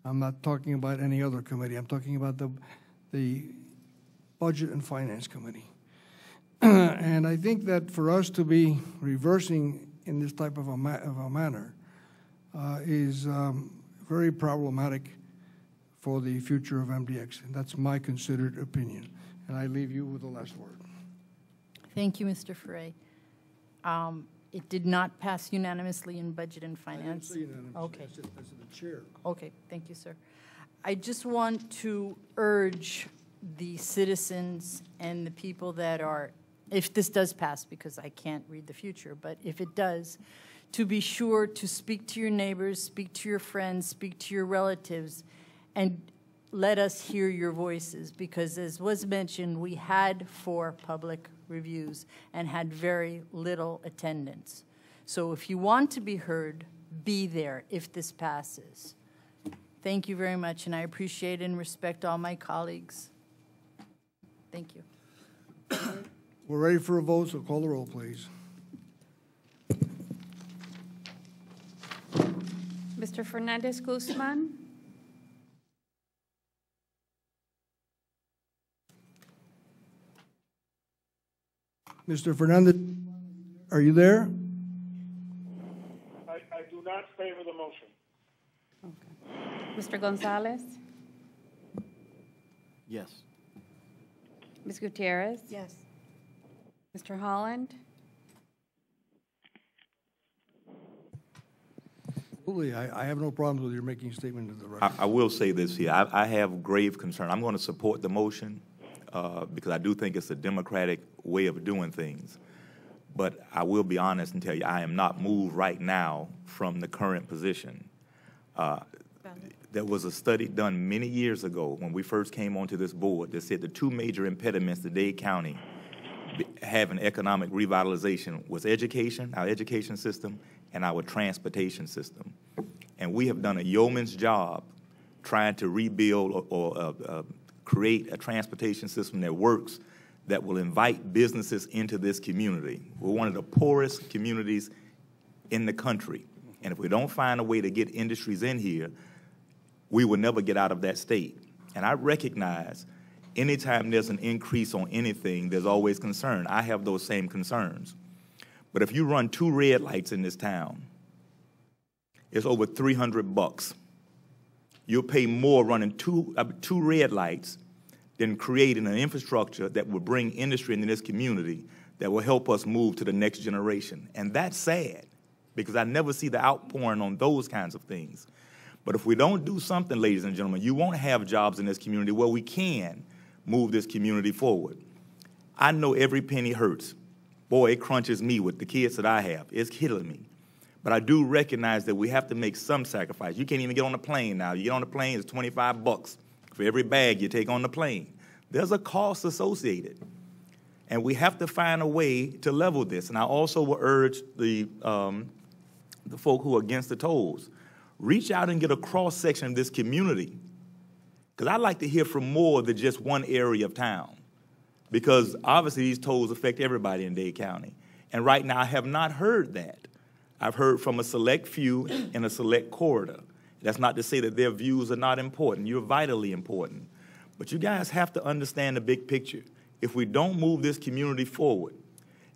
I'm not talking about any other committee. I'm talking about the, the Budget and Finance Committee. <clears throat> and I think that for us to be reversing in this type of a, ma- of a manner uh, is um, very problematic for the future of MDX. And that's my considered opinion. And I leave you with the last word. Thank you, Mr. Ferré. Um, It did not pass unanimously in Budget and Finance. Okay. I said- I said the chair. Okay, thank you, sir. I just want to urge the citizens and the people that are, if this does pass, because I can't read the future, but if it does, to be sure to speak to your neighbors, speak to your friends, speak to your relatives, and let us hear your voices, because as was mentioned, we had four public reviews and had very little attendance. So if you want to be heard, be there if this passes. Thank you very much, and I appreciate and respect all my colleagues. Thank you. We're ready for a vote, so call the roll, please. Mr. Fernandez Guzman? Mr. Fernandez, are you there? I, I do not favor the motion. Okay. Mr. Gonzalez? Yes. Ms. Gutierrez? Yes. Mr. Holland? Absolutely, I, I have no problems with your making a statement to the I, record. I will say this here. I, I have grave concern. I'm going to support the motion uh, because I do think it's a democratic way of doing things. But I will be honest and tell you, I am not moved right now from the current position. Uh, there was a study done many years ago when we first came onto this board that said the two major impediments to Dade County having economic revitalization was education, our education system, and our transportation system. And we have done a yeoman's job trying to rebuild or, or uh, uh, create a transportation system that works that will invite businesses into this community. We're one of the poorest communities in the country. And if we don't find a way to get industries in here, we will never get out of that state. And I recognize anytime there's an increase on anything, there's always concern. I have those same concerns. But if you run two red lights in this town, it's over 300 bucks. You'll pay more running two, uh, two red lights than creating an infrastructure that will bring industry into this community that will help us move to the next generation. And that's sad because I never see the outpouring on those kinds of things. But if we don't do something, ladies and gentlemen, you won't have jobs in this community where we can move this community forward. I know every penny hurts. Boy, it crunches me with the kids that I have. It's killing me. But I do recognize that we have to make some sacrifice. You can't even get on a plane now. You get on a plane, it's 25 bucks for every bag you take on the plane. There's a cost associated. And we have to find a way to level this. And I also will urge the, um, the folk who are against the tolls, reach out and get a cross section of this community. Because I'd like to hear from more than just one area of town. Because obviously these tolls affect everybody in Dade County. And right now I have not heard that. I've heard from a select few in a select corridor. That's not to say that their views are not important. You're vitally important. But you guys have to understand the big picture. If we don't move this community forward,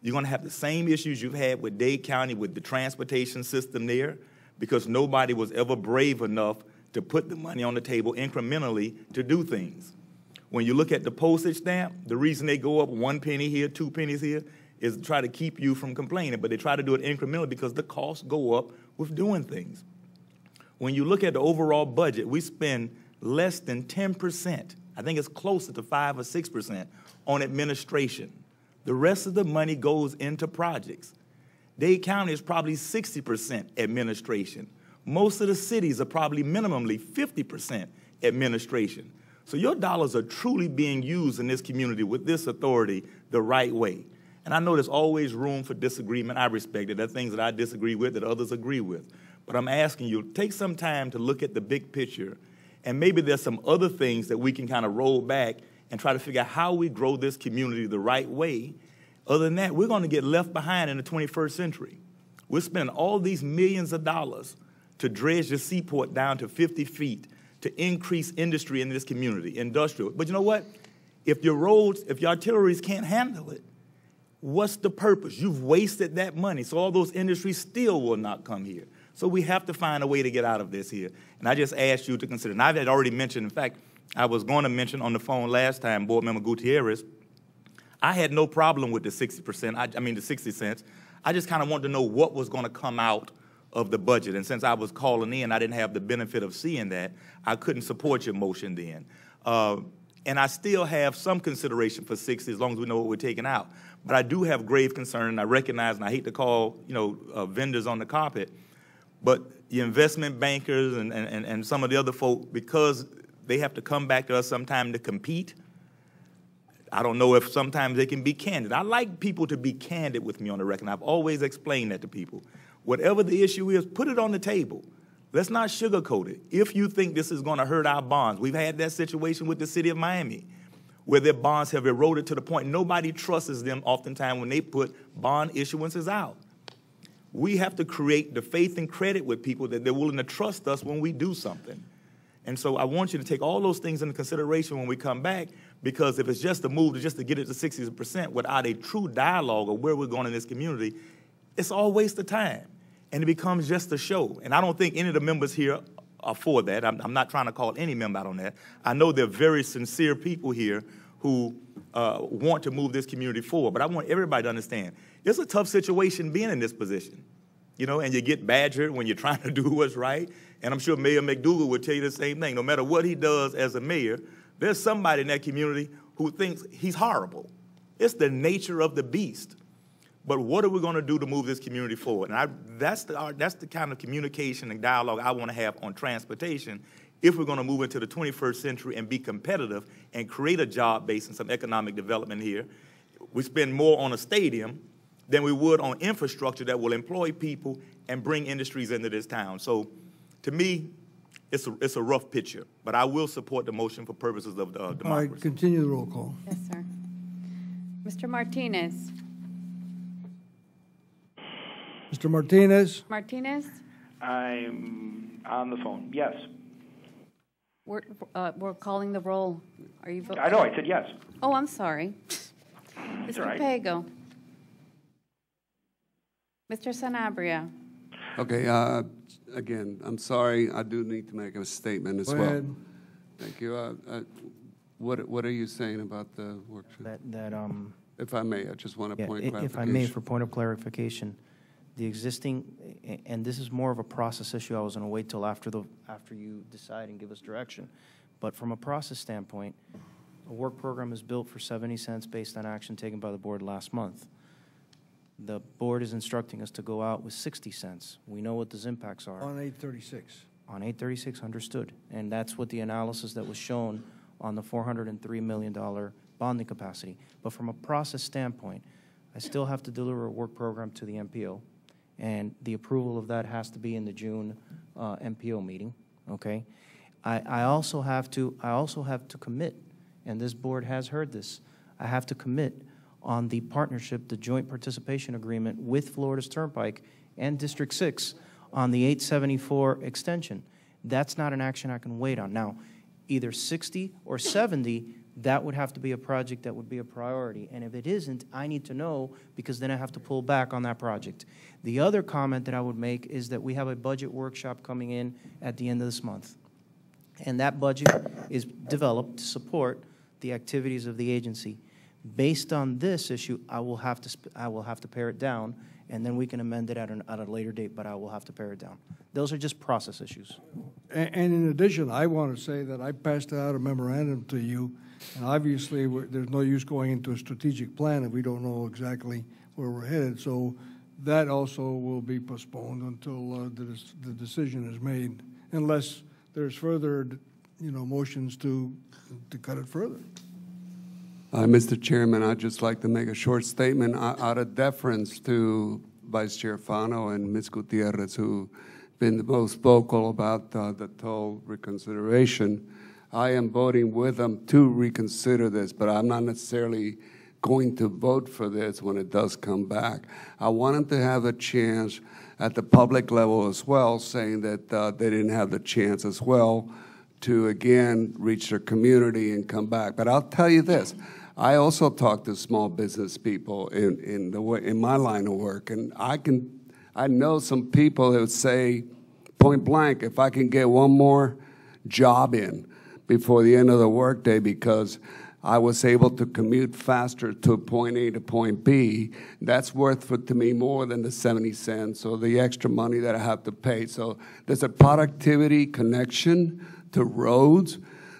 you're going to have the same issues you've had with Dade County with the transportation system there because nobody was ever brave enough to put the money on the table incrementally to do things. When you look at the postage stamp, the reason they go up one penny here, two pennies here, is try to keep you from complaining, but they try to do it incrementally because the costs go up with doing things. When you look at the overall budget, we spend less than 10%. I think it's closer to 5 or 6% on administration. The rest of the money goes into projects. Dade County is probably 60% administration. Most of the cities are probably minimally 50% administration. So your dollars are truly being used in this community with this authority the right way. And I know there's always room for disagreement. I respect it. There are things that I disagree with that others agree with. But I'm asking you, take some time to look at the big picture. And maybe there's some other things that we can kind of roll back and try to figure out how we grow this community the right way. Other than that, we're going to get left behind in the 21st century. We're spending all these millions of dollars to dredge the seaport down to 50 feet, to increase industry in this community, industrial. But you know what? If your roads, if your artilleries can't handle it, what's the purpose? You've wasted that money, so all those industries still will not come here. So we have to find a way to get out of this here. And I just asked you to consider. And I had already mentioned, in fact, I was going to mention on the phone last time, Board Member Gutierrez, I had no problem with the 60%, I, I mean the 60 cents. I just kind of wanted to know what was going to come out of the budget. And since I was calling in, I didn't have the benefit of seeing that. I couldn't support your motion then. Uh, and I still have some consideration for 60 as long as we know what we're taking out. But I do have grave concern, and I recognize, and I hate to call, you know, uh, vendors on the carpet, but the investment bankers and, and, and some of the other folk, because they have to come back to us sometime to compete, I don't know if sometimes they can be candid. I like people to be candid with me on the record. I've always explained that to people. Whatever the issue is, put it on the table. Let's not sugarcoat it. If you think this is going to hurt our bonds, we've had that situation with the city of Miami where their bonds have eroded to the point nobody trusts them oftentimes when they put bond issuances out. We have to create the faith and credit with people that they're willing to trust us when we do something. And so I want you to take all those things into consideration when we come back, because if it's just a move to just to get it to 60% without a true dialogue of where we're going in this community, it's all waste of time. And it becomes just a show. And I don't think any of the members here are for that. I'm, I'm not trying to call any member out on that. I know they're very sincere people here who uh, want to move this community forward. But I want everybody to understand it's a tough situation being in this position. You know, and you get badgered when you're <laughs> trying to do what's right. And I'm sure Mayor MacDougall would tell you the same thing. No matter what he does as a mayor, there's somebody in that community who thinks he's horrible. It's the nature of the beast. But what are we going to do to move this community forward? And I, that's, the, that's the kind of communication and dialogue I want to have on transportation if we're going to move into the 21st century and be competitive and create a job base and some economic development here. We spend more on a stadium than we would on infrastructure that will employ people and bring industries into this town. So to me, it's a, it's a rough picture, but I will support the motion for purposes of uh, democracy. All right, continue the roll call. Yes, sir. Mr. Martinez? Mr. Martinez? Martinez? I'm on the phone. Yes. We're, uh, we're calling the roll. Are you voting? I know, I said yes. Oh, I'm sorry. Mr. right. Pago? Mr. Sanabria? Okay, uh, again, I'm sorry, I do need to make a statement as Go well. ahead. Thank you. Uh, uh, What, what are you saying about the workshop? That, that, um, If I may, I just want to Yeah, point i- clarification. If I may, for point of clarification, the existing, and this is more of a process issue, I was going to wait till after the, after you decide and give us direction. But from a process standpoint, a work program is built for 70 cents based on action taken by the board last month. The board is instructing us to go out with 60 cents. We know what those impacts are. On 836. On 836, understood. And that's what the analysis that was shown on the $403 million bonding capacity. But from a process standpoint, I still have to deliver a work program to the MPO, and the approval of that has to be in the June uh, MPO meeting, okay? I, I also have to, I also have to commit, and this board has heard this, I have to commit on the partnership, the joint participation agreement with Florida's Turnpike and District 6 on the 874 extension. That's not an action I can wait on. Now, either 60 or 70, that would have to be a project that would be a priority. And if it isn't, I need to know because then I have to pull back on that project. The other comment that I would make is that we have a budget workshop coming in at the end of this month. And that budget is developed to support the activities of the agency. Based on this issue, I will have to, I will have to pare it down, and then we can amend it at, an, at a later date, but I will have to pare it down. Those are just process issues. A- And in addition, I want to say that I passed out a memorandum to you, and obviously, there's no use going into a strategic plan if we don't know exactly where we're headed. So that also will be postponed until uh, the the decision is made, unless there's further, you know, motions to, to cut it further. Uh, Mr. Chairman, I'd just like to make a short statement out of deference to Vice Chair Fano and Ms. Gutierrez, who've been the most vocal about uh, the toll reconsideration. I am voting with them to reconsider this, but I'm not necessarily going to vote for this when it does come back. I want them to have a chance at the public level as well, saying that uh, they didn't have the chance as well to again reach their community and come back. But I'll tell you this. I also talk to small business people in, in the way, in my line of work, and I can I know some people that say point blank, if I can get one more job in before the end of the workday because I was able to commute faster to point A to point B, that's worth to me more than the 70 cents or the extra money that I have to pay. So there's a productivity connection to roads.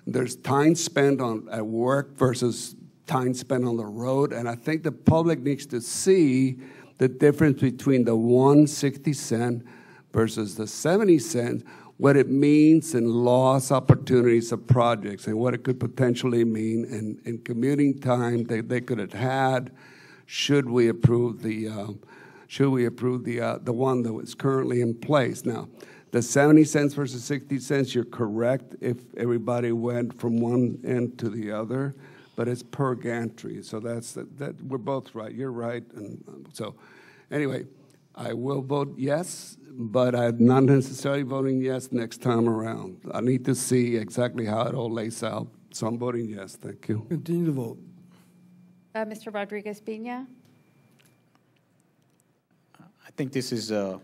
There's time spent on at work versus time spent on the road. And I think the public needs to see the difference between the 160 cent versus the 70 cents, what it means in lost opportunities of projects and what it could potentially mean in, in commuting time that they could have had should we approve the uh, should we approve the uh, the one that was currently in place. Now, the 70 cents versus 60 cents, you're correct if everybody went from one end to the other but it's per gantry. So that's that, that we're both right. You're right. And um, so, anyway, I will vote yes, but I'm not necessarily voting yes next time around. I need to see exactly how it all lays out. So I'm voting yes. Thank you. Continue to vote. Uh, Mr. Rodriguez Pina? I think this is a,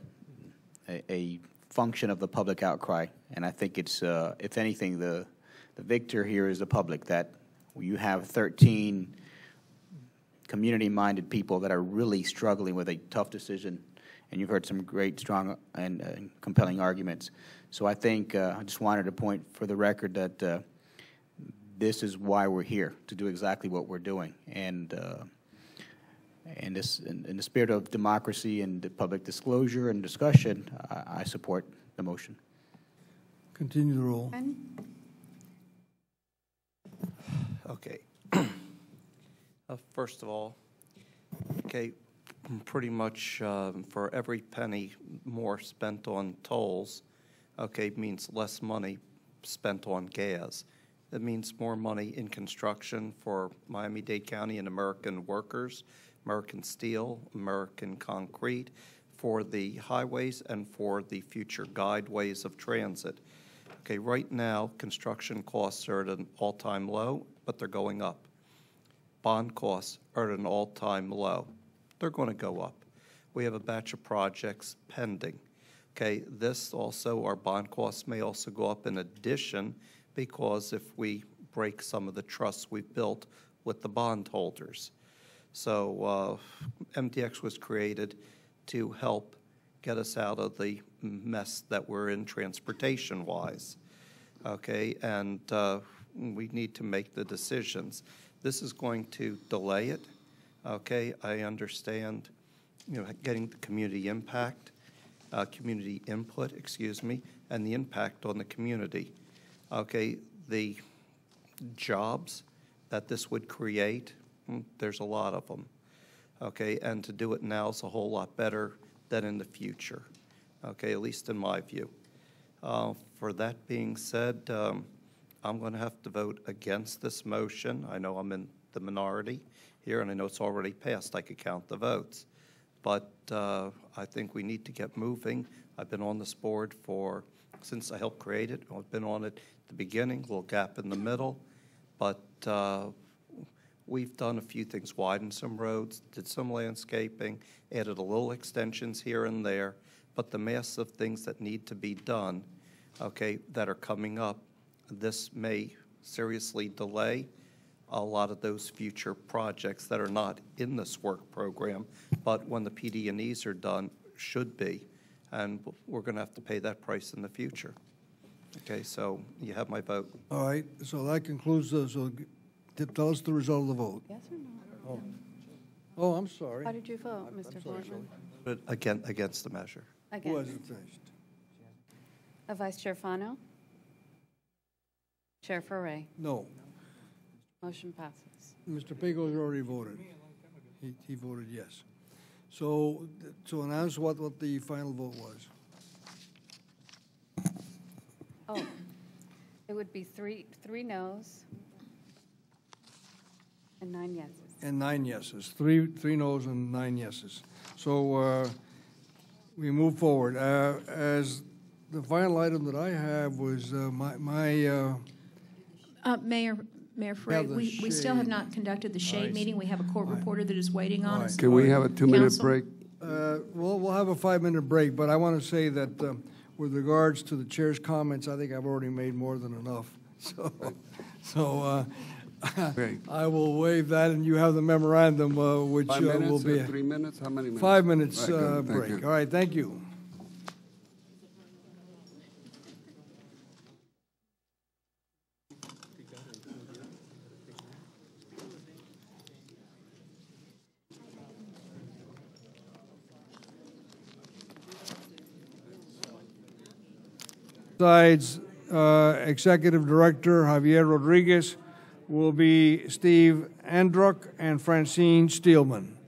a, a function of the public outcry, and I think it's, uh, if anything, the, the victor here is the public, that you have 13 community-minded people that are really struggling with a tough decision, and you've heard some great, strong, and, uh, compelling arguments. So I think uh, I just wanted to point for the record that uh, this is why we're here to do exactly what we're doing, and uh, and this in, in, the spirit of democracy and public disclosure and discussion, I, I support the motion. Continue the roll. Okay. <clears throat> uh, first of all, okay, pretty much um, for every penny more spent on tolls, okay, means less money spent on gas. It means more money in construction for Miami-Dade County and American workers, American steel, American concrete, for the highways and for the future guideways of transit. Okay, right now, construction costs are at an all-time low but they're going up. Bond costs are at an all-time low. They're going to go up. We have a batch of projects pending. Okay, this also, our bond costs may also go up in addition because if we break some of the trusts we've built with the bondholders. So uh, MDX was created to help get us out of the mess that we're in transportation-wise. Okay, and uh, we need to make the decisions. This is going to delay it. Okay, I understand, you know, getting the community impact, uh, community input, excuse me, and the impact on the community. Okay, the jobs that this would create, hmm, there's a lot of them. Okay, and to do it now is a whole lot better than in the future. Okay, at least in my view. Uh, for that being said, um, I'm going to have to vote against this motion. I know I'm in the minority here, and I know it's already passed. I could count the votes. But uh, I think we need to get moving. I've been on this board for, since I helped create it. I've been on it at the beginning, little gap in the middle. But uh, we've done a few things, widened some roads, did some landscaping, added a little extensions here and there. But the mass of things that need to be done, okay, that are coming up, this may seriously delay a lot of those future projects that are not in this work program, but when the PD&Es are done, should be. And we're going to have to pay that price in the future. Okay, so you have my vote. All right, so that concludes the, so tell us the result of the vote. Yes or no? Oh, oh I'm sorry. How did you vote, Mr. Wortman? But again, against the measure. Who Against. hasn't finished? Uh, Vice Chair Fano? Chair Ferré? No. Motion passes. Mr. Pecos already voted. He, he voted yes. So, to announce what, what the final vote was. Oh, it would be three, three noes and nine yeses. And nine yeses, three, three noes and nine yeses. So, uh, we move forward. Uh, as the final item that I have was uh, my, my, uh, Uh, Mayor, Mayor Ferré, the we, we still have shade. not conducted the shade meeting. We have a court reporter that is waiting on us. Can we have a two-minute Counsel? break? Uh, Well, we'll have a five-minute break, but I want to say that um, with regards to the chair's comments, I think I've already made more than enough. <laughs> So, so uh, <laughs> I will waive that, and you have the memorandum, uh, which uh, Five will minutes be. or three minutes? How many minutes? Five minutes Right, good. uh, Thank break. you. All right, thank you. Besides uh, Executive Director Javier Rodriguez will be Steve Andriuk and Francine Steelman.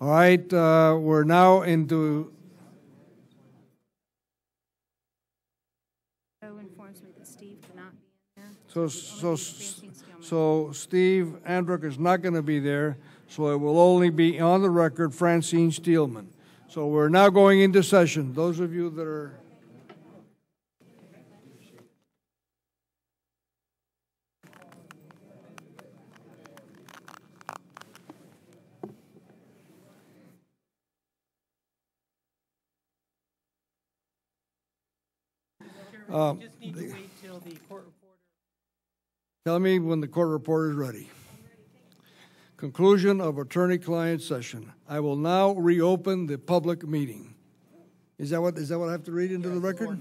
All right, uh, we're now into, Joe informs me that Steve cannot be in there. so, so, so Steve Andriuk is not going to be there, so it will only be on the record Francine Steelman. So we're now going into session. Those of you that are Um, Just need to wait till the court reporter. Tell me when the court report is ready. Conclusion of attorney-client session. I will now reopen the public meeting. Is that what, is that what I have to read into the record?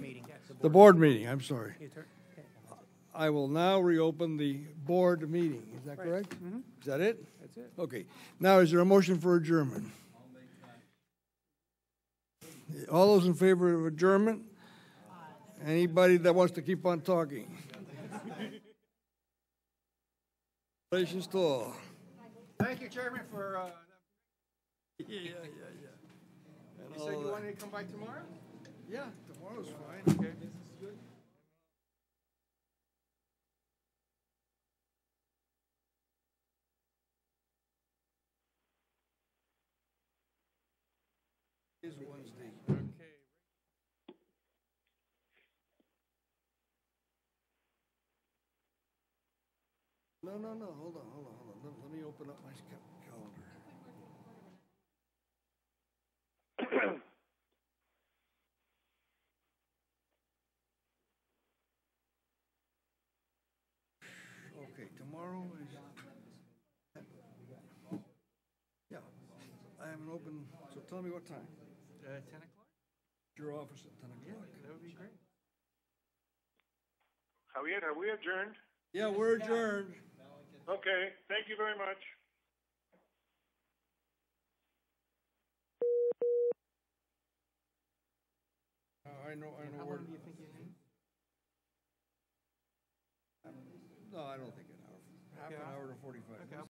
The board meeting, I'm sorry. I will now reopen the board meeting. Is that correct? Is that it? That's it. Okay. Now, is there a motion for adjournment? All those in favor of adjournment? Anybody that wants to keep on talking? To all. Thank you, Chairman, for, uh, Yeah, yeah, yeah. you said you wanted to come by tomorrow? Yeah, tomorrow's fine. Okay. Is Wednesday. No, no, no, hold on, hold on, hold on. Let, let me open up my calendar. <coughs> Okay, tomorrow is. Yeah, I have an open, so tell me what time. Uh, ten o'clock? Your office at ten o'clock. That would be great. Javier, have we adjourned? Yeah, we're adjourned. Okay, thank you very much. Uh, I know, I know How where. long do you think you need? No, I don't think an hour. Half an hour to forty-five. Okay, I'll